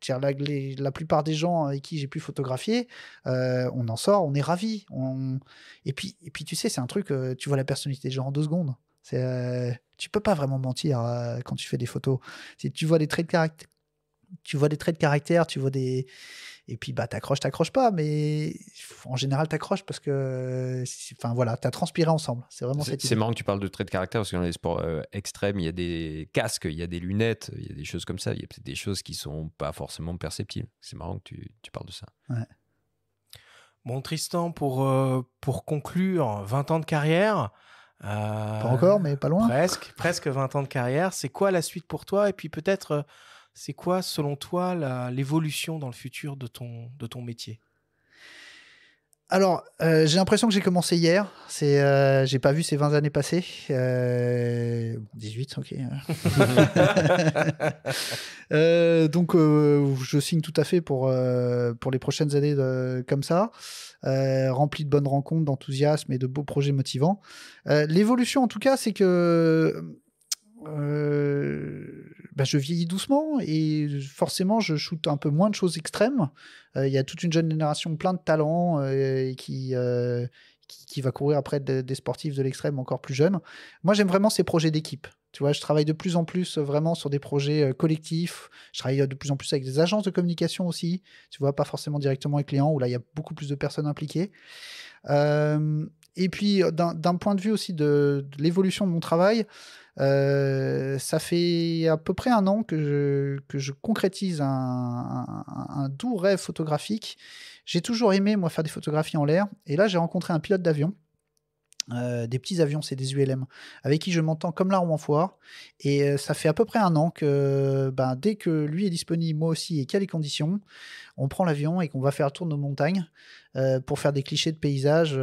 la, plupart des gens avec qui j'ai pu photographier, euh, on en sort, on est ravis. On... Et, puis, et puis, tu sais, c'est un truc, euh, tu vois la personnalité des gens en deux secondes. Euh, tu peux pas vraiment mentir euh, quand tu fais des photos. Si tu vois des traits de caractère, tu vois des traits de caractère, tu vois des, et puis, bah, t'accroches, t'accroches pas, mais en général, t'accroches parce que, enfin voilà, t'as transpiré ensemble. C'est vraiment cette C'est marrant que tu parles de traits de caractère parce que dans les sports euh, extrêmes, il y a des casques, il y a des lunettes, il y a des choses comme ça. Il y a peut-être des choses qui sont pas forcément perceptibles. C'est marrant que tu, tu, parles de ça. Ouais. Bon, Tristan, pour, euh, pour conclure, 20 ans de carrière. Pas encore, mais pas loin. Presque, presque 20 ans de carrière. C'est quoi la suite pour toi? Et puis peut-être, c'est quoi, selon toi, l'évolution dans le futur de ton, de ton métier? Alors, euh, j'ai l'impression que j'ai commencé hier. C'est, euh, j'ai pas vu ces 20 années passées. 18, euh, ok. [laughs] donc, je signe tout à fait pour, pour les prochaines années comme ça, rempli de bonnes rencontres, d'enthousiasme et de beaux projets motivants. l'évolution, en tout cas, c'est que euh, bah, je vieillis doucement et forcément je shoote un peu moins de choses extrêmes. Euh, il y a toute une jeune génération plein de talents euh, qui, qui, va courir après des sportifs de l'extrême encore plus jeunes. Moi j'aime vraiment ces projets d'équipe. Tu vois, je travaille de plus en plus vraiment sur des projets collectifs. Je travaille de plus en plus avec des agences de communication aussi. Tu vois, pas forcément directement avec les clients où là il y a beaucoup plus de personnes impliquées. Et puis d'un point de vue aussi de, l'évolution de mon travail, euh, ça fait à peu près un an que je concrétise un, doux rêve photographique. J'ai toujours aimé, moi, faire des photographies en l'air. Et là, j'ai rencontré un pilote d'avion. Euh, des petits avions, c'est des ULM, avec qui je m'entends comme l'arme en foire. Et euh, ça fait à peu près un an que ben, dès que lui est disponible, moi aussi, et qu'il y a les conditions, on prend l'avion et qu'on va faire le tour de nos montagnes pour faire des clichés de paysages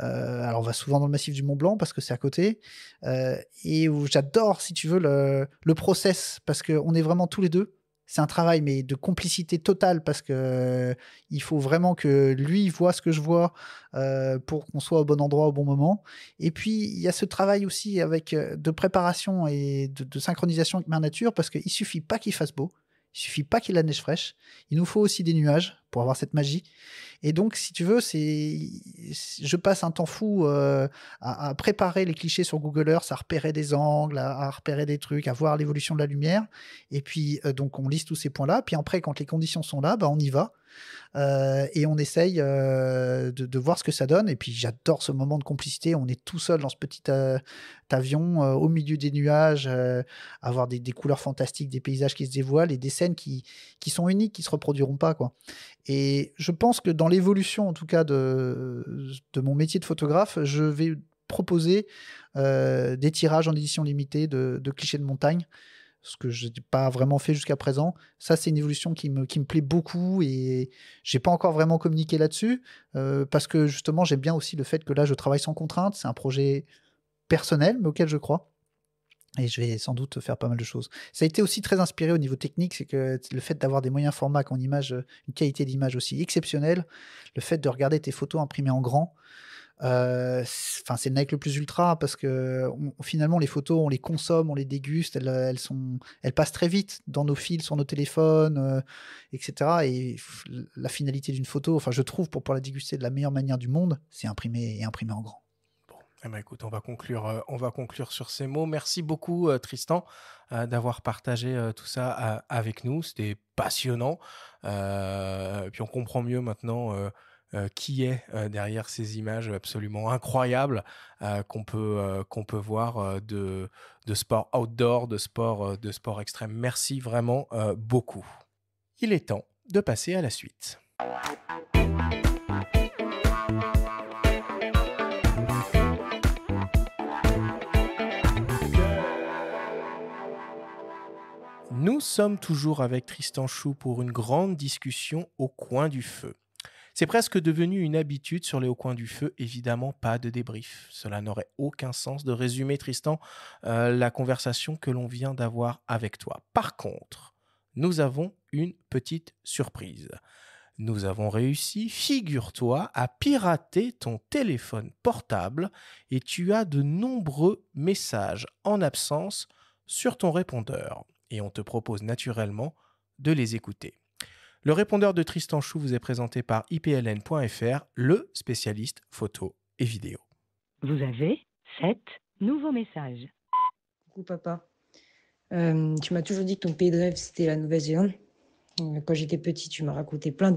euh, alors, on va souvent dans le massif du Mont Blanc parce que c'est à côté. Euh, et où j'adore, si tu veux, le, le process parce qu'on est vraiment tous les deux c'est un travail mais de complicité totale parce que euh, il faut vraiment que lui voit ce que je vois pour qu'on soit au bon endroit au bon moment. Et puis il y a ce travail aussi avec de préparation et de, de synchronisation avec ma nature parce qu'il suffit pas qu'il fasse beau, il suffit pas qu'il y ait la neige fraîche. Il nous faut aussi des nuages pour avoir cette magie. Et donc, si tu veux, c'est, je passe un temps fou euh, à, préparer les clichés sur Google Earth, à repérer des angles, à, repérer des trucs, à voir l'évolution de la lumière. Et puis, euh, donc, on liste tous ces points-là. Puis après, quand les conditions sont là, bah, on y va. Euh, et on essaye de, de, voir ce que ça donne. Et puis j'adore ce moment de complicité. On est tout seul dans ce petit avion au milieu des nuages, avoir des, couleurs fantastiques, des paysages qui se dévoilent et des scènes qui, sont uniques, qui se reproduiront pas. Et je pense que dans l'évolution, en tout cas, de, mon métier de photographe, je vais proposer euh, des tirages en édition limitée de, clichés de montagne, ce que je n'ai pas vraiment fait jusqu'à présent. Ça, c'est une évolution qui me, plaît beaucoup et j'ai pas encore vraiment communiqué là-dessus euh, parce que justement, j'aime bien aussi le fait que là, je travaille sans contrainte. C'est un projet personnel, mais auquel je crois. Et je vais sans doute faire pas mal de choses. Ça a été aussi très inspiré au niveau technique, c'est que le fait d'avoir des moyens formats en image, une qualité d'image aussi exceptionnelle, le fait de regarder tes photos imprimées en grand, euh, c'est le Nike le plus ultra parce que finalement les photos on les consomme, on les déguste, elles, sont, elles passent très vite dans nos fils, sur nos téléphones, euh, etc. Et la finalité d'une photo, enfin je trouve pour pouvoir la déguster de la meilleure manière du monde, c'est imprimer et imprimer en grand. Eh ben, écoute, on va conclure, euh, on va conclure sur ces mots. Merci beaucoup, euh, Tristan, euh, d'avoir partagé tout ça avec nous. C'était passionnant. puis on comprend mieux maintenant qui est derrière ces images absolument incroyables qu'on peut, peut voir de, de sport outdoor, de sport, de sport extrême. Merci vraiment beaucoup. Il est temps de passer à la suite. Nous sommes toujours avec Tristan Chou pour une grande discussion au coin du feu. C'est presque devenu une habitude sur les hauts coins du feu, évidemment pas de débrief. Cela n'aurait aucun sens de résumer, Tristan, euh, la conversation que l'on vient d'avoir avec toi. Par contre, nous avons une petite surprise. Nous avons réussi, figure-toi, à pirater ton téléphone portable et tu as de nombreux messages en absence sur ton répondeur et on te propose naturellement de les écouter. Le répondeur de Tristan Chou vous est présenté par ipln.fr, le spécialiste photo et vidéo. Vous avez sept nouveaux messages. Coucou papa. Euh, tu m'as toujours dit que ton pays de rêve c'était la Nouvelle-Zélande. Euh, quand j'étais petit, tu m'as raconté plein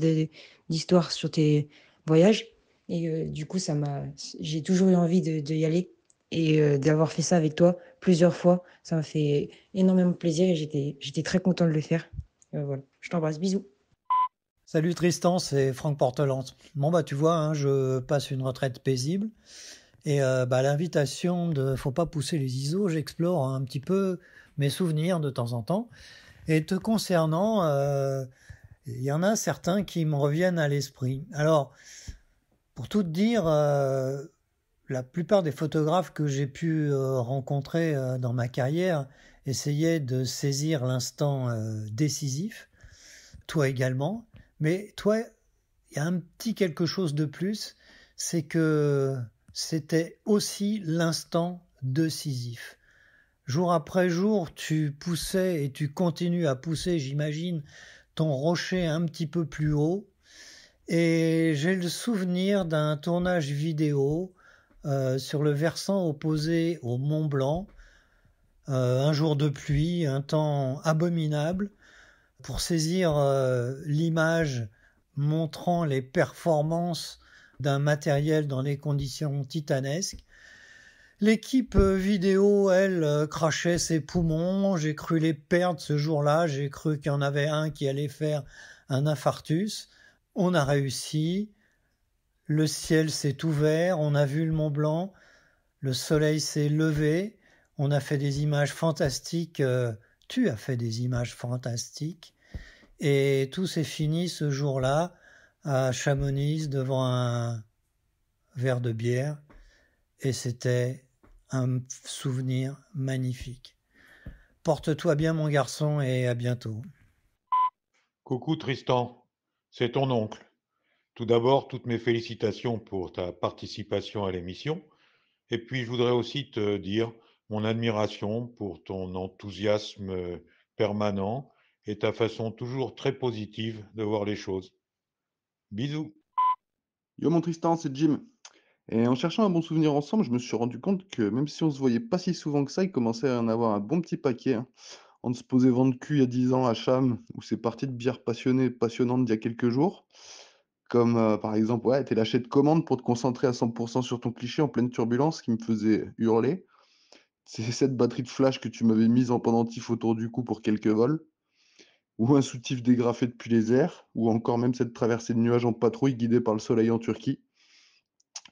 d'histoires sur tes voyages. Et euh, du coup, ça m'a, j'ai toujours eu envie de, de y aller et d'avoir fait ça avec toi plusieurs fois. Ça m'a fait énormément plaisir et j'étais, j'étais très content de le faire. voilà, je t'embrasse, bisous. Salut Tristan, c'est Franck Portelance. Bon bah tu vois, hein, je passe une retraite paisible et euh, bah, l'invitation de faut pas pousser les ISO, j'explore un petit peu mes souvenirs de temps en temps. Et te concernant, euh, il y en a certains qui me reviennent à l'esprit. Alors, pour tout dire, euh, la plupart des photographes que j'ai pu rencontrer dans ma carrière essayaient de saisir l'instant décisif, toi également. Mais toi, il y a un petit quelque chose de plus, c'est que c'était aussi l'instant décisif. Jour après jour, tu poussais et tu continues à pousser, j'imagine, ton rocher un petit peu plus haut. Et j'ai le souvenir d'un tournage vidéo euh, sur le versant opposé au Mont Blanc, euh, un jour de pluie, un temps abominable, pour saisir euh, l'image montrant les performances d'un matériel dans des conditions titanesques. L'équipe euh, vidéo, elle, euh, crachait ses poumons. J'ai cru les perdre ce jour-là. J'ai cru qu'il y en avait un qui allait faire un infarctus. On a réussi. Le ciel s'est ouvert. On a vu le Mont Blanc. Le soleil s'est levé. On a fait des images fantastiques tu as fait des images fantastiques. Et tout s'est fini ce jour-là à Chamonix devant un verre de bière. Et c'était un souvenir magnifique. Porte-toi bien mon garçon et à bientôt. Coucou Tristan, c'est ton oncle. Tout d'abord, toutes mes félicitations pour ta participation à l'émission. Et puis, je voudrais aussi te dire mon admiration pour ton enthousiasme euh, permanent et ta façon toujours très positive de voir les choses. Bisous. Yo mon Tristan, c'est Jim. Et en cherchant un bon souvenir ensemble, je me suis rendu compte que même si on se voyait pas si souvent que ça, il commençait à en avoir un bon petit paquet. Hein. On se posait vent de cul il y a 10 ans à Cham, où c'est parti de bière passionnée passionnante d'il y a quelques jours. Comme euh, par exemple, ouais, t'es lâché de commande pour te concentrer à 100% sur ton cliché en pleine turbulence qui me faisait hurler. C'est cette batterie de flash que tu m'avais mise en pendentif autour du cou pour quelques vols, ou un soutif dégrafé depuis les airs, ou encore même cette traversée de nuages en patrouille guidée par le soleil en Turquie?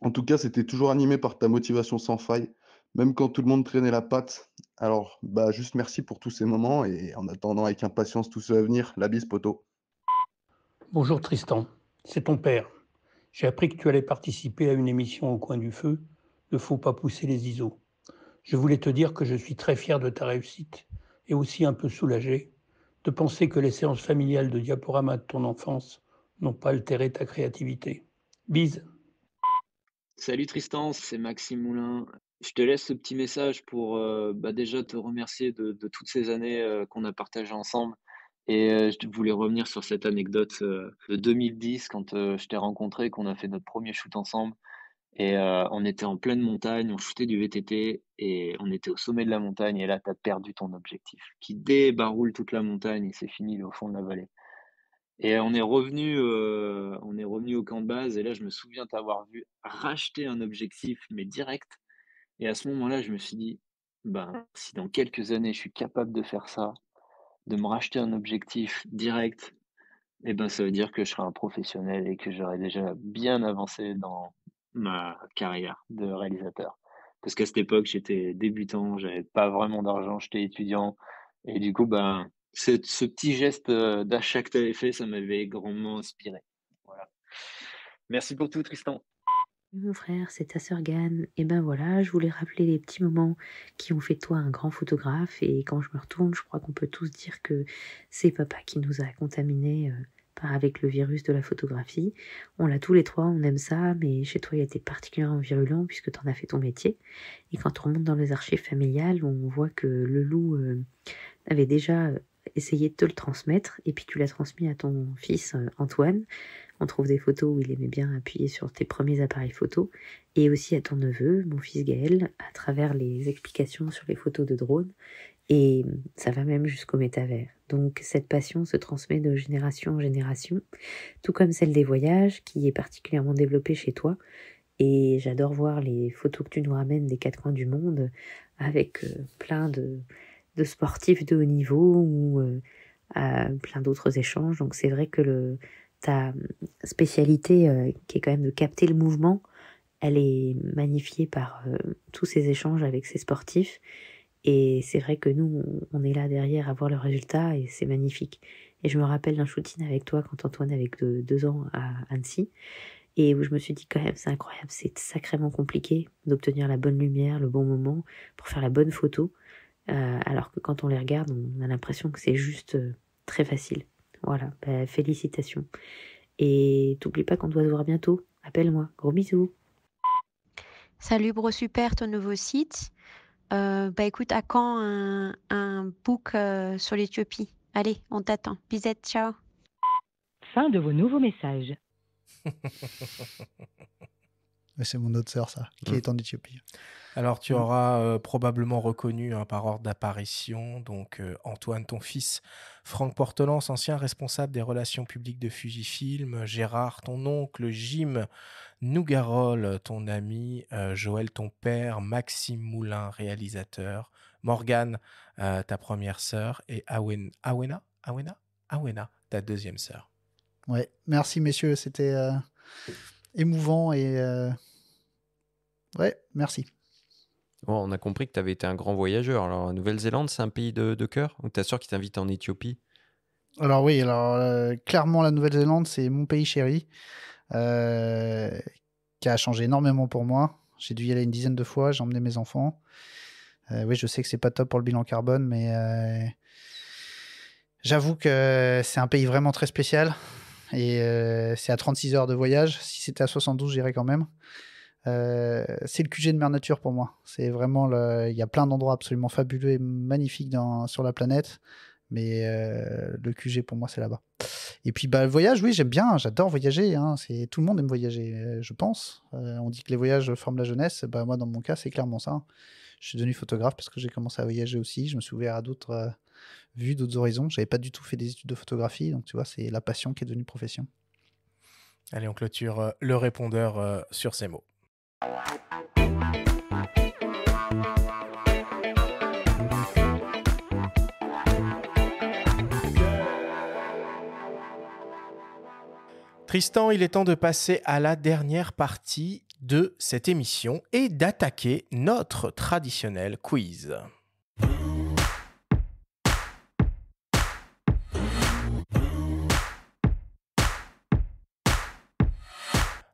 En tout cas, c'était toujours animé par ta motivation sans faille, même quand tout le monde traînait la patte. Alors, bah, juste merci pour tous ces moments et en attendant avec impatience tout ce à venir, la bise poteau. Bonjour Tristan, c'est ton père. J'ai appris que tu allais participer à une émission au coin du feu. Ne faut pas pousser les ISO. Je voulais te dire que je suis très fier de ta réussite et aussi un peu soulagé de penser que les séances familiales de diaporama de ton enfance n'ont pas altéré ta créativité. Bise. Salut Tristan, c'est Maxime Moulin. Je te laisse ce petit message pour euh, bah, déjà te remercier de, toutes ces années euh, qu'on a partagées ensemble. Et euh, je voulais revenir sur cette anecdote de 2010 quand je t'ai rencontré, qu'on a fait notre premier shoot ensemble. Et euh, on était en pleine montagne, on shootait du VTT et on était au sommet de la montagne. Et là, tu as perdu ton objectif qui débaroule toute la montagne et c'est fini au fond de la vallée. Et on est revenu, euh, on est revenu au camp de base. Et là, je me souviens t'avoir vu racheter un objectif, mais direct. Et à ce moment-là, je me suis dit, ben, si dans quelques années, je suis capable de faire ça, de me racheter un objectif direct, eh ben, ça veut dire que je serai un professionnel et que j'aurai déjà bien avancé dans, ma carrière de réalisateur. Parce qu'à cette époque, j'étais débutant, j'avais pas vraiment d'argent, j'étais étudiant. Et du coup, ben, ce, ce petit geste euh, d'achat que tu avais fait, ça m'avait grandement inspiré. Voilà. Merci pour tout, Tristan. Mon frère, c'est ta sœur Gann. Et ben voilà, je voulais rappeler les petits moments qui ont fait de toi un grand photographe. Et quand je me retourne, je crois qu'on peut tous dire que c'est papa qui nous a contaminés euh, avec le virus de la photographie. On l'a tous les trois, on aime ça, mais chez toi il été particulièrement virulent puisque tu en as fait ton métier. Et quand on remonte dans les archives familiales, on voit que le loup euh, avait déjà euh, essayé de te le transmettre et puis tu l'as transmis à ton fils euh, Antoine. On trouve des photos où il aimait bien appuyer sur tes premiers appareils photo et aussi à ton neveu, mon fils Gaël, à travers les explications sur les photos de drone et ça va même jusqu'au métavers. Donc cette passion se transmet de génération en génération, tout comme celle des voyages qui est particulièrement développée chez toi. Et j'adore voir les photos que tu nous ramènes des quatre coins du monde avec euh, plein de, sportifs de haut niveau ou euh, plein d'autres échanges. Donc c'est vrai que le, ta spécialité, euh, qui est quand même de capter le mouvement, elle est magnifiée par tous ces échanges avec ces sportifs. Et c'est vrai que nous, on est là derrière à voir le résultat et c'est magnifique. Et je me rappelle d'un shooting avec toi quand Antoine avait deux, ans à Annecy. Et où je me suis dit quand même, c'est incroyable, c'est sacrément compliqué d'obtenir la bonne lumière, le bon moment pour faire la bonne photo. Euh, alors que quand on les regarde, on a l'impression que c'est juste euh, très facile. Voilà, bah, félicitations. Et t'oublie pas qu'on doit se voir bientôt. Appelle-moi. Gros bisous. Salut Bro Super, ton nouveau site. Euh, bah écoute, à quand un, un book euh, sur l'Éthiopie? Allez, on t'attend. Bisette, ciao. Fin de vos nouveaux messages. [laughs] Mais C'est mon autre sœur, ça, qui Mm. est en Éthiopie. Alors, tu auras euh, probablement reconnu hein, par ordre d'apparition donc euh, Antoine, ton fils, Franck Portelance, ancien responsable des relations publiques de Fujifilm, Gérard, ton oncle, Jim Nougarol, ton ami, euh, Joël, ton père, Maxime Moulin, réalisateur, Morgane, euh, ta première sœur, et Awen, Awena, Awena, Awena, ta deuxième sœur. Ouais, merci messieurs, c'était euh, émouvant et euh, ouais, merci. Bon, on a compris que tu avais été un grand voyageur. Alors, la Nouvelle-Zélande, c'est un pays de, de cœur? Ou ta soeur qui t'invite en Éthiopie? Alors oui, alors euh, clairement la Nouvelle-Zélande, c'est mon pays chéri, euh, qui a changé énormément pour moi. J'ai dû y aller une dizaine de fois, j'ai emmené mes enfants. Euh, oui, je sais que c'est pas top pour le bilan carbone, mais euh, j'avoue que c'est un pays vraiment très spécial. Et c'est à 36 heures de voyage. Si c'était à 72, j'irais quand même. C'est le QG de Mère Nature pour moi. C'est vraiment. Il y a plein d'endroits absolument fabuleux et magnifiques sur la planète. Mais euh, le QG pour moi, c'est là-bas. Et puis bah, le voyage, oui, j'aime bien. J'adore voyager. hein. C'est... Tout le monde aime voyager, euh, je pense. Euh, on dit que les voyages forment la jeunesse. Bah, moi, dans mon cas, c'est clairement ça. Je suis devenu photographe parce que j'ai commencé à voyager aussi. Je me suis ouvert à d'autres vues, d'autres horizons. J'avais pas du tout fait des études de photographie. Donc, tu vois, c'est la passion qui est devenue profession. Allez, on clôture le répondeur sur ces mots. Tristan, il est temps de passer à la dernière partie de cette émission et d'attaquer notre traditionnel quiz.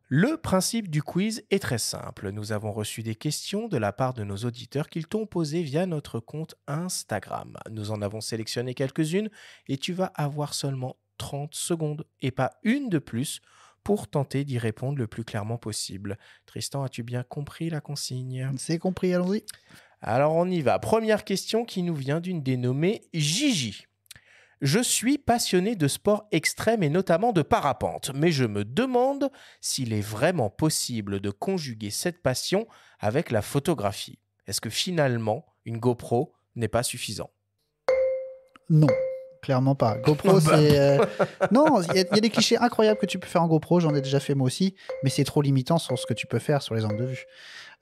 Le principe du quiz est très simple. Nous avons reçu des questions de la part de nos auditeurs qu'ils t'ont posées via notre compte Instagram. Nous en avons sélectionné quelques-unes et tu vas avoir seulement 30 secondes et pas une de plus pour tenter d'y répondre le plus clairement possible. Tristan, as-tu bien compris la consigne? C'est compris, allons-y. Alors on y va. Première question qui nous vient d'une dénommée Gigi. Je suis passionné de sport extrême et notamment de parapente, mais je me demande s'il est vraiment possible de conjuguer cette passion avec la photographie. Est-ce que finalement, une GoPro n'est pas suffisant? Non, clairement pas. GoPro, [laughs] Bah. c'est. euh, Non, il y, y a des clichés incroyables que tu peux faire en GoPro, j'en ai déjà fait moi aussi, mais c'est trop limitant sur ce que tu peux faire sur les angles de vue.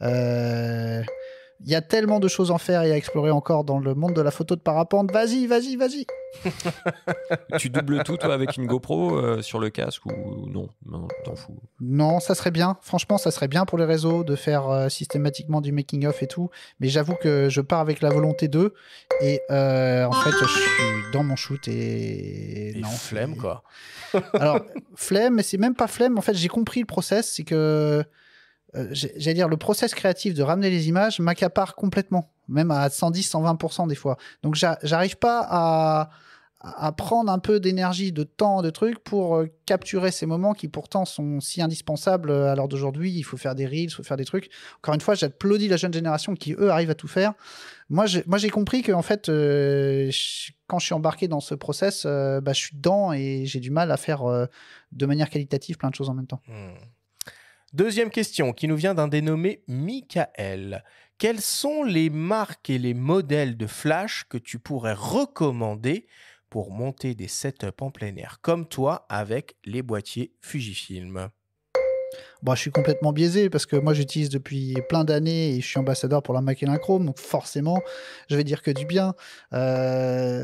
Euh, Il y a tellement de choses à faire et à explorer encore dans le monde de la photo de parapente. Vas-y, vas-y, vas-y. [laughs] Tu doubles tout, toi, avec une GoPro euh, sur le casque ou non? Non, t'en fous. Non, ça serait bien. Franchement, ça serait bien pour les réseaux de faire euh, systématiquement du making-of et tout. Mais j'avoue que je pars avec la volonté d'eux. Et euh, en fait, je suis dans mon shoot et. Et non, flemme, quoi. Alors, flemme, mais c'est même pas flemme. En fait, j'ai compris le process. C'est que. Euh, J'allais dire, le process créatif de ramener les images m'accapare complètement. Même à 110, 120% des fois. Donc, j'a- j'arrive pas à à prendre un peu d'énergie, de temps, de trucs pour euh, capturer ces moments qui pourtant sont si indispensables euh, à l'heure d'aujourd'hui. Il faut faire des reels, il faut faire des trucs. Encore une fois, j'applaudis la jeune génération qui, eux, arrivent à tout faire. Moi, j'ai, compris que en fait, quand je suis embarqué dans ce process, bah, je suis dedans et j'ai du mal à faire de manière qualitative plein de choses en même temps. Hmm. Deuxième question qui nous vient d'un dénommé Michael. Quelles sont les marques et les modèles de flash que tu pourrais recommander pour monter des setups en plein air comme toi avec les boîtiers Fujifilm? Bon, je suis complètement biaisé parce que moi j'utilise depuis plein d'années et je suis ambassadeur pour la Machelin Chrome, donc forcément je vais dire que du bien. Euh,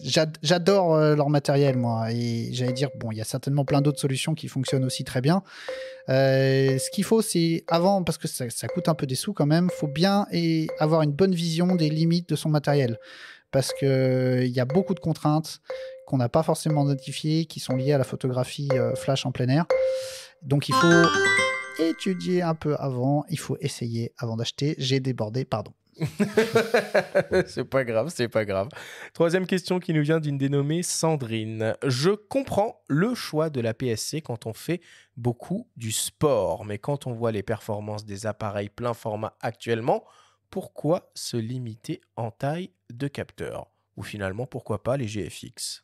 j'ad- J'adore euh, leur matériel, moi, et j'allais dire, bon, il y a certainement plein d'autres solutions qui fonctionnent aussi très bien. Euh, ce qu'il faut, c'est avant, parce que ça, coûte un peu des sous quand même, faut bien et avoir une bonne vision des limites de son matériel. Parce qu'il y a beaucoup de contraintes qu'on n'a pas forcément notifiées, qui sont liées à la photographie euh, flash en plein air. Donc il faut étudier un peu avant, il faut essayer avant d'acheter. J'ai débordé, pardon. [laughs] c'est pas grave, c'est pas grave. Troisième question qui nous vient d'une dénommée Sandrine. Je comprends le choix de la PSC quand on fait beaucoup du sport, mais quand on voit les performances des appareils plein format actuellement, pourquoi se limiter en taille de capteur? Ou finalement, pourquoi pas les GFX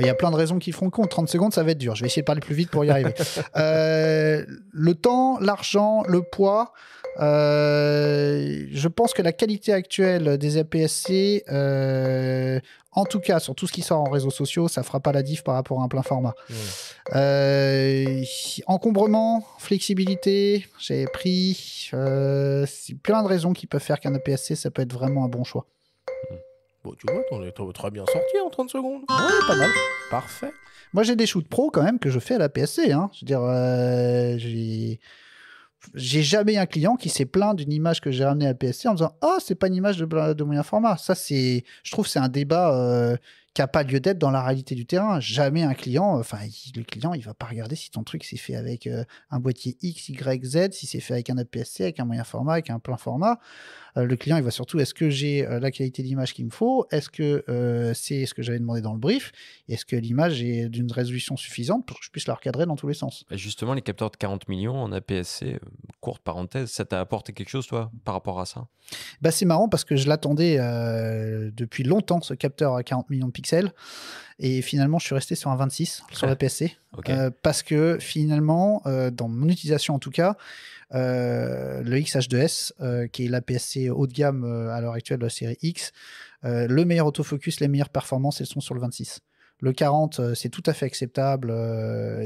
Il y a plein de raisons qui feront compte. 30 secondes, ça va être dur. Je vais essayer de parler plus vite pour y arriver. [laughs] Euh, le temps, l'argent, le poids. euh, je pense que la qualité actuelle des APS-C, euh, en tout cas sur tout ce qui sort en réseaux sociaux, ça fera pas la diff par rapport à un plein format. Encombrement, flexibilité, j'ai pris. c'est plein de raisons qui peuvent faire qu'un APS-C, ça peut être vraiment un bon choix. Tu vois, on est t- très bien sorti en 30 secondes. Ouais, pas mal. Parfait. Moi, j'ai des shoots pro quand même que je fais à la PSC. Hein. Je veux dire, euh, j'ai. Jamais un client qui s'est plaint d'une image que j'ai ramenée à la PSC en disant Ah, c'est pas une image de, moyen format. Ça, c'est. Je trouve c'est un débat euh, qui n'a pas lieu d'être dans la réalité du terrain. Jamais un client. Enfin, il- le client, il va pas regarder si ton truc s'est fait avec euh, un boîtier X, Y, Z, si c'est fait avec un APS-C, avec un moyen format, avec un plein format. Euh, le client, il va surtout est-ce que j'ai euh, la qualité d'image qu'il me faut? Est-ce que euh, c'est ce que j'avais demandé dans le brief? Est-ce que l'image est d'une résolution suffisante pour que je puisse la recadrer dans tous les sens? Bah, Justement, les capteurs de 40 millions en APS-C, euh, courte parenthèse, ça t'a apporté quelque chose, toi, par rapport à ça? Bah, c'est marrant parce que je l'attendais euh, depuis longtemps, ce capteur à 40 millions de pixels. Et finalement, je suis resté sur un 26 sur la PSC. Euh, parce que finalement, euh, dans mon utilisation en tout cas, euh, le XH2S, euh, qui est la PSC haut de gamme à l'heure actuelle de la série X, le meilleur autofocus, les meilleures performances, elles sont sur le 26. Le 40, euh, c'est tout à fait acceptable,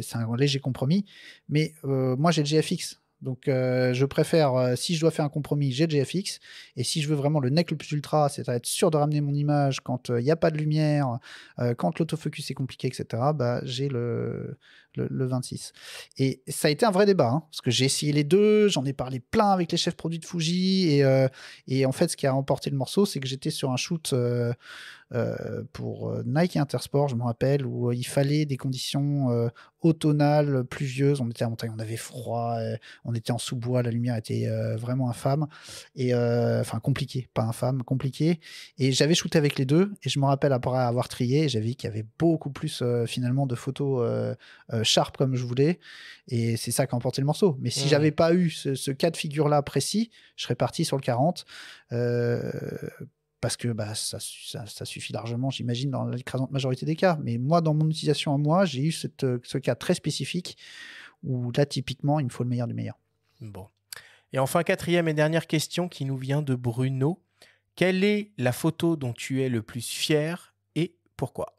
c'est un léger compromis. Mais moi, j'ai le GFX. Donc, euh, je préfère, euh, si je dois faire un compromis, j'ai GFX. Et si je veux vraiment le nec le plus ultra, c'est-à-dire être sûr de ramener mon image quand il n'y a pas de lumière, euh, quand l'autofocus est compliqué, etc., bah, j'ai le, le, le 26. Et ça a été un vrai débat, hein, parce que j'ai essayé les deux, j'en ai parlé plein avec les chefs produits de Fuji. Et, euh, et en fait, ce qui a emporté le morceau, c'est que j'étais sur un shoot euh, euh, pour Nike Intersport, je me rappelle, où il fallait des conditions automnales, pluvieuses. On était la montagne, on avait froid, on était en sous-bois, la lumière était vraiment infâme. Et enfin, compliqué, pas infâme, compliqué. Et j'avais shooté avec les deux, et je me rappelle après avoir trié, j'avais vu qu'il y avait beaucoup plus finalement de photos sharp comme je voulais. Et c'est ça qui a emporté le morceau. Mais si Mhm. j'avais pas eu ce, ce cas de figure-là précis, je serais parti sur le 40. euh, parce que bah, ça, ça, ça suffit largement, j'imagine, dans l'écrasante majorité des cas. Mais moi, dans mon utilisation à moi, j'ai eu cette, euh, ce cas très spécifique où là, typiquement, il me faut le meilleur du meilleur. Bon. Et enfin, quatrième et dernière question qui nous vient de Bruno. Quelle est la photo dont tu es le plus fier et pourquoi?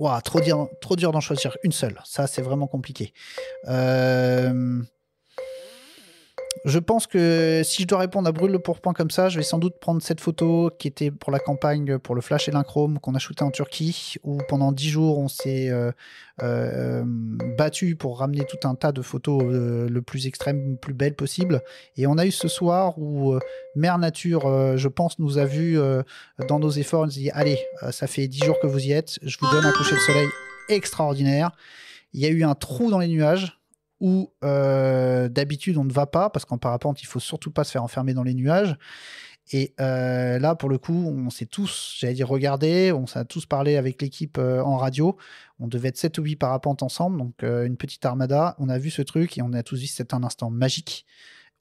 Ouah, trop dur, trop dur d'en choisir une seule. Ça, c'est vraiment compliqué. Euh, Je pense que si je dois répondre à brûle le pourpoint comme ça, je vais sans doute prendre cette photo qui était pour la campagne pour le flash et l'inchrome qu'on a shooté en Turquie, où pendant dix jours on s'est euh, euh, battu pour ramener tout un tas de photos euh, le plus extrême, le plus belle possible. Et on a eu ce soir où Mère Nature, je pense, nous a euh, dans nos efforts. Nous a dit Allez, ça fait dix jours que vous y êtes, je vous donne un coucher de soleil extraordinaire. Il y a eu un trou dans les nuages où euh, d'habitude on ne va pas parce qu'en parapente il faut surtout pas se faire enfermer dans les nuages. Et euh, là, pour le coup, on s'est tous, j'allais dire, regardé, on s'est tous parlé avec l'équipe euh, en radio. On devait être 7 ou 8 parapentes ensemble, donc une petite armada. On a vu ce truc et on a tous dit c'est un instant magique.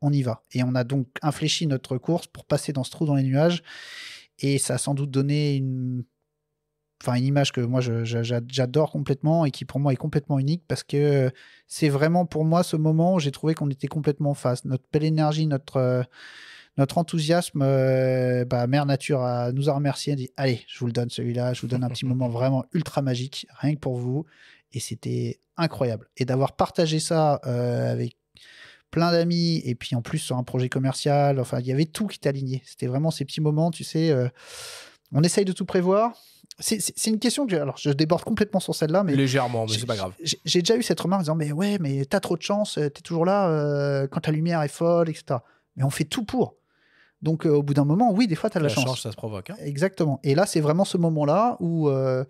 On y va. Et on a donc infléchi notre course pour passer dans ce trou dans les nuages. Et ça a sans doute donné une enfin une image que moi j'adore complètement et qui pour moi est complètement unique parce que c'est vraiment pour moi ce moment où j'ai trouvé qu'on était complètement en face. Notre belle énergie, notre, euh, notre enthousiasme, euh, bah, Mère Nature a, nous a remercié, a dit allez, je vous le donne celui-là, je vous donne un petit [laughs] moment vraiment ultra magique, rien que pour vous. Et c'était incroyable. Et d'avoir partagé ça euh, avec plein d'amis, et puis en plus sur un projet commercial, enfin, il y avait tout qui était aligné. C'était vraiment ces petits moments, tu sais, euh, on essaye de tout prévoir. C'est- une question que alors je déborde complètement sur celle-là, mais Légèrement, mais c'est pas grave. J'ai déjà eu cette remarque en disant mais ouais mais t'as trop de chance, euh, t'es toujours là euh, quand ta lumière est folle, etc. Mais on fait tout pour. Donc euh, au bout d'un moment, oui, des fois t'as de la, La chance. chance, ça se provoque. hein. Exactement. Et là, c'est vraiment ce moment-là où euh,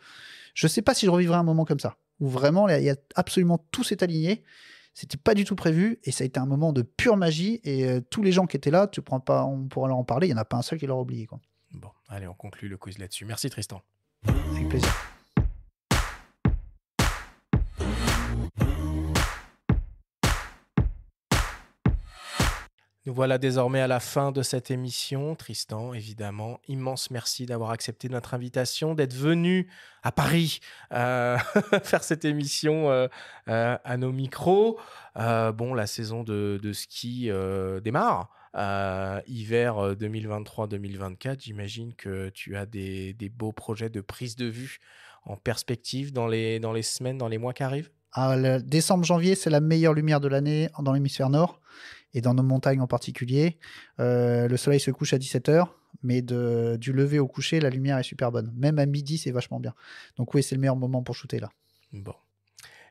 je sais pas si je revivrai un moment comme ça, où vraiment il y a absolument tout s'est aligné. C'était pas du tout prévu et ça a été un moment de pure magie. Et tous les gens qui étaient là, tu prends pas, on pourra leur en parler. Il y en a pas un seul qui l'aura oublié. Quoi. Bon, allez, on conclut le quiz là-dessus. Merci Tristan. Nous voilà désormais à la fin de cette émission. Tristan, évidemment, immense merci d'avoir accepté notre invitation, d'être venu à Paris euh, [laughs] faire cette émission euh, euh, à nos micros. Bon, la saison de, ski démarre. Euh, hiver euh, 2023-2024, j'imagine que tu as des, des beaux projets de prise de vue en perspective dans les, dans les semaines, dans les mois qui arrivent? Ah, le décembre-janvier, c'est la meilleure lumière de l'année dans l'hémisphère nord et dans nos montagnes en particulier. Euh, le soleil se couche à 17h, mais de, du lever au coucher, la lumière est super bonne. Même à midi, c'est vachement bien. Donc oui, c'est le meilleur moment pour shooter là. Bon.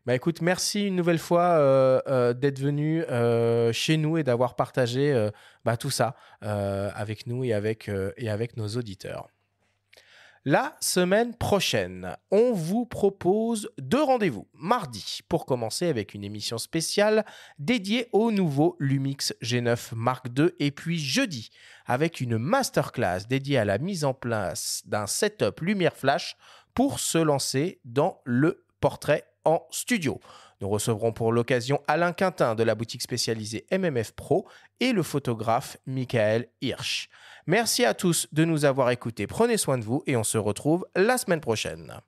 Bah écoute, merci une nouvelle fois euh, euh, d'être venu euh, chez nous et d'avoir partagé bah, tout ça avec nous et avec nos auditeurs. La semaine prochaine, on vous propose deux rendez-vous. Mardi, pour commencer avec une émission spéciale dédiée au nouveau Lumix G9 Mark II. Et puis jeudi, avec une masterclass dédiée à la mise en place d'un setup lumière flash pour se lancer dans le portrait en studio. Nous recevrons pour l'occasion Alain Quintin de la boutique spécialisée MMF Pro et le photographe Michael Hirsch. Merci à tous de nous avoir écoutés. Prenez soin de vous et on se retrouve la semaine prochaine.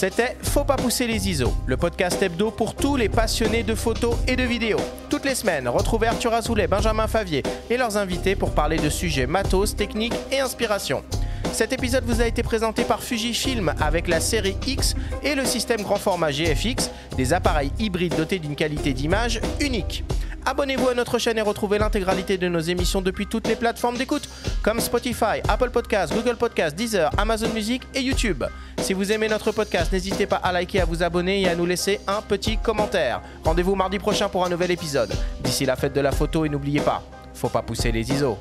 C'était Faut pas pousser les ISO, le podcast hebdo pour tous les passionnés de photos et de vidéos. Toutes les semaines, retrouvez Arthur Azoulay, Benjamin Favier et leurs invités pour parler de sujets matos, techniques et inspiration. Cet épisode vous a été présenté par Fujifilm avec la série X et le système grand format GFX, des appareils hybrides dotés d'une qualité d'image unique. Abonnez-vous à notre chaîne et retrouvez l'intégralité de nos émissions depuis toutes les plateformes d'écoute, comme Spotify, Apple Podcasts, Google Podcasts, Deezer, Amazon Music et YouTube. Si vous aimez notre podcast, n'hésitez pas à liker, à vous abonner et à nous laisser un petit commentaire. Rendez-vous mardi prochain pour un nouvel épisode. D'ici la fête de la photo et n'oubliez pas, faut pas pousser les ISO.